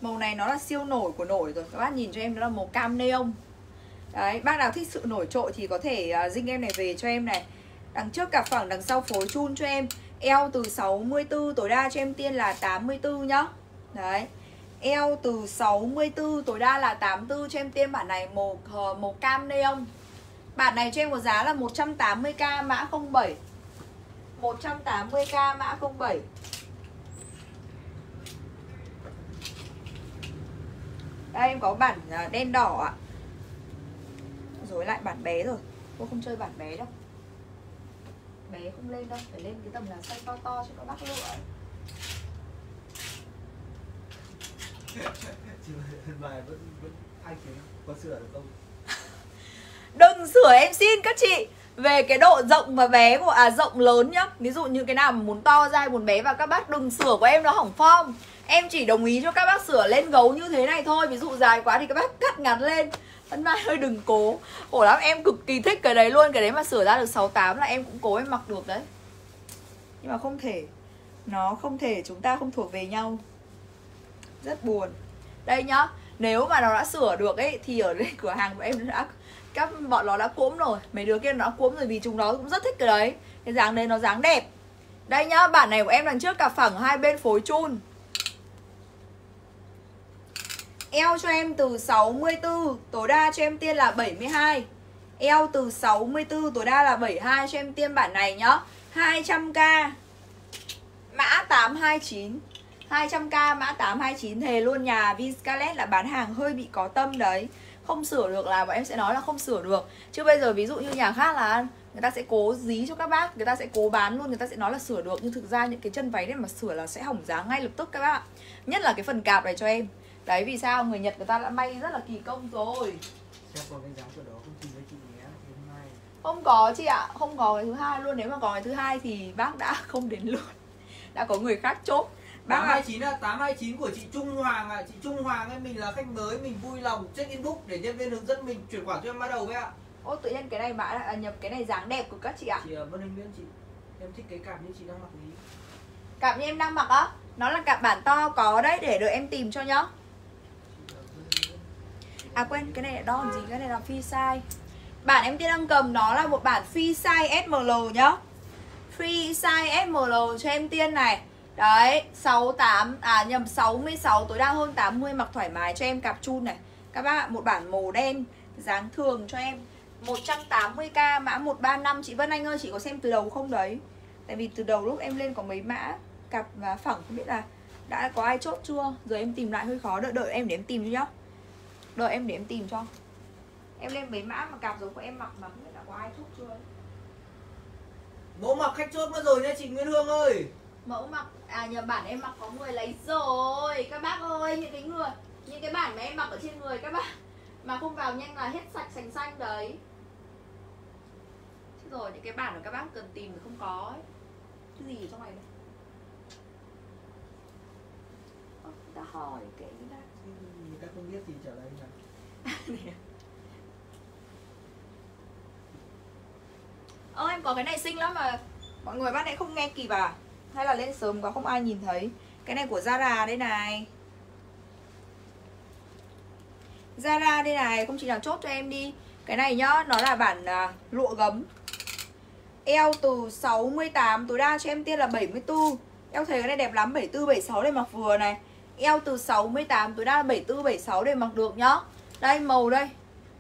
Màu này nó là siêu nổi của nổi rồi. Các bác nhìn cho em nó là màu cam neon. Đấy, bác nào thích sự nổi trội thì có thể à, uh, dinh em này về cho em này. Đằng trước cả phẳng, đằng sau phối chun cho em. Eo từ 64, tối đa cho em tiên là 84 nhá. Đấy. Eo từ 64, tối đa là 84 cho em tiên. Bản này màu, uh, màu cam neon. Bản này cho em có giá là 180k mã 07 180k mã 07 đây em có bản à, đen đỏ ạ. Rồi lại bản bé rồi. Cô không chơi bản bé đâu. Bé không lên đâu phải lên cái tầm là size to to cho các bác lựa Chị bài vẫn vẫn ai kiếm có sửa được không? đừng sửa em xin các chị. Về cái độ rộng và bé của à rộng lớn nhá. Ví dụ như cái nào mà muốn to ra muốn bé và các bác đừng sửa của em nó hỏng form em chỉ đồng ý cho các bác sửa lên gấu như thế này thôi. Ví dụ dài quá thì các bác cắt ngắn lên. Ân Mai hơi đừng cố. Khổ lắm, em cực kỳ thích cái đấy luôn. Cái đấy mà sửa ra được 68 là em cũng cố em mặc được đấy. Nhưng mà không thể. Nó không thể, chúng ta không thuộc về nhau. Rất buồn. Đây nhá, Nếu mà nó đã sửa được ấy, Thì ở đây cửa hàng của em đã, các bọn nó đã cuỗm rồi. Mấy đứa kia nó đã cuỗm rồi vì chúng nó cũng rất thích cái đấy. Cái dáng đấy nó dáng đẹp. Đây nhá bản này của em đằng trước cả phẳng hai bên phối chun eo cho em từ 64 tối đa cho em tiên là 72 eo từ 64 tối đa là 72 cho em tiên bản này nhá. 200k mã 829 200k mã 829 thề luôn, nhà Vinscarlet là bán hàng hơi bị có tâm đấy. Không sửa được là bọn em sẽ nói là không sửa được. Chứ bây giờ ví dụ như nhà khác là người ta sẽ cố dí cho các bác, người ta sẽ cố bán luôn, người ta sẽ nói là sửa được. Nhưng thực ra những cái chân váy này mà sửa là sẽ hỏng giá ngay lập tức các bác nhất là cái phần cạp này cho em đấy vì sao? Người nhật người ta đã may rất là kỳ công rồi. Xem còn cái dáng của đó không tìm với chị nhé Thứ hai không có chị ạ không có cái thứ hai luôn. Nếu mà có cái thứ hai thì bác đã không đến luôn. Đã có người khác chốt. Bác ạ. 829 là 829 của chị Trung Hoàng ạ. Chị Trung Hoàng ấy mình là khách mới Mình vui lòng check inbox để nhân viên hướng dẫn mình chuyển khoản cho em bắt đầu với ạ. Ô tự nhiên cái này mã đã nhập cái này dáng đẹp của các chị ạ. Chị uh, Vân Anh Nguyễn chị Em thích cái cạp như chị đang mặc ý. Cặp như em đang mặc á. Nó là cặp bản to có đấy để đợi em tìm cho nhá Chị, uh, Vân Anh Nguyễn. À quên, cái này là đo làm gì? Cái này là phi size. Bản em tiên đang cầm nó là một bản free size SML nhá. Free size SML cho em tiên này. Đấy, 68, à nhầm 66 tối đa hơn 80 mặc thoải mái cho em cặp chun này. Các bác ạ, một bản màu đen dáng thường cho em. 180k mã 135 Chị Vân Anh ơi, chị có xem từ đầu không đấy? Tại vì từ đầu lúc em lên có mấy mã cặp và phẳng không biết là đã có ai chốt chưa? Giờ em tìm lại hơi khó, đợi đợi em để em tìm cho nhá. Đợi em để em tìm cho. Em lên mấy mã mà cặp giống của em mặc mà không biết là có ai chốt chưa ấy. Mẫu mặc khách chốt mất rồi nha chị Nguyễn Hương ơi. Mẫu mặc, à nhờ bản em mặc có người lấy rồi. Các bác ơi, những cái người Những cái bản mà em mặc ở trên người các bác. Mà không vào nhanh là hết sạch sành xanh đấy. Chứ rồi những cái bản mà các bác cần tìm thì không có ấy. Cái gì ở trong này đây? Ta hỏi cái gì ta. Người ta không biết lời là Ơ em có cái này xinh lắm mà. Mọi người bắt lại không nghe kịp à? Hay là lên sớm quá không ai nhìn thấy? Cái này của Zara đây này. Zara đây này Không chị nào chốt cho em đi. Cái này nhá Nó là bản à, lụa gấm. Eo từ 68 Tối đa cho em tiên là 74 Eo thấy cái này đẹp lắm 74, 76 để mặc vừa này. Eo từ 68 tối đa là 74, 76 để mặc được nhá. Đây, màu đây.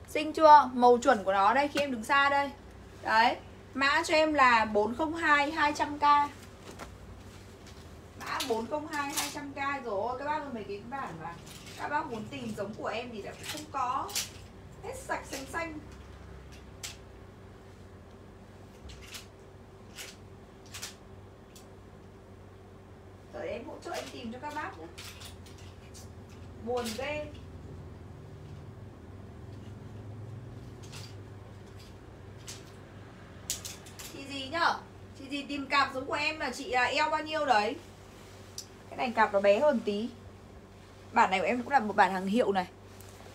Xinh chưa? Màu chuẩn của nó đây, khi em đứng xa đây. Đấy. Mã cho em là 402 200k Mã 402 200k rồi, Các bác ơi, mấy cái bản mà Các bác muốn tìm giống của em thì đã cũng không có. Hết sạch, xanh xanh. Rồi, em hỗ trợ em tìm cho các bác nhé. Buồn ghê. Chị gì nhở? Chị gì tìm cặp giống của em là chị là eo bao nhiêu đấy? Cái này cặp nó bé hơn tí. Bản này của em cũng là một bản hàng hiệu này.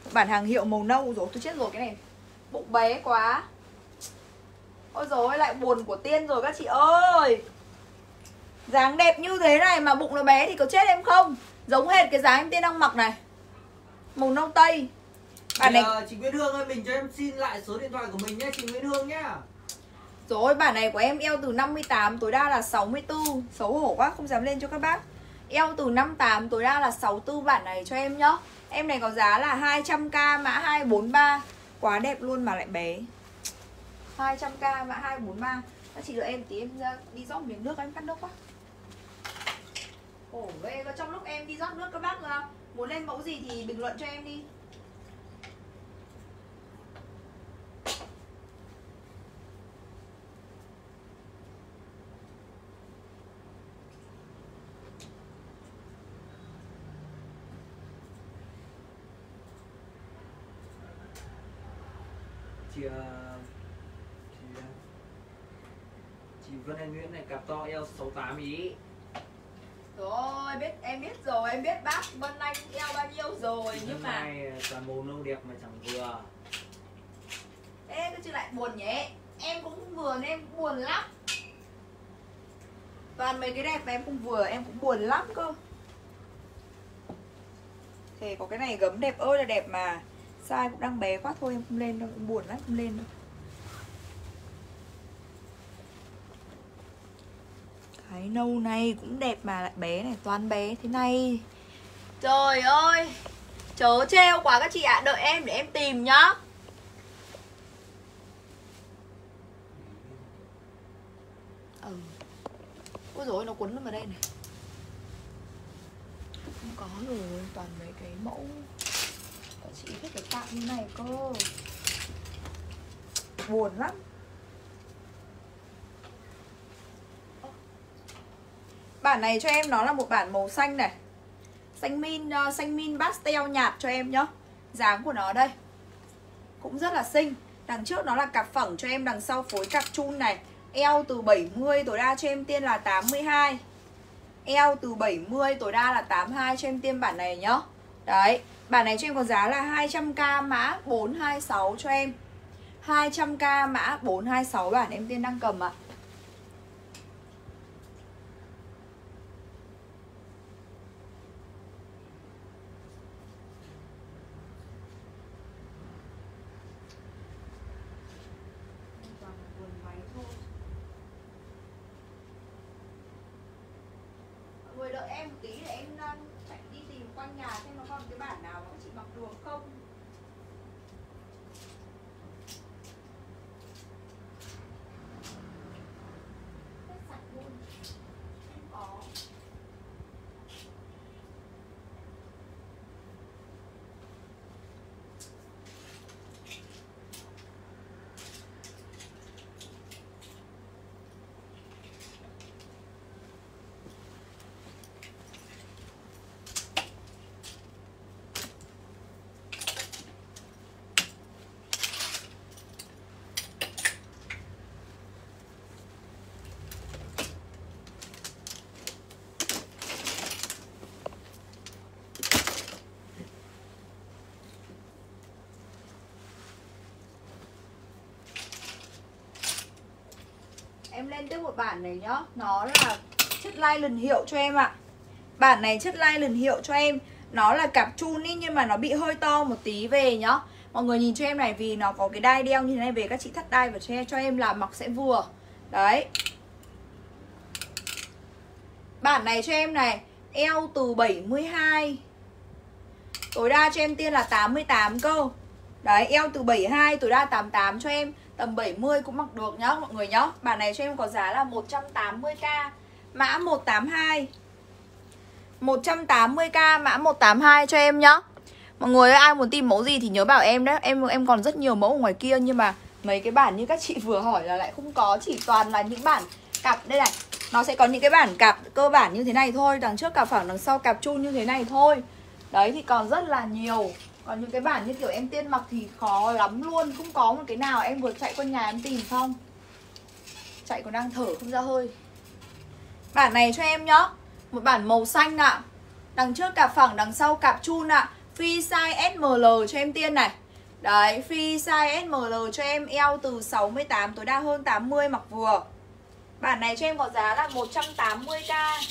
Một Bản hàng hiệu màu nâu rồi tôi chết rồi cái này. Bụng bé quá. Ôi dồi lại buồn của tiên rồi các chị ơi. Dáng đẹp như thế này mà bụng nó bé thì có chết em không? Giống hệt cái dáng em tiên đang mặc này. Màu nâu tây. Bản này chị Nguyễn Hương ơi mình cho em xin lại số điện thoại của mình nhé chị Nguyễn Hương nhá rồi bản này của em eo từ 58 tối đa là 64 Xấu hổ quá không dám lên cho các bác. Eo từ 58 tối đa là 64 bản này cho em nhá. Em này có giá là 200k mã 243 Quá đẹp luôn mà lại bé. 200k mã 243 Các chị đợi em tí em ra đi rót miếng nước em cắt nước quá. Khổ ghê Và trong lúc em đi rót nước các bác uh, muốn lên mẫu gì thì bình luận cho em đi. Chị ờ, chị ờ, chị Vân Anh Nguyễn này cặp to eo 68 ý. Rồi biết em biết rồi em biết bác Vân Anh eo bao nhiêu rồi nhưng mà này toàn màu nâu đẹp mà chẳng vừa. Ê cái chị lại buồn nhỉ? Em cũng vừa nên em cũng buồn lắm. Toàn mấy cái đẹp mà em không vừa em cũng buồn lắm cơ. Thì có cái này gấm đẹp ơi là đẹp mà Size cũng đang bé quá thôi, em không lên đâu, Em buồn lắm, không lên đâu. Cái nâu này cũng đẹp mà, lại bé này, Toàn bé thế này. Trời ơi, Chớ treo quá các chị ạ, Đợi em để em tìm nhá. Ừ. Ôi, nó cuốn nó vào đây này. Không có rồi, Toàn mấy cái mẫu Thích cái tặng như này cô. Buồn lắm. Bản này cho em nó là một bản màu xanh này. Xanh min, uh, xanh min pastel nhạt cho em nhá. Dáng của nó đây. Cũng rất là xinh. Đằng trước nó là cặp phẳng cho em Đằng sau phối cặp chun này. Eo từ 70 tối đa cho em tiên là 82 Eo từ 70 tối đa là 82 cho em tiên bản này nhá. Đấy, Bản này cho em có giá là 200k mã 426 cho em 200k mã 426 bản em tiên đang cầm ạ à. người đợi em chạy đi tìm quanh nhà xem nó còn cái bản nào mà các chị mặc được không Hết sạch luôn. Không có. Em lên tiếp một bản này nhá. Nó là chất lai lần hiệu cho em ạ. Bản này chất lai lần hiệu cho em. Nó là cặp chun ý nhưng mà nó bị hơi to một tí về nhá. Mọi người nhìn cho em này vì nó có cái đai đeo như thế này về Các chị thắt đai và cho em, cho em là mặc sẽ vừa. Đấy. Bản này cho em này Eo từ 72 Tối đa cho em tiên là 88 cơ. Đấy eo từ 72 tối đa 88 cho em. Tầm 70 cũng mặc được nhá mọi người nhá. Bản này cho em có giá là 180k Mã 182 180k mã 182 cho em nhá. Mọi người ơi, ai muốn tìm mẫu gì thì nhớ bảo em đấy. Em em còn rất nhiều mẫu ở ngoài kia Nhưng mà mấy cái bản như các chị vừa hỏi là lại không có Chỉ toàn là những bản cặp. Đây này Nó sẽ có những cái bản cặp cơ bản như thế này thôi Đằng trước cặp phẳng đằng sau cặp chun như thế này thôi. Đấy thì còn rất là nhiều. Còn những cái bản như kiểu em tiên mặc thì khó lắm luôn. Không có một cái nào em vừa chạy qua nhà em tìm không? Chạy còn đang thở không ra hơi. Bản này cho em nhá. Một bản màu xanh ạ. Đằng trước cặp phẳng, đằng sau cặp chun ạ. Free size SML cho em tiên này. Đấy, free size SML cho em eo từ 68 tối đa hơn 80 mặc vừa. Bản này cho em có giá là 180k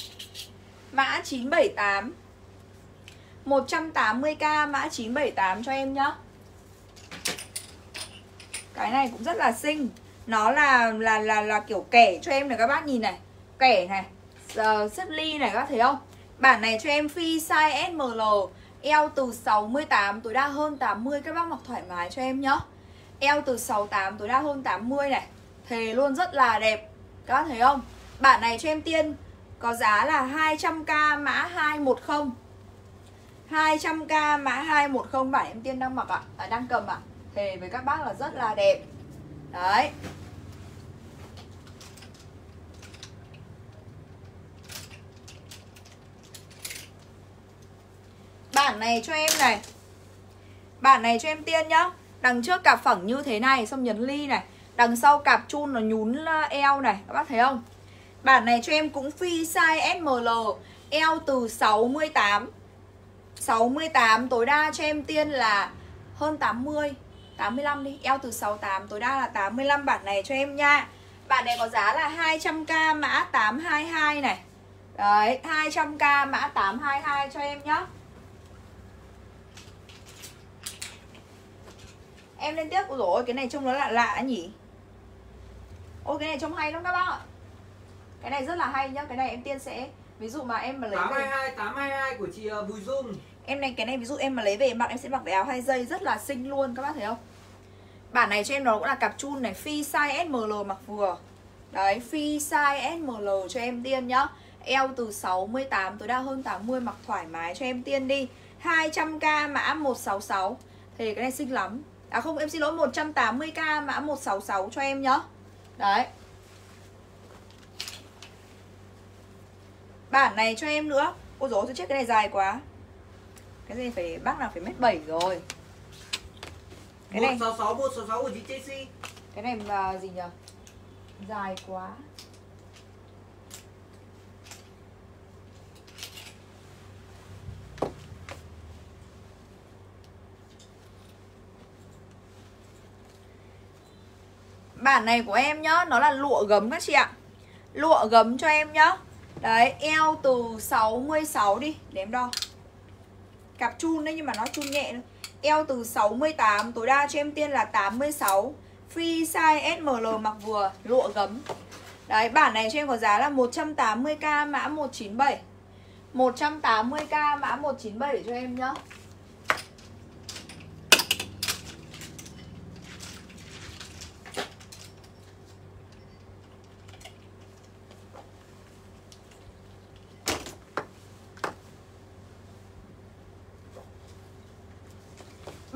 Mã 978 180k mã 978 cho em nhá. Cái này cũng rất là xinh. Nó là là là là kiểu kẻ cho em này các bác nhìn này. Kẻ này uh, Xếp ly này các bác thấy không? Bản này cho em phi size SML Eo từ 68 tối đa hơn 80 Các bác mặc thoải mái cho em nhá. Eo từ 68 tối đa hơn 80 này. Thề luôn rất là đẹp. Các bác thấy không? Bản này cho em tiên có giá là 200k mã 210 200k mã 2107 em tiên đang mặc ạ. À, đang cầm ạ. Thề với các bác là rất là đẹp. Đấy. Bản này cho em này. Bản này cho em tiên nhá. Đằng trước cặp phẳng như thế này Xong nhấn ly này. Đằng sau cặp chun nó nhún ờ, eo này. Các bác thấy không? Bản này cho em cũng phi size SML Eo từ 68 68 tối đa cho em tiên là hơn 80 85 đi. Eo từ 68 tối đa là 85 bản này cho em nha. Bản này có giá là 200k mã 822 này. Đấy 200k mã 822 cho em nhá. Em lên tiếp. Ôi dồi cái này trông nó lạ lạ nhỉ? Ôi, cái này trông hay lắm các bác ạ. Cái này rất là hay nhá. Cái này em tiên sẽ Ví dụ mà em mà lấy 822 về 822 của chị ờ, Bùi Dung. Em này cái này ví dụ em mà lấy về mặc em sẽ mặc với áo hai dây rất là xinh luôn các bác thấy không? Bản này cho em nó cũng là cặp chun này Phi size SML mặc vừa. Đấy phi size SML cho em tiên nhá. Eo từ 68 tối đa hơn 80 mặc thoải mái cho em tiên đi. 200k mã 166 Thì cái này xinh lắm. À không em xin lỗi 180k mã 166 cho em nhá. Đấy Bản này cho em nữa. Ôi dồi tôi chết cái này dài quá. Cái này phải bác nào phải mét 7 rồi. Cái này. 166 166 của chị Chelsea Cái này là gì nhỉ Dài quá. Bản này của em nhá Nó là lụa gấm các chị ạ. Lụa gấm cho em nhá Đấy, eo từ 66 đi Để em đo. Cặp chun đấy, nhưng mà nó chun nhẹ thôi. Eo từ 68 tối đa cho em tiên là 86 Free size SML mặc vừa, Lụa gấm. Đấy, bản này cho em có giá là 180k mã 197 180k mã 197 cho em nhá.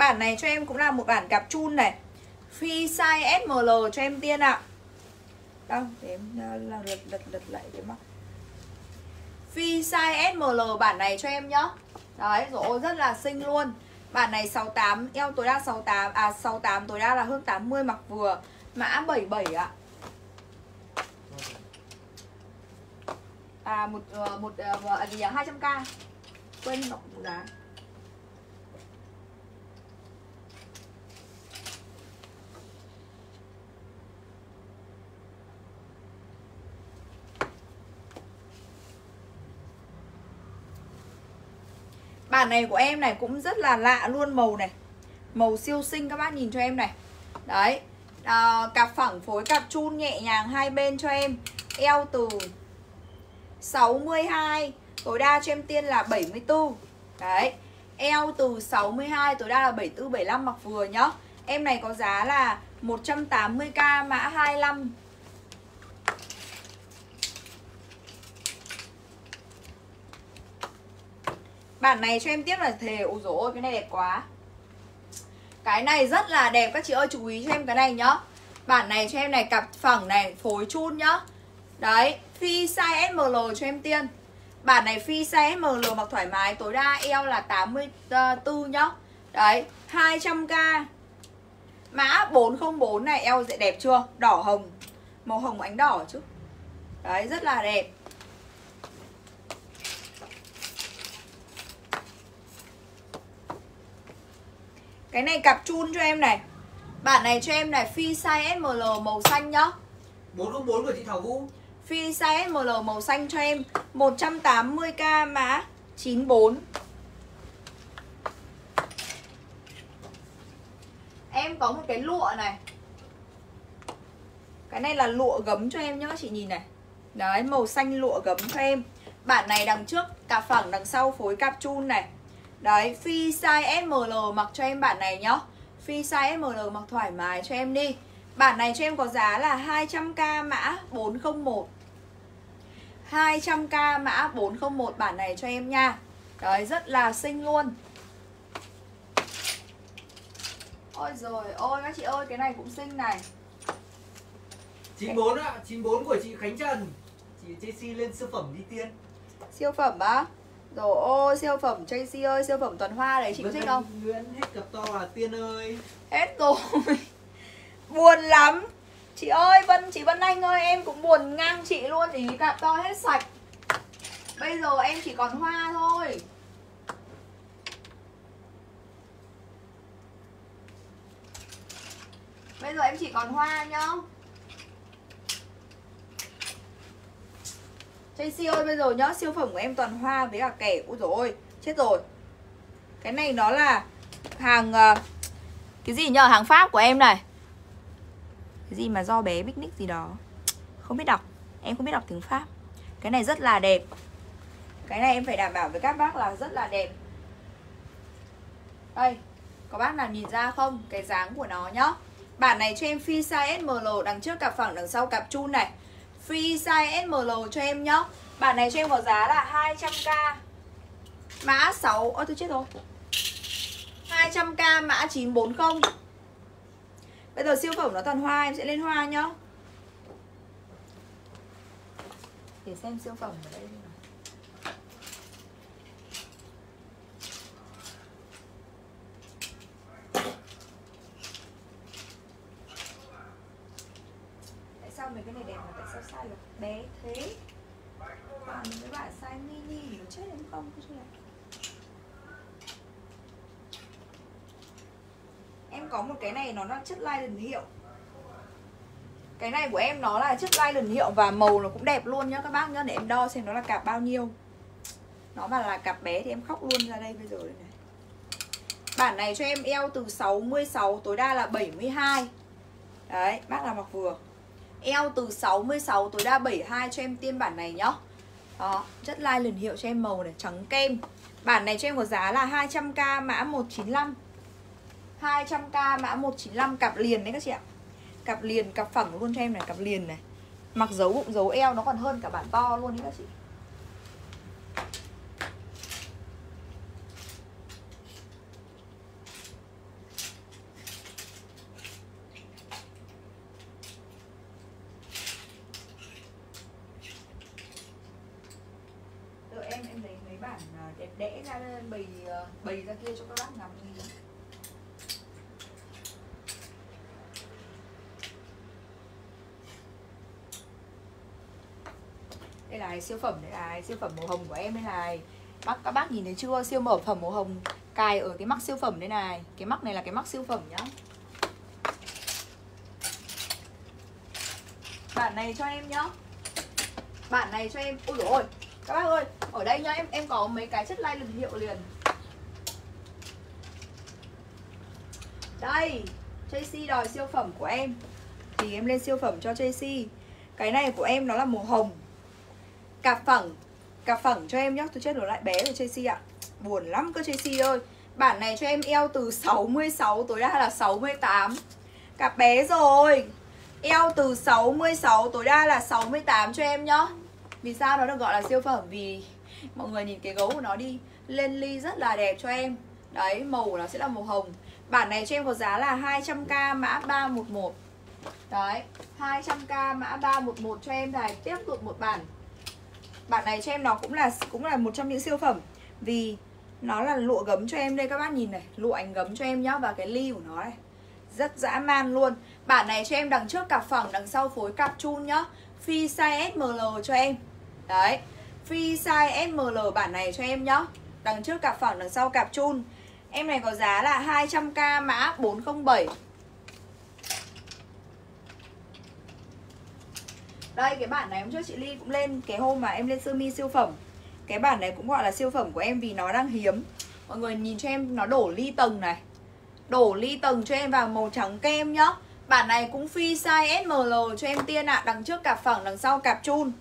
Bản này cho em cũng là một bản cặp chun này. Free size SML cho em tiên ạ. Đâu, để em ờ, là lật, lật, lật lại cái mà Free size SML bản này cho em nhá. Đấy, rồi rất là xinh luôn. Bản này 68, eo tối đa 68 À 68 tối đa là hơn 80 mặc vừa. Mã 77 ạ. À một, ờ, một, một à, gì nhỉ, 200k Quên đọc giá Bản này của em này cũng rất là lạ luôn màu này Màu siêu xinh các bác nhìn cho em này. Đấy à, Cặp phẳng phối cặp chun nhẹ nhàng hai bên cho em Eo từ 62 Tối đa cho em tiên là 74 Đấy Eo từ 62 tối đa là 74 75 mặc vừa nhá. Em này có giá là 180k mã 25 Bản này cho em tiếp là thề, Ôi dồi ôi, cái này đẹp quá. Cái này rất là đẹp, Các chị ơi, chú ý cho em cái này nhá. Bản này cho em này, cặp phẳng này, Phối chun nhá. Đấy, Phi size ML cho em tiên. Bản này phi size ML mặc thoải mái, Tối đa eo là 84 nhá. Đấy 200k Mã 404 này, eo dễ đẹp chưa? Đỏ hồng. Màu hồng ánh đỏ chứ. Đấy, rất là đẹp. Cái này cặp chun cho em này. Bản này cho em này phi size SML màu xanh nhá. 404 của chị Thảo Vũ Phi size SML màu xanh cho em 180k mã 94 Em có một cái lụa này. Cái này là lụa gấm cho em nhá chị nhìn này. Đấy màu xanh lụa gấm cho em. Bản này đằng trước cặp phẳng đằng sau phối cặp chun này Đấy, phi size SML mặc cho em bản này nhá. Phi size SML mặc thoải mái cho em đi. Bản này cho em có giá là 200k mã 401 200k mã 401 bản này cho em nha. Đấy rất là xinh luôn. Ôi rồi ôi các chị ơi cái này cũng xinh này. 94 ạ, 94 của chị Khánh Trần. Chị JC lên siêu phẩm đi tiên. Siêu phẩm á Rồi ôi siêu phẩm Tracy ơi siêu phẩm tuần hoa đấy chị có thích không? Nguyễn hết cặp to là tiên ơi. Hết rồi. Buồn lắm. Chị ơi Vân chị Vân Anh ơi em cũng buồn ngang chị luôn ý cặp to hết sạch. Bây giờ em chỉ còn hoa thôi. Bây giờ em chỉ còn hoa nhá Tracy ơi, bây giờ nhá, Siêu phẩm của em toàn hoa với cả kẻ. Úi dồi ôi, chết rồi. Cái này nó là hàng ờ, Cái gì nhờ? Hàng Pháp của em này. Cái gì mà do bé bích ních gì đó? Không biết đọc. Em không biết đọc tiếng Pháp. Cái này rất là đẹp. Cái này em phải đảm bảo với các bác là rất là đẹp. Đây, Có bác nào nhìn ra không? Cái dáng của nó nhá. Bản này cho em phi size SML Đằng trước cặp phẳng, đằng sau cặp chun này. Free size SML cho em nhá. Bản này cho em có giá là 200k Mã 6 Ôi tôi chết rồi. 200k mã 940 Bây giờ siêu phẩm nó toàn hoa, Em sẽ lên hoa nhá. Để xem siêu phẩm ở đây. Tại sao mấy cái này đẹp mà tại sao size là bé thế. Còn mấy bạn size mini thì nó chết đến không Cái này. Em có một cái này, nó là chất lai lần hiệu. Cái này của em nó là chất lai lần hiệu Và màu nó cũng đẹp luôn nhá các bác nhá, Để em đo xem nó là cặp bao nhiêu. Nó mà là cặp bé thì em khóc luôn ra đây bây giờ đây này. Bản này cho em eo từ 66 tối đa là 72 Đấy, bác nào mặc vừa? Eo từ 66 tối đa 72 cho em tiên bản này nhá. Đó chất lai liền hiệu cho em màu này trắng kem. Bản này cho em có giá là 200k mã 195 200k mã 195 cặp liền đấy các chị ạ. Cặp liền, cặp phẳng luôn cho em này, cặp liền này. Mặc dấu bụng dấu eo nó còn hơn cả bản to luôn đấy các chị Đợi em em lấy mấy bản à, đẹp bày ờ, bày ra kia cho các bác ngắm đi. Đây là siêu phẩm đây là siêu phẩm màu hồng của em đây này. Bác, các bác nhìn thấy chưa? Siêu mở phẩm màu hồng cài ở cái mắc siêu phẩm đây này. Cái mắc này là cái mắc siêu phẩm nhá. Bản này cho em nhá. Bản này cho em ôi dồi ôi các bác ơi, ở đây nhá, em em có mấy cái chất lai lần hiệu liền. Đây JC đòi siêu phẩm của em. Thì em lên siêu phẩm cho JC cái này của em nó là màu hồng. Cà phẳng cà phẳng cho em nhá, tôi chết nó lại bé rồi JC ạ. Buồn lắm cơ JC ơi. Bản này cho em eo từ 66 tối đa là 68 cặp bé rồi. Eo từ 66 tối đa là 68 cho em nhá vì sao nó được gọi là siêu phẩm? Vì mọi người nhìn cái gấu của nó đi, lên ly rất là đẹp cho em. Đấy, màu của nó sẽ là màu hồng. Bản này cho em có giá là 200k mã 311 đấy 200k mã 311 cho em này. Tiếp tục một bản. Bản này cho em nó cũng là cũng là một trong những siêu phẩm. Vì nó là lụa gấm cho em đây, các bác nhìn này. Lụa ảnh gấm cho em nhá, và cái ly của nó này. Rất dã man luôn. Bản này cho em đằng trước cặp phẳng, đằng sau phối cặp chun nhá. Phi size SML cho em đấy. Phi size ML bản này cho em nhá. Đằng trước cặp phẳng đằng sau cặp chun. Em này có giá là 200k mã 407 Đây cái bản này hôm trước chị Ly cũng lên Cái hôm mà em lên sơ mi siêu phẩm. Cái bản này cũng gọi là siêu phẩm của em vì nó đang hiếm. Mọi người nhìn cho em nó đổ ly tầng này. Đổ ly tầng cho em vào màu trắng kem nhá. Bản này cũng free size SML cho em tiên ạ. À. Đằng trước cặp phẳng, đằng sau cặp chun.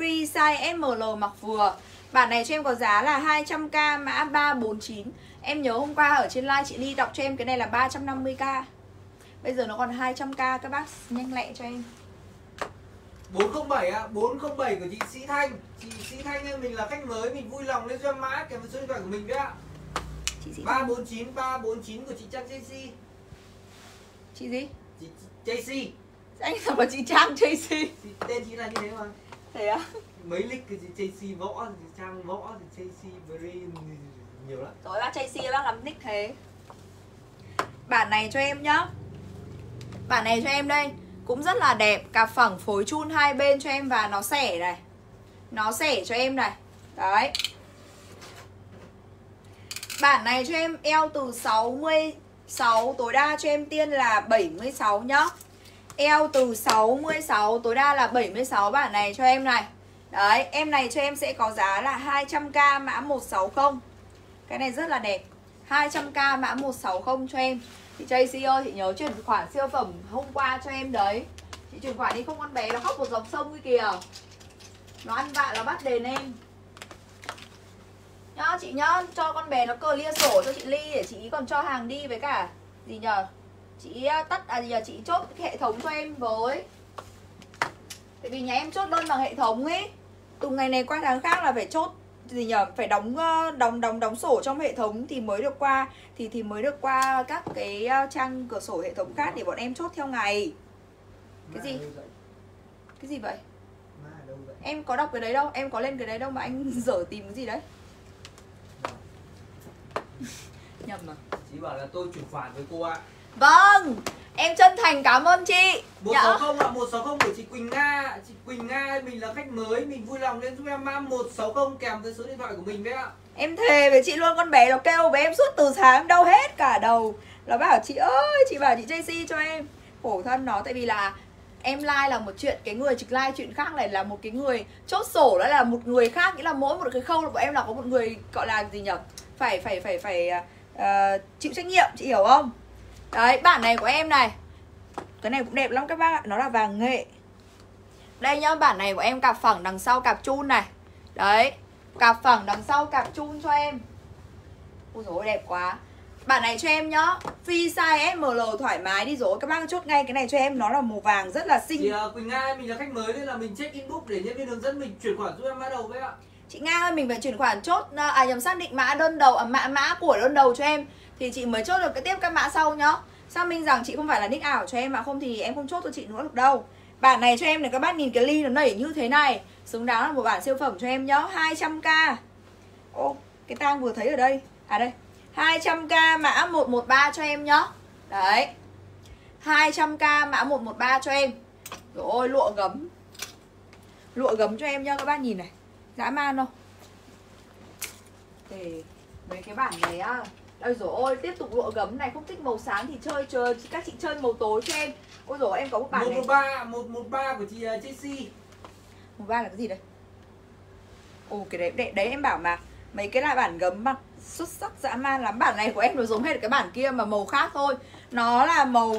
Free size SML mặc vừa Bản này cho em có giá là 200k mã 349 Em nhớ hôm qua ở trên live chị Ly đọc cho em cái này là 350k Bây giờ nó còn 200k các bác nhanh lẹ cho em 407 á, 407 của chị Sĩ Thanh. Chị Sĩ Thanh ơi, mình là khách mới, mình vui lòng lên cho mã kèm với số điện thoại của mình với ạ. chị gì 349 349 của chị Trang JC. chị gì Chị JC. anh sao mà chị trang Tracy Chị, tên chị là như thế mà. Thế á? Mấy lịch chị JC võ, chị Trang võ, chị JC Brain nhiều lắm. rồi bác Tracy bác làm nick thế. Bản này cho em nhá. Bản này cho em đây. Cũng rất là đẹp. Cặp phẳng phối chun hai bên cho em và nó xẻ này. Nó xẻ cho em này. Đấy. Bản này cho em eo từ 66 tối đa cho em tiên là 76 nhá eo từ 66 tối đa là 76 bản này cho em này. Đấy, em này cho em sẽ có giá là 200k mã 160 Cái này rất là đẹp. 200k mã 160 cho em. Chị JC ơi, chị nhớ chuyển khoản siêu phẩm hôm qua cho em đấy. Chị chuyển khoản đi không con bé nó khóc một dòng sông kia kìa. Nó ăn vạ nó bắt đền em. Nhá chị nhá, cho con bé nó cờ lia sổ cho chị Ly để chị còn cho hàng đi với cả Gì nhờ? Chị à, tắt, à gì nhờ, chị chốt cái hệ thống cho em với. Tại vì nhà em chốt đơn bằng hệ thống ấy Từ ngày này qua tháng khác là phải chốt gì nhờ phải đóng ờ, đóng đóng đóng sổ trong hệ thống thì mới được qua thì thì mới được qua các cái ờ, trang cửa sổ hệ thống khác để bọn em chốt theo ngày. Cái gì? cái gì vậy? Má ở đâu vậy? em có đọc cái đấy đâu? Em có lên cái đấy đâu mà anh dở tìm cái gì đấy? Nhầm à? Chị bảo là tôi chuyển khoản với cô ạ. Vâng em chân thành cảm ơn chị. Nhã. 160 ạ, 160 của chị Quỳnh Nga. Chị Quỳnh Nga, mình là khách mới Mình vui lòng lên giúp em mã 160 kèm với số điện thoại của mình đấy ạ. Em thề với chị luôn con bé nó kêu với em suốt từ sáng đau hết cả đầu. Nó bảo chị ơi chị bảo chị JC cho em. Khổ thân nó tại vì là em like là một chuyện Cái người trực like chuyện khác này là một cái người Chốt sổ đó là một người khác Nghĩa là mỗi một cái khâu của em là có một người gọi là gì nhỉ Phải phải phải phải ờ, chịu trách nhiệm chị hiểu không Đấy bản này của em này. Cái này cũng đẹp lắm các bác ạ Nó là vàng nghệ. Đây nhá bản này của em cặp phẳng đằng sau cặp chun này. Đấy Cặp phẳng đằng sau cặp chun cho em. Ôi dồi ôi, đẹp quá. Bản này cho em nhá Phi size SML thoải mái đi rồi Các bác chốt ngay cái này cho em Nó là màu vàng rất là Chị xinh. Ờ, Quỳnh Nga, mình là khách mới nên là mình check inbox để nhân viên hướng dẫn mình chuyển khoản giúp em mã đầu với ạ. Chị Nga ơi mình phải chuyển khoản chốt À nhầm xác định mã đơn đầu à, mã mã của đơn đầu cho em thì chị mới chốt được cái tiếp các mã sau nhá. Sao minh rằng chị không phải là nick ảo cho em Mà không thì em không chốt cho chị nữa được đâu. Bản này cho em này, các bác nhìn cái ly nó nảy như thế này. Xứng đáng là một bản siêu phẩm cho em nhá. 200k Ô, cái tang vừa thấy ở đây. À đây 200k mã 113 cho em nhá. Đấy 200k mã 113 cho em. Rồi ôi lụa gấm. Lụa gấm cho em nhá, các bác nhìn này. Dã man không? Để mấy cái bản này á. Ôi dồi ôi tiếp tục lụa gấm này Không thích màu sáng thì chơi chơi Các chị chơi màu tối cho em Ôi dồi em có một bản này. 113, 113 của chị ờ, Chelsea Màu ba là cái gì đây? Ồ cái đấy, đấy, đấy em bảo mà Mấy cái là bản gấm mặc xuất sắc dã man lắm. Bản này của em nó giống hết cái bản kia mà màu khác thôi. Nó là màu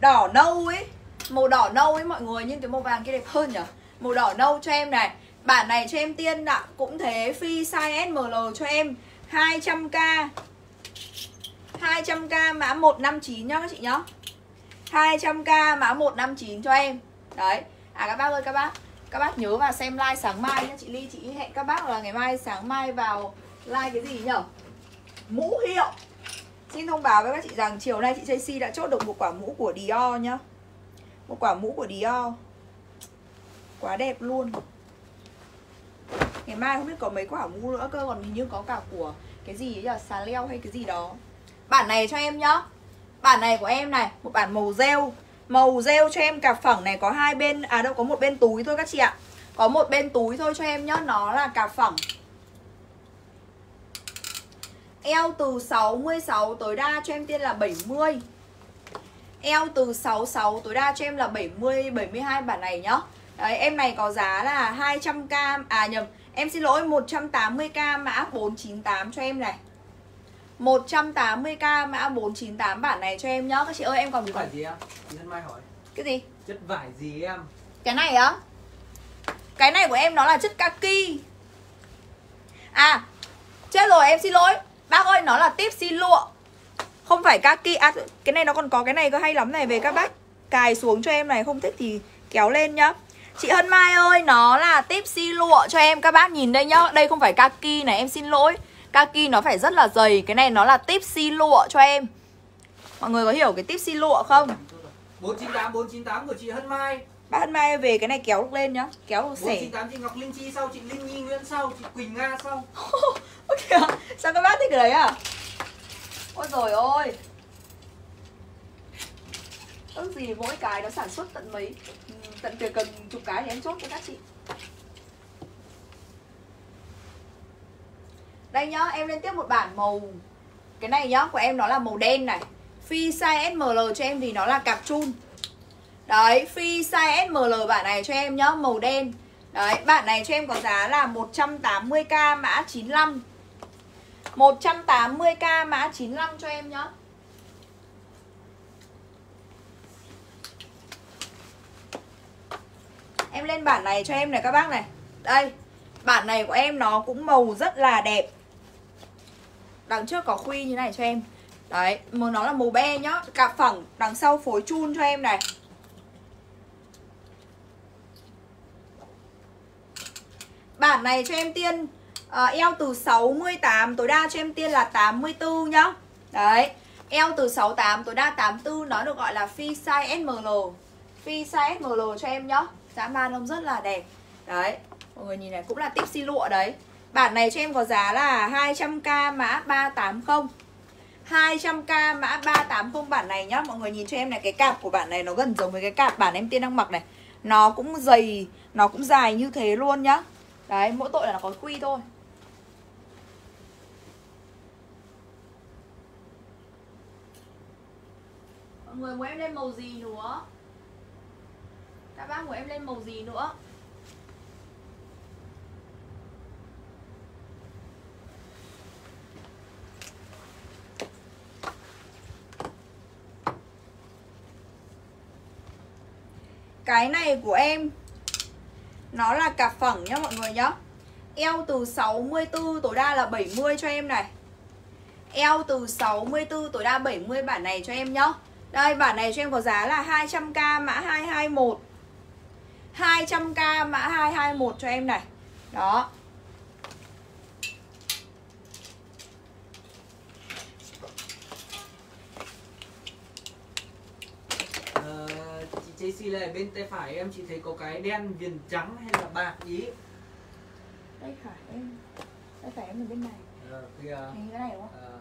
đỏ nâu ấy. Màu đỏ nâu ấy mọi người Nhưng cái màu vàng kia đẹp hơn nhở? Màu đỏ nâu cho em này. Bản này cho em tiên ạ Cũng thế phi size SML cho em. 200k 200k mã 159 nhá các chị nhá. 200k mã 159 cho em. Đấy. À các bác ơi, các bác Các bác nhớ vào xem like sáng mai nhá Chị Ly. Chị hẹn các bác là ngày mai, sáng mai vào like cái gì nhở Mũ hiệu. Xin thông báo với các chị rằng chiều nay chị Tracy đã chốt được một quả mũ của Dior nhá. Một quả mũ của Dior. Quá đẹp luôn. Ngày mai không biết có mấy quả mũ nữa cơ, Còn hình như có cả của cái gì ấy là xà leo hay cái gì đó. Bản này cho em nhá. Bản này của em này, Một bản màu rêu. Màu rêu cho em cặp phẳng này, có hai bên À đâu, có một bên túi thôi các chị ạ. Có một bên túi thôi cho em nhá, Nó là cặp phẳng. Eo từ 66 tối đa cho em tiên là 70 Eo từ 66 tối đa cho em là 70 72 bản này nhá. Đấy, em này có giá là 200k À nhầm, Em xin lỗi 180k mã 498 cho em này. 180k mã 498 bản này cho em nhá. Các chị ơi em còn vải gì em? Chị Thân Mai hỏi. Cái gì? Chất vải gì em? Cái này á? Cái này của em nó là chất kaki. À Chết rồi em xin lỗi. Bác ơi nó là tiếp xin lụa. Không phải kaki. À cái này nó còn có cái này cơ hay lắm này Về các bác. Cài xuống cho em này Không thích thì kéo lên nhá. Chị Hân Mai ơi, nó là tiếp si lụa cho em. Các bác nhìn đây nhá. Đây không phải kaki này, em xin lỗi Kaki nó phải rất là dày Cái này nó là tiếp si lụa cho em. Mọi người có hiểu cái tiếp si lụa không? 498 498 của chị Hân Mai. Bác Hân Mai về cái này kéo được lên nhá Kéo được xẻ 498 chị Ngọc Linh Chi sau, chị Linh Nhi Nguyễn sau, chị Quỳnh Nga sau. Ôi kìa, sao các bác thích cái đấy à? Ôi rồi ôi. Ước gì mỗi cái nó sản xuất tận mấy Tận kìa cần chục cái thì em chốt cho các chị Đây nhá, em lên tiếp một bản màu. Cái này nhá, của em nó là màu đen này. Phi size SML cho em thì nó là cạp chun. Đấy, phi size SML bản này cho em nhá, màu đen. Đấy, bản này cho em có giá là 180k mã 95 180k mã 95 cho em nhá. Em lên bản này cho em này các bác này. Đây Bản này của em nó cũng màu rất là đẹp. Đằng trước có khuy như này cho em. Đấy, màu nó là màu be nhá. Cạp phẳng, đằng sau phối chun cho em này. Bản này cho em tiên uh, eo từ 68 tối đa cho em tiên là 84 nhá. Đấy Eo từ 68 tối đa 84 nó được gọi là phi size SML Phi size SML cho em nhá. Dã man không rất là đẹp. Đấy Mọi người nhìn này cũng là tip xi lụa đấy. Bản này cho em có giá là 200k mã 380 200k mã 380 bản này nhá. Mọi người nhìn cho em này, Cái cạp của bản này nó gần giống với cái cạp bản em tiên đang mặc này. Nó cũng dày, Nó cũng dài như thế luôn nhá. Đấy, mỗi tội là nó có quy thôi. Mọi người muốn em lên màu gì nữa? Các bác muốn em lên màu gì nữa? Cái này của em, Nó là cặp phẳng nhá mọi người nhá. Eo từ 64 tối đa là 70 cho em này. Eo từ 64 tối đa 70 bản này cho em nhá. Đây, bản này cho em có giá là 200k mã 221 200k mã 221 cho em này. Đó Ờ, Chị Chelsea này bên tay phải em chị thấy có cái đen viền trắng hay là bạc ý. Đây phải em. Đây phải em ở bên này. Ờ, kìa Hình cái này đúng không? Ờ,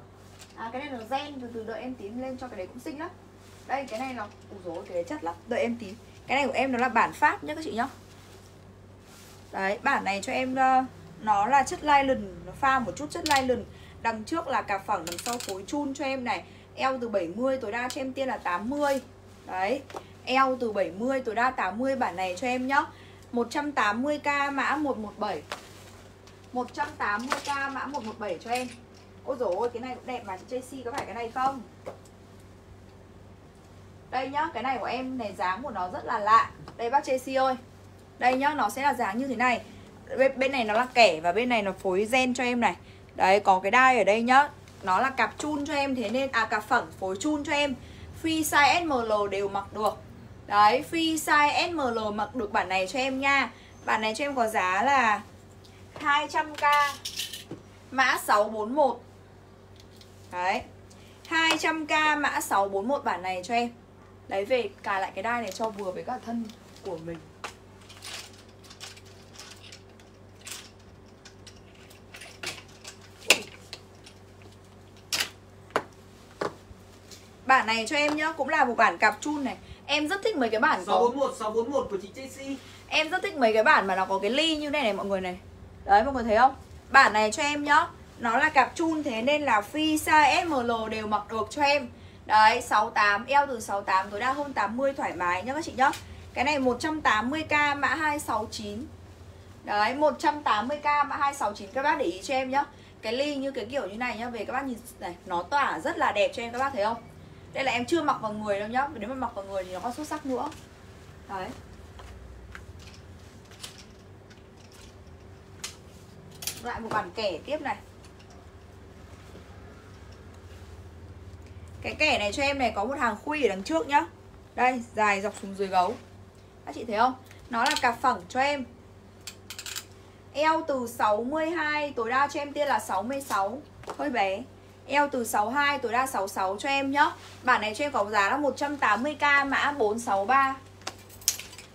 À cái này là gen từ từ đợi em tím lên cho cái đấy cũng xinh lắm. Đây cái này nó Ủa dồi cái đấy chất lắm. Đợi em tím. Cái này của em nó là bản Pháp nhá các chị nhá. Đấy bản này cho em uh, Nó là chất nylon Nó pha một chút chất nylon Đằng trước là cà phẳng đằng sau phối chun cho em này. Eo từ 70 tối đa cho em tiên là 80 Đấy Eo từ 70 tối đa 80 bản này cho em nhá. 180k mã 117 180k mã 117 cho em. Ôi dồi ôi, cái này cũng đẹp mà chị Tracy có phải cái này không? Đây nhá, cái này của em này dáng của nó rất là lạ. Đây bác Tracy ơi. Đây nhá, nó sẽ là dáng như thế này. Bên, bên này nó là kẻ và bên này nó phối gen cho em này. Đấy, có cái đai ở đây nhá. Nó là cặp chun cho em thế nên À cặp phẳng phối chun cho em. Free size SML đều mặc được. Đấy, free size SML mặc được bản này cho em nha. Bản này cho em có giá là 200k Mã 641 Đấy 200k mã 641 bản này cho em. Đấy về cài lại cái đai này cho vừa với cả thân của mình. Bản này cho em nhá Cũng là một bản cặp chun này. Em rất thích mấy cái bản có 641 641 của chị Chelsea Em rất thích mấy cái bản mà nó có cái ly như này này mọi người này. Đấy mọi người thấy không? Bản này cho em nhá. Nó là cặp chun thế nên là phi size SML đều mặc được cho em. Đấy 68 eo từ 68 tối đa hơn 80 thoải mái nhá các chị nhá. Cái này 180k mã 269 Đấy 180k mã 269 Các bác để ý cho em nhá. Cái ly như cái kiểu như này nhá Về các bác nhìn này Nó tỏa rất là đẹp cho em các bác thấy không đây là em chưa mặc vào người đâu nhá. Nếu mà mặc vào người thì nó còn xuất sắc nữa. Đấy. Lại một bản kẻ tiếp này. Cái kẻ này cho em này có một hàng khuy ở đằng trước nhá. Đây, dài dọc xuống dưới gấu. Các chị thấy không? Nó là cặp phẳng cho em. Eo từ 62 tối đa cho em tiên là 66 Hơi bé. Eo từ 62 tối đa 66 cho em nhá. Bản này cho em có giá là 180k mã 463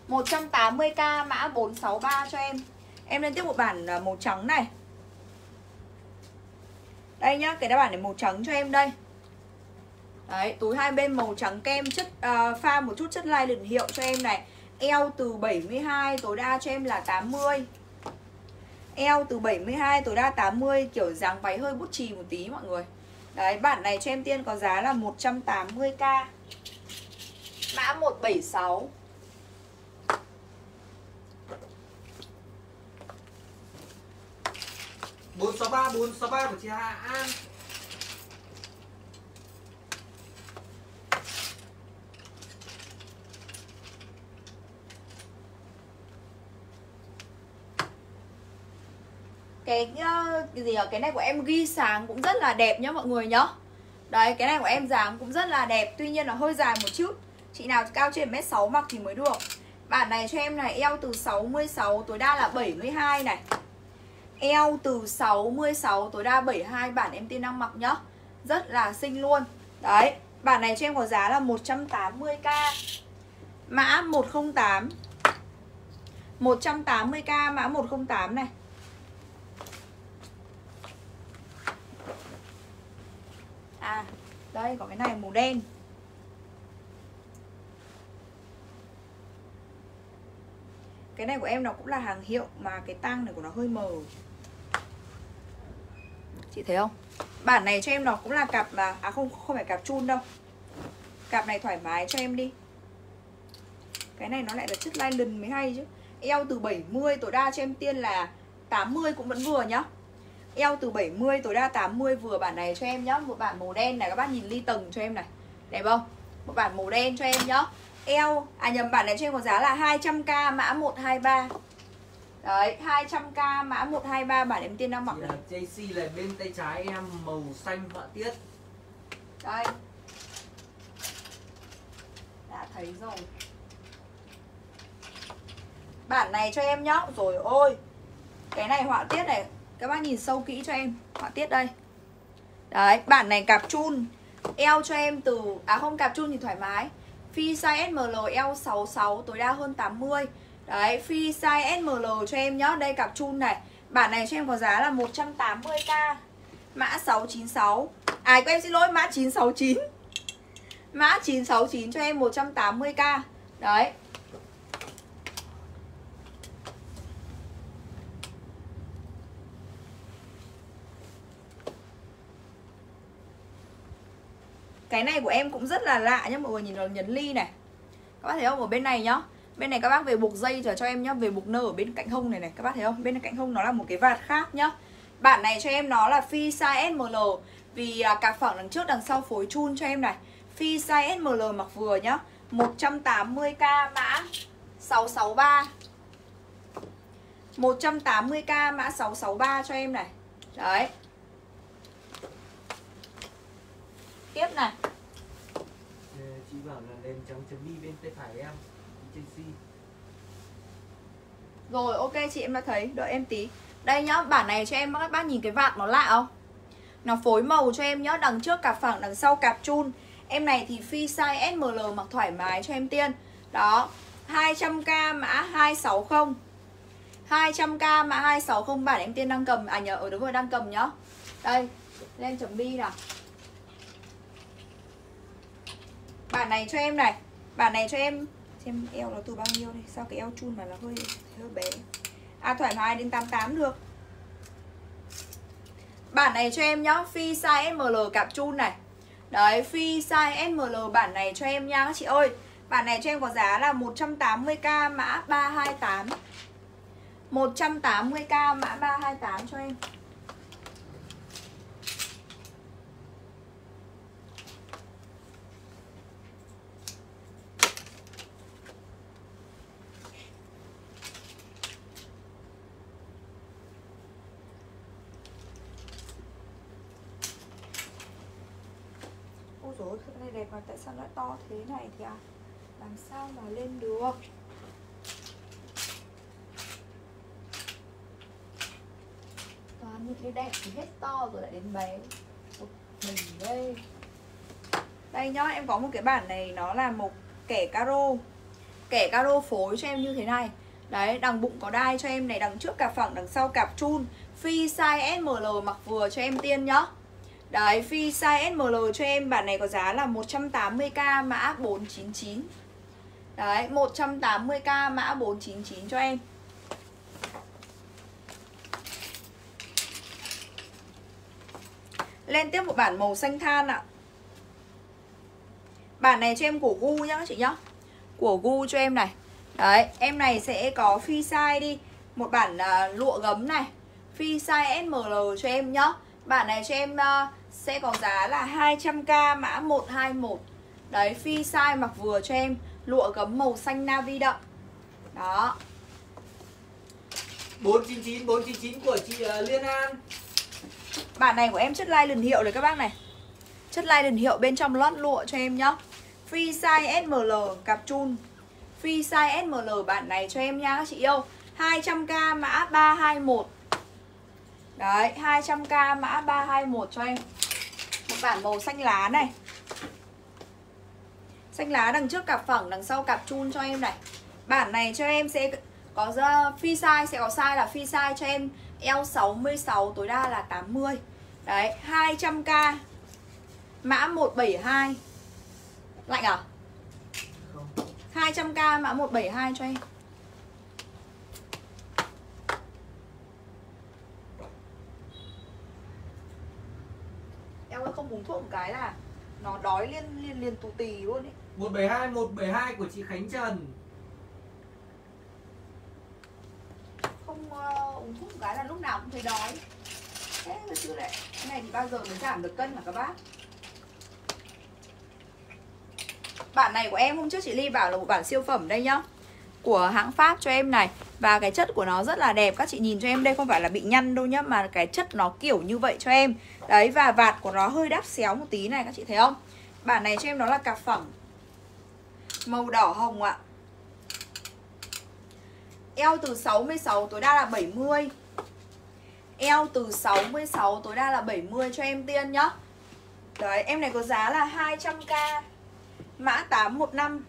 180k mã 463 cho em. Em lên tiếp một bản à, màu trắng này. Đây nhá, cái đáp bản này màu trắng cho em đây. Đấy, túi hai bên màu trắng kem chất uh, pha một chút chất lai liền hiệu cho em này. Eo từ 72 tối đa cho em là 80 Eo từ 72 tối đa 80 Kiểu dáng váy hơi bút chì một tí mọi người. Đấy, bản này cho em tiên có giá là 180k Mã 176 bốn sáu ba bốn sáu ba của chị Hà An cái, cái gì ở cái này của em ghi sáng cũng rất là đẹp nhá mọi người nhá. Đấy cái này của em dáng cũng rất là đẹp tuy nhiên là hơi dài một chút. Chị nào cao trên mét sáu mặc thì mới được. Bản này cho em này eo từ 66 tối đa là 72 này. Eo từ 66 tối đa 72 bản em tiên năng mặc nhá. Rất là xinh luôn. Đấy bản này cho em có giá là 180k mã 108 180k mã 108 này. À đây có cái này màu đen. Cái này của em nó cũng là hàng hiệu Mà cái tang này của nó hơi mờ. Chị thấy không? Bản này cho em nó cũng là cặp mà À không không phải cặp chun đâu. Cặp này thoải mái cho em đi. Cái này nó lại là chất nylon mới hay chứ. Eo từ 70 tối đa cho em tiên là 80 cũng vẫn vừa nhá Eo từ 70 tối đa 80 vừa bản này cho em nhá Một bản màu đen này các bác nhìn ly tầng cho em này. Đẹp không? Một bản màu đen cho em nhá. Eo, à nhầm bản này cho em có giá là 200k mã 123 Đấy, 200k mã 123 bản em tiên đang mặc này. JC là bên tay trái em màu xanh họa tiết. Đây. Đã thấy rồi. Bản này cho em nhá. Rồi ôi. Cái này họa tiết này các bác nhìn sâu kỹ cho em. Họa tiết đây. Đấy, bản này cạp chun. Eo cho em từ à không, cạp chun thì thoải mái. Phi size SML eo 66 tối đa hơn 80 đấy, phi size SML cho em nhá. Đây, cạp chun này. Bản này cho em có giá là 180k mã 696 à của em xin lỗi, mã 969 mã 969 cho em 180k đấy. Cái này của em cũng rất là lạ nhá Mọi người nhìn nó nhấn ly này. Các bác thấy không? Ở bên này nhá. Bên này các bác về buộc dây cho cho em nhá Về buộc nơ ở bên cạnh hông này này. Các bác thấy không? Bên cạnh hông nó là một cái vạt khác nhá. Bản này cho em nó là phi size SML Vì à, phẳng đằng trước đằng sau phối chun cho em này. Phi size SML mặc vừa nhá. 180k mã 663 180k mã 663 cho em này. Đấy. Tiếp này. Chị bảo là đèn trắng chấm đi bên tay phải em JC rồi ok chị em đã thấy. Đợi em tí. Đây nhá bản này cho em các bác nhìn cái vạt nó lạ không? Nó phối màu cho em nhá đằng trước cặp phẳng đằng sau cặp chun. Em này thì phi size SML mặc thoải mái cho em tiên. Đó 200k mã 260 200k mã 260 bản em tiên đang cầm. À nhờ ở đúng rồi đang cầm nhá. Đây lên chấm bi nào Bản này cho em này. Bản này cho em. Xem eo nó từ bao nhiêu đây Sao cái eo chun mà nó hơi, hơi bé. À thoải mái đến 88 được. Bản này cho em nhá. Phi size ML cặp chun này. Đấy phi size ML bản này cho em nhá. Chị ơi Bản này cho em có giá là 180k mã 328 180k mã 328 cho em. to thế này thì à, làm sao mà lên được? Toàn những cái đẹp thì hết to rồi lại đến bé mình đây. Đây nhá em có một cái bản này nó là một kẻ caro. Kẻ caro phối cho em như thế này. Đấy đằng bụng có đai cho em này đằng trước cặp phẳng đằng sau cặp chun. Phi size sml mặc vừa cho em tiên nhá. Đấy, phi size SML cho em bản này có giá là 180k mã 499 Đấy, 180k mã 499 cho em. Lên tiếp một bản màu xanh than ạ. Bản này cho em của Gu nhá chị nhá. Của Gu cho em này. Đấy, em này sẽ có phi size đi. Một bản uh, lụa gấm này. Phi size SML cho em nhá. Bản này cho em uh, sẽ có giá là 200k mã 121 Đấy, phi size mặc vừa cho em. Lụa gấm màu xanh navy đậm. Đó. 499 499 của chị uh, Liên An. Bản này của em chất lai lần hiệu đấy các bác này. Chất lai lần hiệu bên trong lót lụa cho em nhá. Free size SML cặp chun. Free size SML bản này cho em nha các chị yêu. 200k mã 321 Đấy 200k mã 321 cho em bản màu xanh lá này. Xanh lá đằng trước cặp phẳng Đằng sau cặp chun cho em này. Bản này cho em sẽ có free size Sẽ có size là free size cho em Eo 66 tối đa là 80 Đấy 200k Mã 172 Lạnh à? Không. 200k mã 172 cho em Em ơi không uống thuốc một cái là Nó đói liên liên liên tù tì luôn ấy 172 172 của chị Khánh Trần. Không uh, uống thuốc một cái là lúc nào cũng thấy đói. Thế mà chưa lại Cái này thì bao giờ mới giảm được cân hả các bác? Bản này của em hôm trước chị Ly bảo là một bản siêu phẩm đây nhá của hãng Pháp cho em này. Và cái chất của nó rất là đẹp. Các chị nhìn cho em đây không phải là bị nhăn đâu nhá, Mà cái chất nó kiểu như vậy cho em. Đấy, và vạt của nó hơi đắp xéo một tí này, Các chị thấy không? Bản này cho em nó là cà phẩm. Màu đỏ hồng ạ. Eo từ 66 tối đa là 70 Eo từ 66 tối đa là 70 cho em tiên nhá. Đấy, em này có giá là 200k Mã 815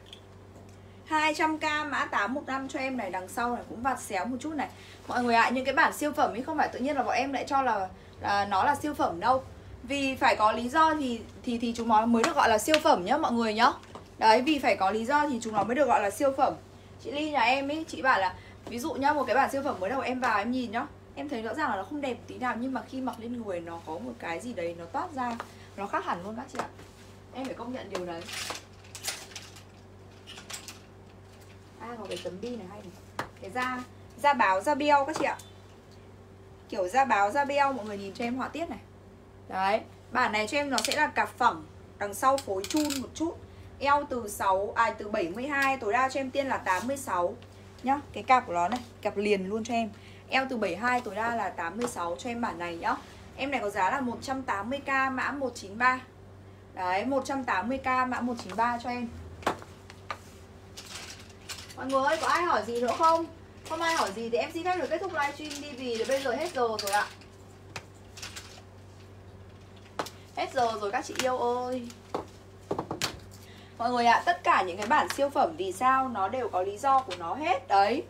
200k mã 815 cho em này Đằng sau này cũng vạt xéo một chút này. Mọi người ạ, à, những cái bản siêu phẩm ấy không phải tự nhiên là bọn em lại cho là, là nó là siêu phẩm đâu. Vì phải có lý do thì thì thì chúng nó mới được gọi là siêu phẩm nhá mọi người nhá. Đấy, vì phải có lý do thì chúng nó mới được gọi là siêu phẩm. Chị Ly nhà em ấy, chị bảo là Ví dụ nhá, một cái bản siêu phẩm mới đầu em vào em nhìn nhá Em thấy rõ ràng là nó không đẹp tí nào Nhưng mà khi mặc lên người nó có một cái gì đấy nó toát ra Nó khác hẳn luôn các chị ạ. Em phải công nhận điều đấy. À có cái tấm bi này hay này Cái da da báo da beo các chị ạ. Kiểu da báo da beo mọi người nhìn cho em họa tiết này. Đấy Bản này cho em nó sẽ là cặp phẩm Đằng sau phối chun một chút. Eo từ 6, à từ 72 Tối đa cho em tiên là 86 Nhá, cái cặp của nó này, cặp liền luôn cho em. Eo từ 72 tối đa là 86 cho em bản này nhá. Em này có giá là 180k mã 193 Đấy, 180k mã 193 cho em. Mọi người ơi, có ai hỏi gì nữa không? Không ai hỏi gì thì em xin phép được kết thúc livestream đi Vì bây giờ hết giờ rồi ạ. Hết giờ rồi các chị yêu ơi. Mọi người ạ, à, tất cả những cái bản siêu phẩm vì sao nó đều có lý do của nó hết. Đấy.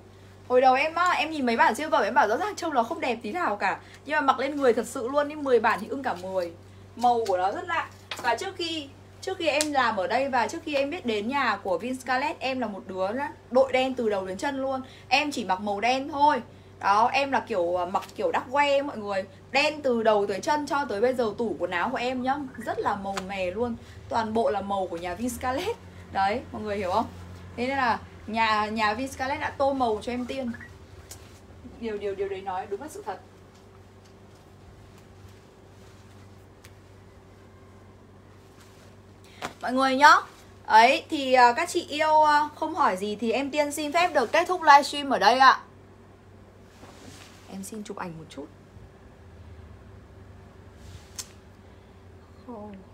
Hồi đầu em á, em nhìn mấy bản siêu phẩm em bảo rõ ràng trông nó không đẹp tí nào cả. Nhưng mà mặc lên người thật sự luôn, đi 10 bản thì ưng cả 10 Màu của nó rất lạ. Và trước khi trước khi em làm ở đây và trước khi em biết đến nhà của Vinscarlett Em là một đứa đội đen từ đầu đến chân luôn. Em chỉ mặc màu đen thôi. Đó, em là kiểu à, mặc kiểu đắc que mọi người. Đen từ đầu tới chân cho tới bây giờ tủ quần áo của em nhá. Rất là màu mè luôn. Toàn bộ là màu của nhà Vinscarlett đấy, mọi người hiểu không? Thế nên là nhà nhà Vinscarlett đã tô màu cho em tiên. Điều điều điều đấy nói đúng là sự thật. Mọi người nhá. Ấy thì uh, các chị yêu uh, không hỏi gì thì em tiên xin phép được kết thúc livestream ở đây ạ. Em xin chụp ảnh một chút. Oh.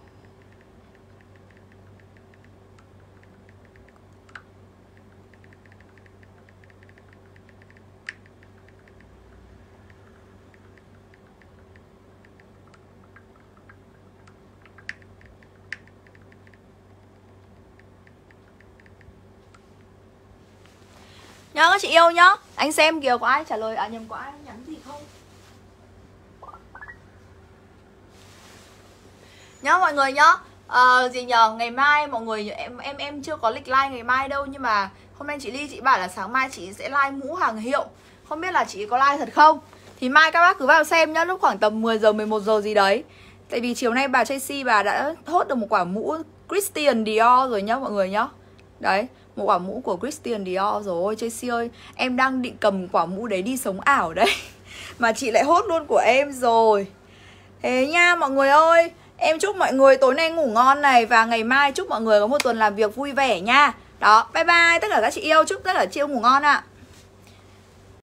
Nhá các chị yêu nhá anh xem kìa có ai trả lời à nhầm có ai nhắn gì không? Nhá mọi người nhá à, ờ, gì nhờ ngày mai mọi người em em em chưa có lịch like ngày mai đâu nhưng mà hôm nay chị ly chị bảo là sáng mai chị sẽ like mũ hàng hiệu. Không biết là chị có like thật không? Thì mai các bác cứ vào xem nhá lúc khoảng tầm 10 giờ 11 giờ gì đấy. Tại vì chiều nay bà Tracy bà đã hốt được một quả mũ Christian Dior rồi nhá mọi người nhá. Đấy một quả mũ của Christian Dior rồi Tracy ơi. Em đang định cầm quả mũ đấy đi sống ảo đấy. Mà chị lại hốt luôn của em rồi. Thế nha mọi người ơi. Em chúc mọi người tối nay ngủ ngon này Và ngày mai chúc mọi người có một tuần làm việc vui vẻ nha. Đó, bye bye tất cả các chị yêu. Chúc tất cả chị yêu ngủ ngon ạ. à.